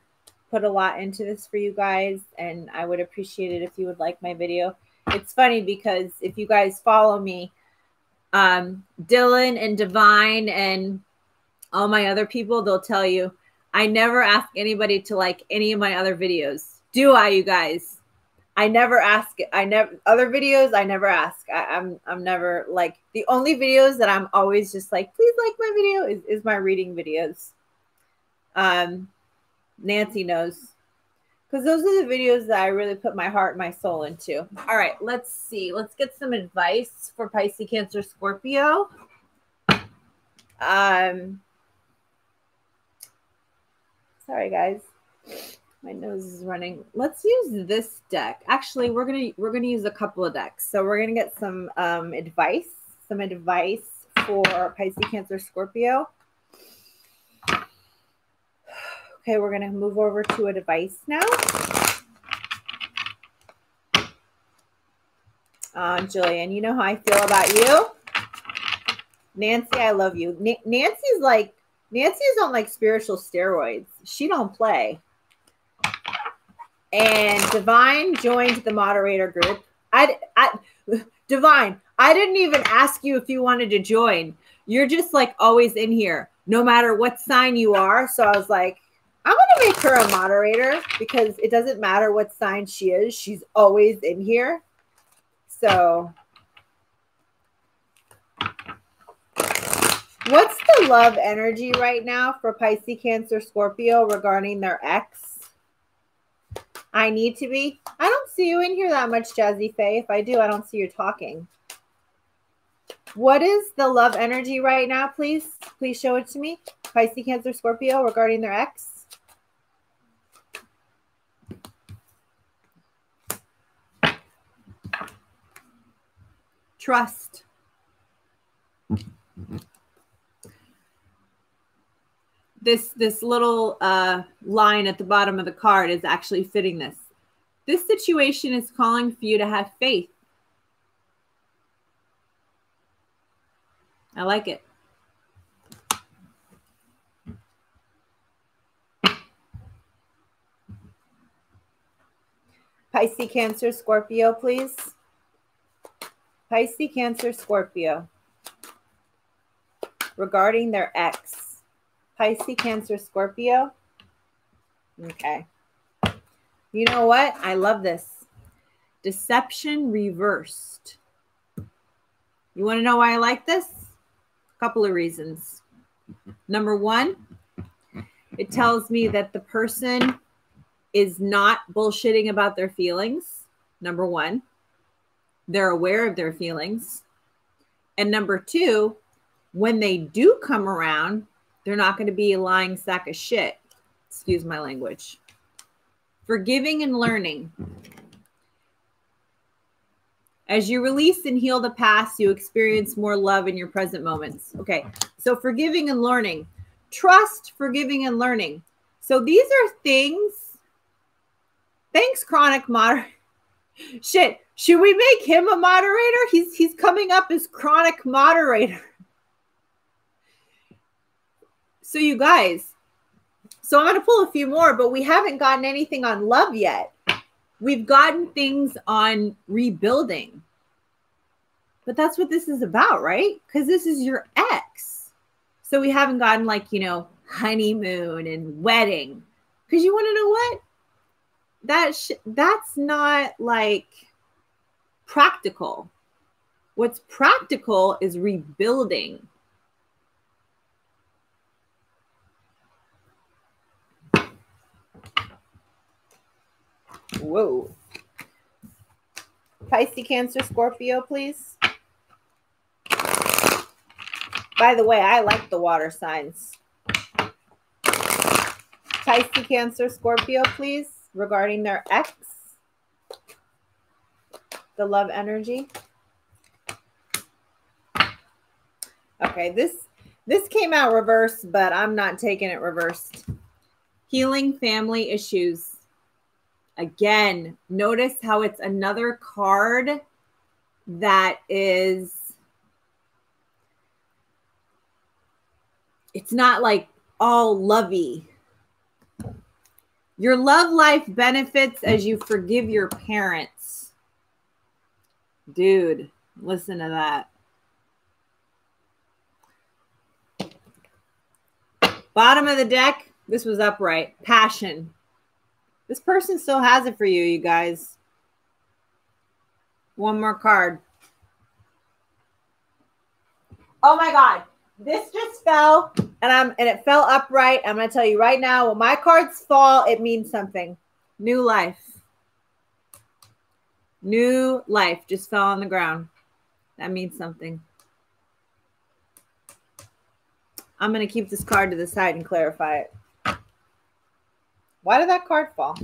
put a lot into this for you guys, and I would appreciate it if you would like my video. It's funny because if you guys follow me, um, Dylan and Divine and all my other people, they'll tell you I never ask anybody to like any of my other videos. Do I, you guys? I never ask. I never other videos. I never ask. I, I'm, I'm never like the only videos that I'm always just like, please like my video is, is my reading videos. Um, Nancy knows because those are the videos that I really put my heart my soul into. All right, let's see. Let's get some advice for Pisces, Cancer, Scorpio. Um, Sorry, guys. My nose is running. Let's use this deck. Actually, we're gonna we're gonna use a couple of decks. So we're gonna get some um, advice, some advice for Pisces, Cancer, Scorpio. Okay, we're gonna move over to a device now. Uh, Jillian, you know how I feel about you. Nancy, I love you. Nancy's like Nancy is on like spiritual steroids. She don't play. And Divine joined the moderator group. I, I, Divine, I didn't even ask you if you wanted to join. You're just like always in here, no matter what sign you are. So I was like, I'm to make her a moderator because it doesn't matter what sign she is. She's always in here. So What's the love energy right now for Pisces, Cancer, Scorpio regarding their ex? I need to be. I don't see you in here that much, Jazzy Faye. If I do, I don't see you talking. What is the love energy right now, please? Please show it to me. Pisces, Cancer, Scorpio regarding their ex. Trust. this this little uh, line at the bottom of the card is actually fitting this. This situation is calling for you to have faith. I like it. Pisces, Cancer, Scorpio, please. Pisces, Cancer, Scorpio. Regarding their ex. Pisces, Cancer, Scorpio. Okay. You know what? I love this. Deception reversed. You want to know why I like this? A couple of reasons. Number one, it tells me that the person is not bullshitting about their feelings. Number one, they're aware of their feelings. And number two, when they do come around, they're not going to be a lying sack of shit. Excuse my language. Forgiving and learning. As you release and heal the past, you experience more love in your present moments. Okay. So forgiving and learning. Trust, forgiving and learning. So these are things. Thanks, chronic moderator. Shit. Should we make him a moderator? He's he's coming up as chronic moderator. So, you guys, so I'm to pull a few more, but we haven't gotten anything on love yet. We've gotten things on rebuilding. But that's what this is about, right? Because this is your ex. So we haven't gotten like, you know, honeymoon and wedding. Because you want to know what? That that's not like practical. What's practical is rebuilding. Whoa. Pisces, Cancer, Scorpio, please. By the way, I like the water signs. Pisces, Cancer, Scorpio, please, regarding their ex. The love energy. Okay, this this came out reversed, but I'm not taking it reversed. Healing family issues. Again, notice how it's another card that is it's not like all lovey. Your love life benefits as you forgive your parents. Dude, listen to that. Bottom of the deck, this was upright. Passion. This person still has it for you, you guys. One more card. Oh my God. This just fell and I'm and it fell upright. I'm gonna tell you right now, when my cards fall, it means something. New life. New life just fell on the ground. That means something. I'm going to keep this card to the side and clarify it. Why did that card fall?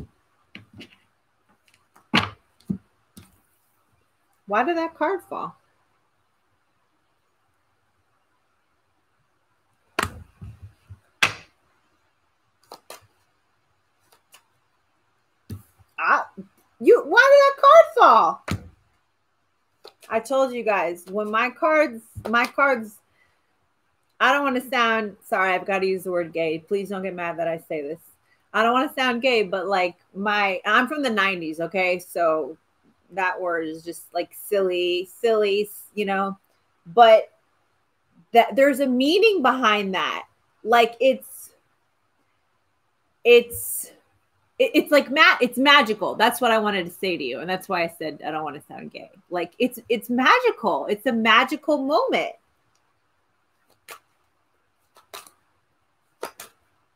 Why did that card fall? Ah, you why fall? I told you guys when my cards my cards I don't want to sound sorry, I've got to use the word gay. Please don't get mad that I say this. I don't want to sound gay, but like my I'm from the 90s, okay? So that word is just like silly, silly, you know. But that there's a meaning behind that. Like it's it's it's like Matt, it's magical that's what i wanted to say to you and that's why i said i don't want to sound gay like it's it's magical it's a magical moment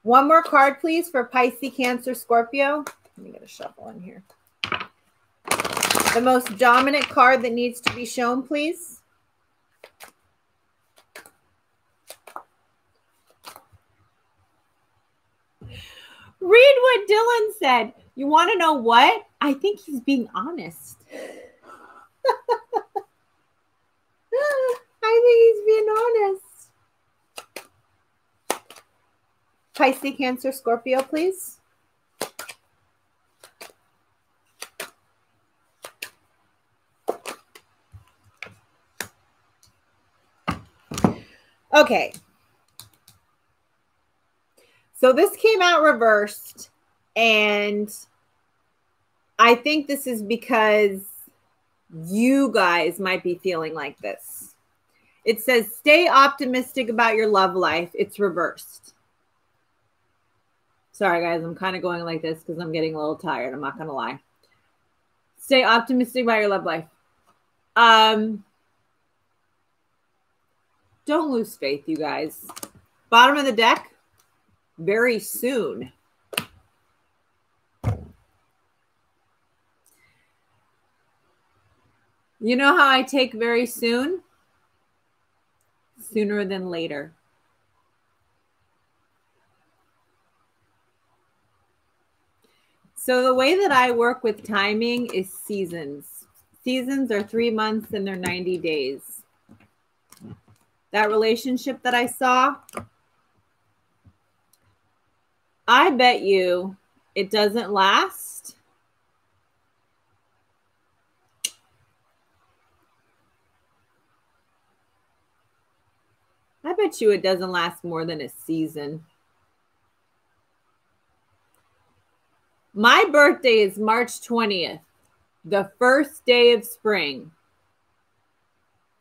One more card, please, for Pisces, Cancer, Scorpio. Let me get a shuffle in here. The most dominant card that needs to be shown, please. Read what Dylan said. You want to know what? I think he's being honest. I think he's being honest. Pisces, Cancer, Scorpio, please. Okay. So this came out reversed, and I think this is because you guys might be feeling like this. It says, stay optimistic about your love life. It's reversed. Sorry, guys, I'm kind of going like this because I'm getting a little tired. I'm not going to lie. Stay optimistic about your love life. Um, don't lose faith, you guys. Bottom of the deck, very soon. You know how I take very soon? Sooner than later. So the way that I work with timing is seasons. Seasons are three months and they're 90 days. That relationship that I saw, I bet you it doesn't last. I bet you it doesn't last more than a season. My birthday is March 20th, the first day of spring,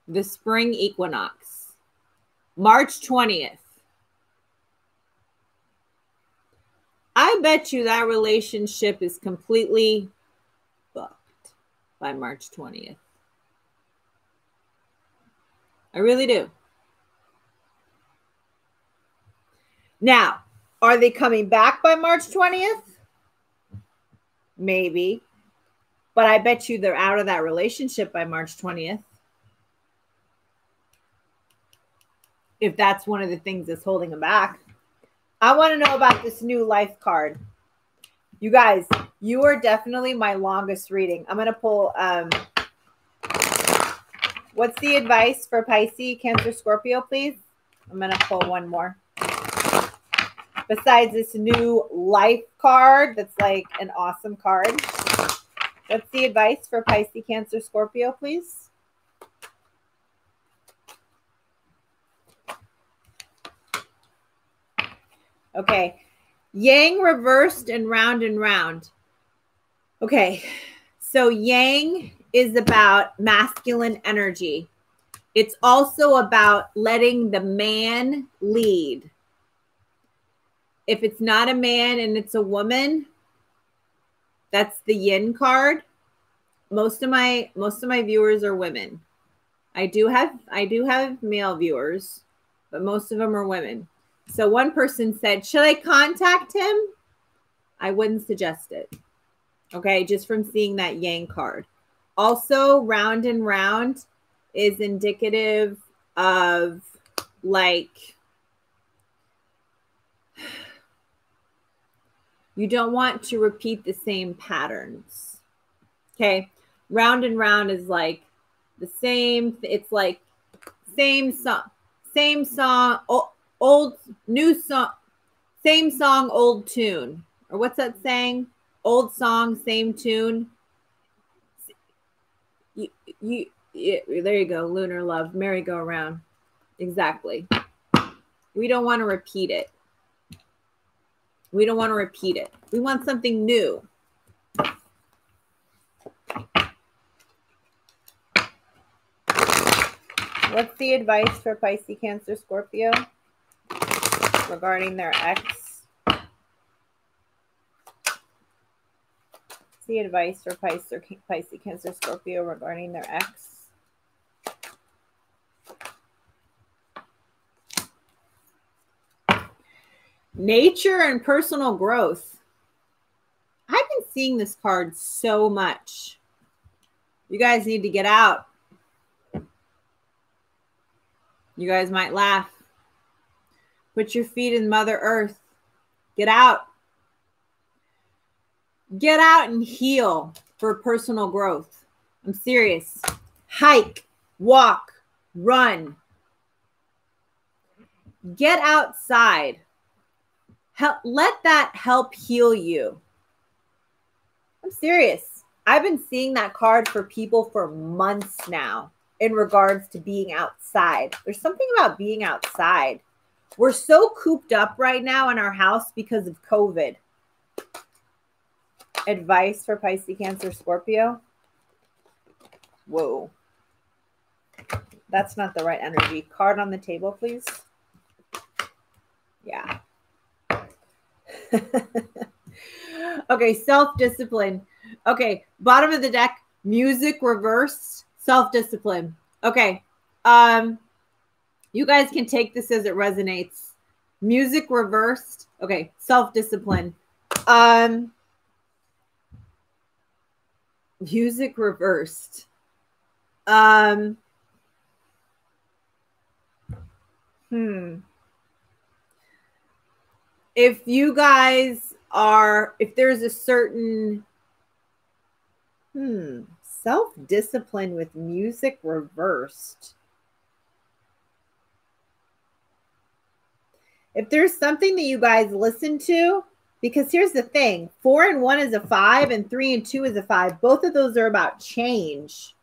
the spring equinox. March 20th. I bet you that relationship is completely fucked by March 20th. I really do. Now, are they coming back by March 20th? Maybe. But I bet you they're out of that relationship by March 20th. If that's one of the things that's holding them back. I want to know about this new life card. You guys, you are definitely my longest reading. I'm going to pull um What's the advice for Pisces, Cancer, Scorpio, please? I'm going to pull one more. Besides this new life card that's like an awesome card. What's the advice for Pisces, Cancer, Scorpio, please? Okay. Yang reversed and round and round. Okay. So yang is about masculine energy. It's also about letting the man lead. If it's not a man and it's a woman, that's the yin card. Most of my most of my viewers are women. I do have I do have male viewers, but most of them are women. So one person said, "Should I contact him?" I wouldn't suggest it. Okay, just from seeing that yang card. Also, round and round is indicative of like you don't want to repeat the same patterns. Okay. Round and round is like the same, it's like same song, same song, oh, old, new song, same song, old tune. Or what's that saying? Old song, same tune. You, you there you go lunar love merry-go-round. Exactly. We don't want to repeat it. We don't want to repeat it. We want something new. What's the advice for pisces cancer scorpio regarding their ex the advice for Pisces, Pisces, Cancer, Scorpio regarding their ex? Nature and personal growth. I've been seeing this card so much. You guys need to get out. You guys might laugh. Put your feet in Mother Earth. Get out. Get out and heal for personal growth. I'm serious. Hike, walk, run. Get outside. Help, let that help heal you. I'm serious. I've been seeing that card for people for months now in regards to being outside. There's something about being outside. We're so cooped up right now in our house because of COVID advice for Pisces, Cancer, Scorpio. Whoa. That's not the right energy. Card on the table, please. Yeah. okay, self-discipline. Okay, bottom of the deck, music reversed, self-discipline. Okay. Um you guys can take this as it resonates. Music reversed. Okay, self-discipline. Um music reversed. Um, hmm. If you guys are, if there's a certain, hmm, self discipline with music reversed. If there's something that you guys listen to because here's the thing four and one is a five, and three and two is a five. Both of those are about change.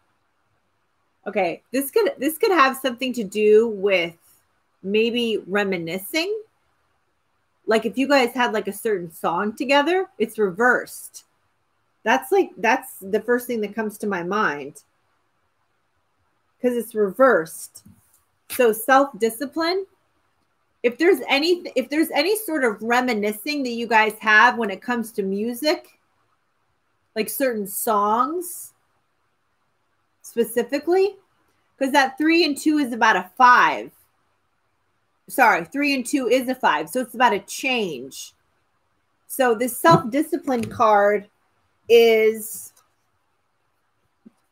Okay, this could this could have something to do with maybe reminiscing. Like if you guys had like a certain song together, it's reversed. That's like that's the first thing that comes to my mind. Cuz it's reversed. So self-discipline if there's any if there's any sort of reminiscing that you guys have when it comes to music, like certain songs specifically, because that three and two is about a five. Sorry, three and two is a five. So it's about a change. So this self discipline card is,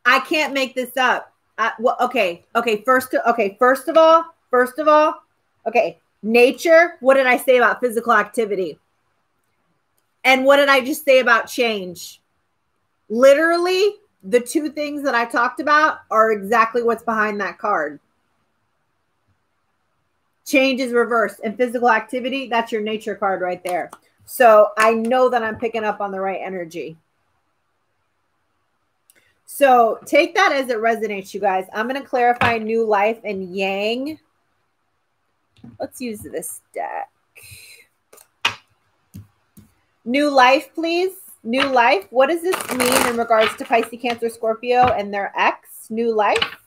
I can't make this up. I, well, okay, okay. First, okay. First of all, first of all, okay. Nature. What did I say about physical activity? And what did I just say about change? Literally, the two things that I talked about are exactly what's behind that card. Change is reversed and physical activity, that's your nature card right there. So I know that I'm picking up on the right energy. So take that as it resonates, you guys. I'm going to clarify new life and yang. Let's use this deck. New life, please. New life. What does this mean in regards to Pisces, Cancer, Scorpio, and their ex? New life.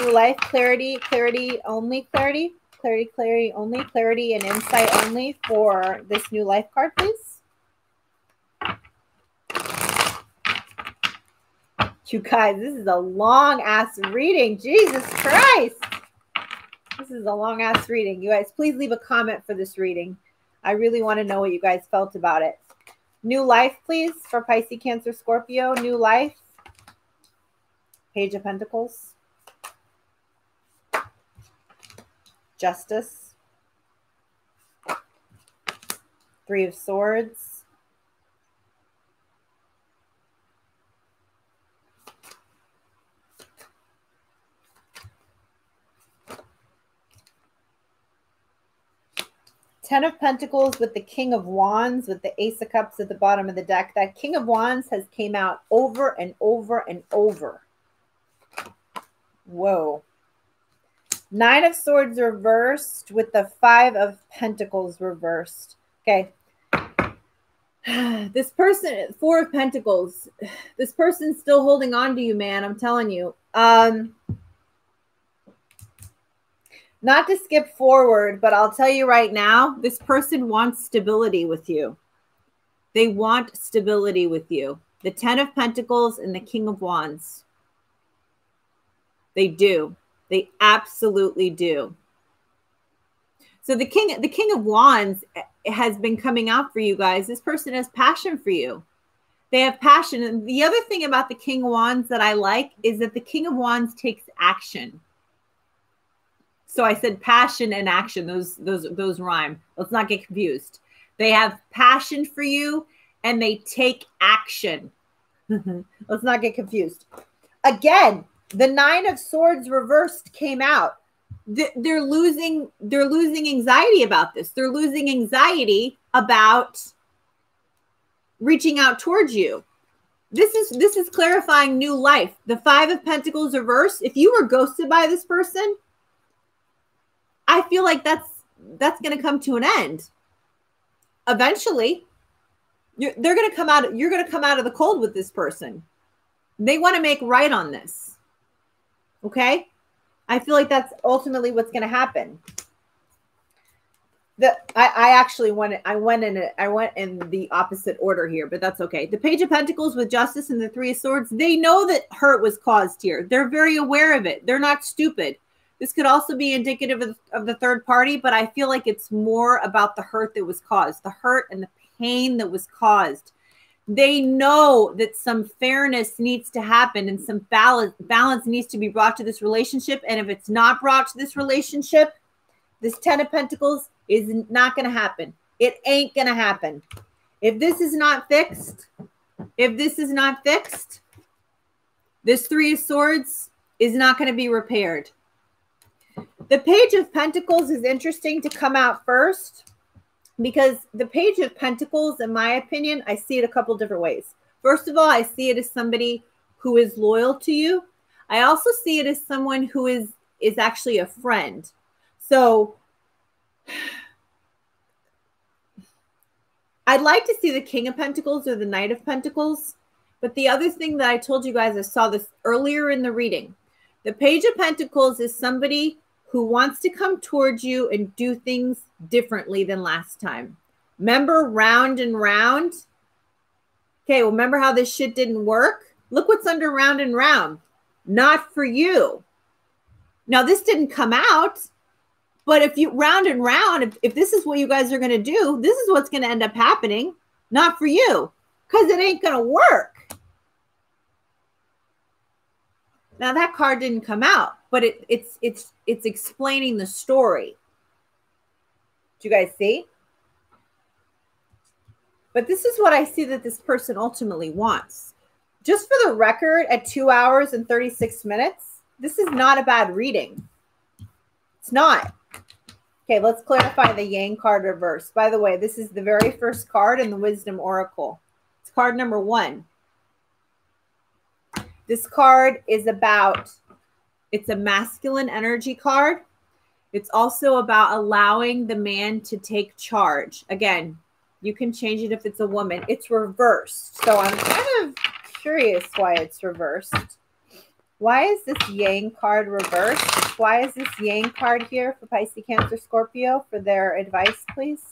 New life. Clarity. Clarity only. Clarity. Clarity. Clarity only. Clarity and insight only for this new life card, please. You guys, this is a long ass reading. Jesus Christ. This is a long ass reading. You guys, please leave a comment for this reading. I really want to know what you guys felt about it. New life, please, for Pisces, Cancer, Scorpio. New life. Page of Pentacles. Justice. Three of Swords. Ten of Pentacles with the King of Wands with the Ace of Cups at the bottom of the deck. That King of Wands has came out over and over and over. Whoa. Nine of Swords reversed with the Five of Pentacles reversed. Okay. This person, Four of Pentacles, this person's still holding on to you, man. I'm telling you. Um, not to skip forward, but I'll tell you right now, this person wants stability with you. They want stability with you. The 10 of Pentacles and the King of Wands. They do. They absolutely do. So the king the king of wands has been coming out for you guys. This person has passion for you. They have passion. And the other thing about the king of wands that I like is that the king of wands takes action. So I said passion and action. Those those those rhyme. Let's not get confused. They have passion for you and they take action. Let's not get confused. Again, the 9 of swords reversed came out. They're losing they're losing anxiety about this. They're losing anxiety about reaching out towards you. This is this is clarifying new life. The 5 of pentacles reversed. If you were ghosted by this person, I feel like that's that's going to come to an end. Eventually, you're, they're going to come out. You're going to come out of the cold with this person. They want to make right on this. Okay, I feel like that's ultimately what's going to happen. The I, I actually went I went in it I went in the opposite order here, but that's okay. The Page of Pentacles with Justice and the Three of Swords, they know that hurt was caused here. They're very aware of it. They're not stupid this could also be indicative of, of, the third party, but I feel like it's more about the hurt that was caused, the hurt and the pain that was caused. They know that some fairness needs to happen and some balance, balance needs to be brought to this relationship. And if it's not brought to this relationship, this Ten of Pentacles is not going to happen. It ain't going to happen. If this is not fixed, if this is not fixed, this Three of Swords is not going to be repaired. The Page of Pentacles is interesting to come out first because the Page of Pentacles, in my opinion, I see it a couple different ways. First of all, I see it as somebody who is loyal to you. I also see it as someone who is is actually a friend. So I'd like to see the King of Pentacles or the Knight of Pentacles. But the other thing that I told you guys, I saw this earlier in the reading. The Page of Pentacles is somebody who wants to come towards you and do things differently than last time. Remember round and round? Okay, well, remember how this shit didn't work? Look what's under round and round. Not for you. Now, this didn't come out, but if you round and round, if, if this is what you guys are going to do, this is what's going to end up happening. Not for you, because it ain't going to work. Now that card didn't come out, but it, it's it's it's explaining the story. Do you guys see? But this is what I see that this person ultimately wants. Just for the record, at two hours and 36 minutes, this is not a bad reading. It's not. Okay, let's clarify the Yang card reverse. By the way, this is the very first card in the Wisdom Oracle. It's card number one. This card is about, it's a masculine energy card. It's also about allowing the man to take charge. Again, you can change it if it's a woman. It's reversed. So I'm kind of curious why it's reversed. Why is this Yang card reversed? Why is this Yang card here for Pisces, Cancer, Scorpio for their advice, please?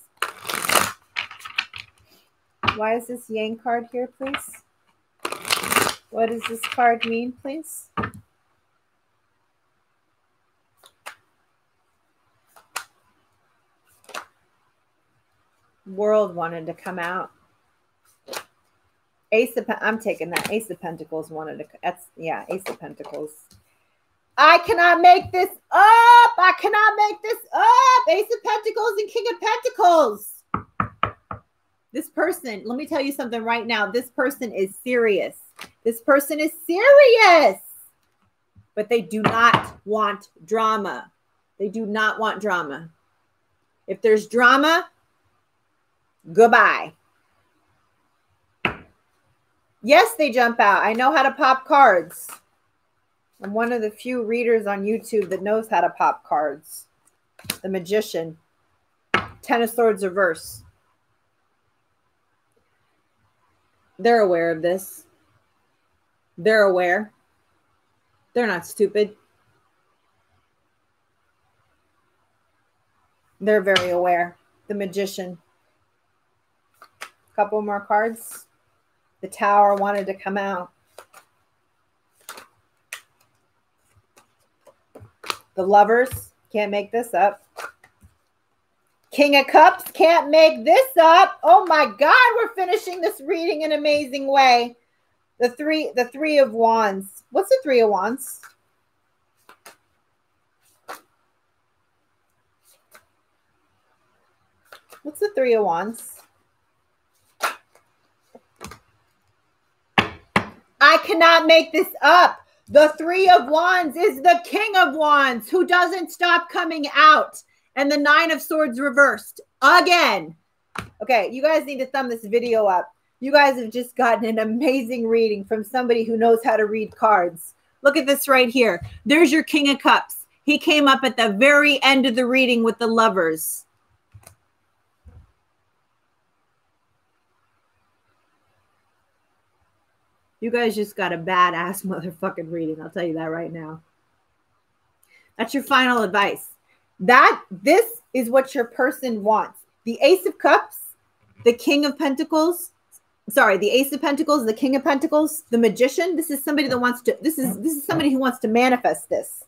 Why is this Yang card here, please? What does this card mean, please? World wanted to come out. Ace of I'm taking that. Ace of Pentacles wanted to. That's yeah. Ace of Pentacles. I cannot make this up. I cannot make this up. Ace of Pentacles and King of Pentacles. This person, let me tell you something right now. This person is serious. This person is serious, but they do not want drama. They do not want drama. If there's drama, goodbye. Yes, they jump out. I know how to pop cards. I'm one of the few readers on YouTube that knows how to pop cards. The Magician. Ten of Swords reverse. They're aware of this. They're aware. They're not stupid. They're very aware. The magician. Couple more cards. The tower wanted to come out. The lovers can't make this up. King of Cups can't make this up. Oh my God, we're finishing this reading in an amazing way. The three, the three of wands. What's the three of wands? What's the three of wands? I cannot make this up. The three of wands is the king of wands who doesn't stop coming out. And the nine of swords reversed again. Okay, you guys need to thumb this video up. You guys have just gotten an amazing reading from somebody who knows how to read cards. Look at this right here. There's your King of Cups. He came up at the very end of the reading with the lovers. You guys just got a badass motherfucking reading. I'll tell you that right now. That's your final advice. That this is what your person wants. The Ace of Cups, the King of Pentacles, sorry, the Ace of Pentacles, the King of Pentacles, the Magician. This is somebody that wants to. This is this is somebody who wants to manifest this.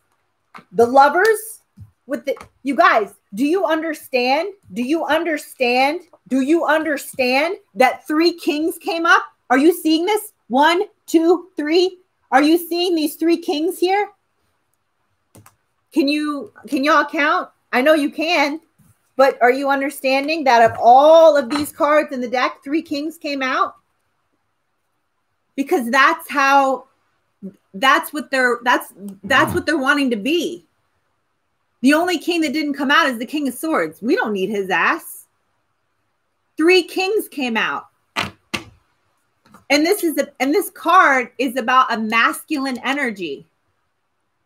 The Lovers with the you guys. Do you understand? Do you understand? Do you understand that three kings came up? Are you seeing this? One, two, three. Are you seeing these three kings here? Can you can y'all count? I know you can. But are you understanding that of all of these cards in the deck, three kings came out? Because that's how that's what they're that's that's what they're wanting to be. The only king that didn't come out is the king of swords. We don't need his ass. Three kings came out. And this is a, and this card is about a masculine energy.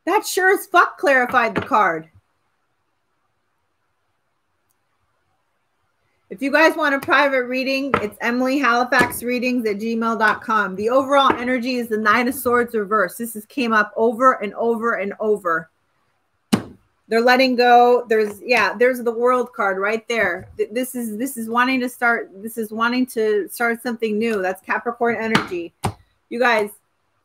That sure as fuck clarified the card. If you guys want a private reading, it's Emily Halifax readings at gmail.com. The overall energy is the nine of swords reverse. This has came up over and over and over. They're letting go. There's yeah, there's the world card right there. This is this is wanting to start. This is wanting to start something new. That's Capricorn energy. You guys,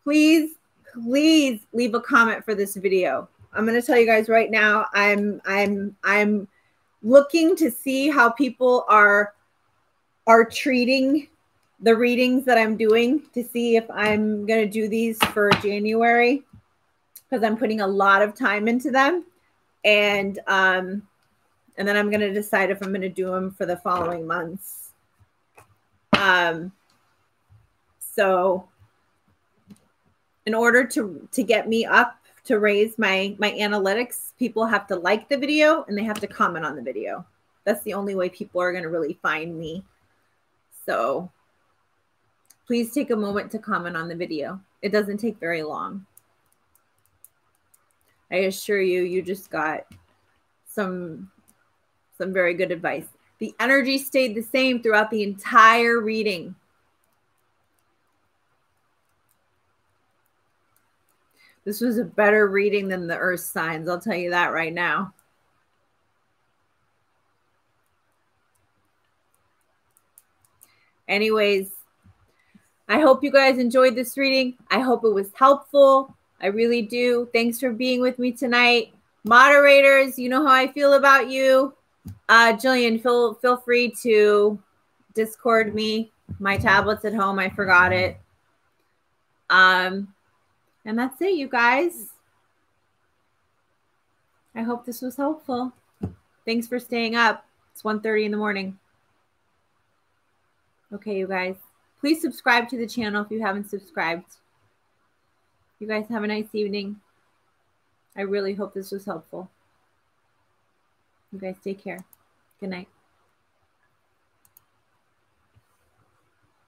please, please leave a comment for this video. I'm going to tell you guys right now. I'm I'm I'm looking to see how people are are treating the readings that I'm doing to see if I'm going to do these for January because I'm putting a lot of time into them and um, and then I'm going to decide if I'm going to do them for the following months. Um, so in order to to get me up to raise my my analytics, people have to like the video and they have to comment on the video. That's the only way people are going to really find me. So please take a moment to comment on the video. It doesn't take very long. I assure you, you just got some some very good advice. The energy stayed the same throughout the entire reading. This was a better reading than the earth signs. I'll tell you that right now. Anyways, I hope you guys enjoyed this reading. I hope it was helpful. I really do. Thanks for being with me tonight. Moderators, you know how I feel about you. Uh, Jillian, feel feel free to Discord me. My tablet's at home. I forgot it. Um, and that's it, you guys. I hope this was helpful. Thanks for staying up. It's 1.30 in the morning. Okay, you guys. Please subscribe to the channel if you haven't subscribed. You guys have a nice evening. I really hope this was helpful. You guys take care. Good night.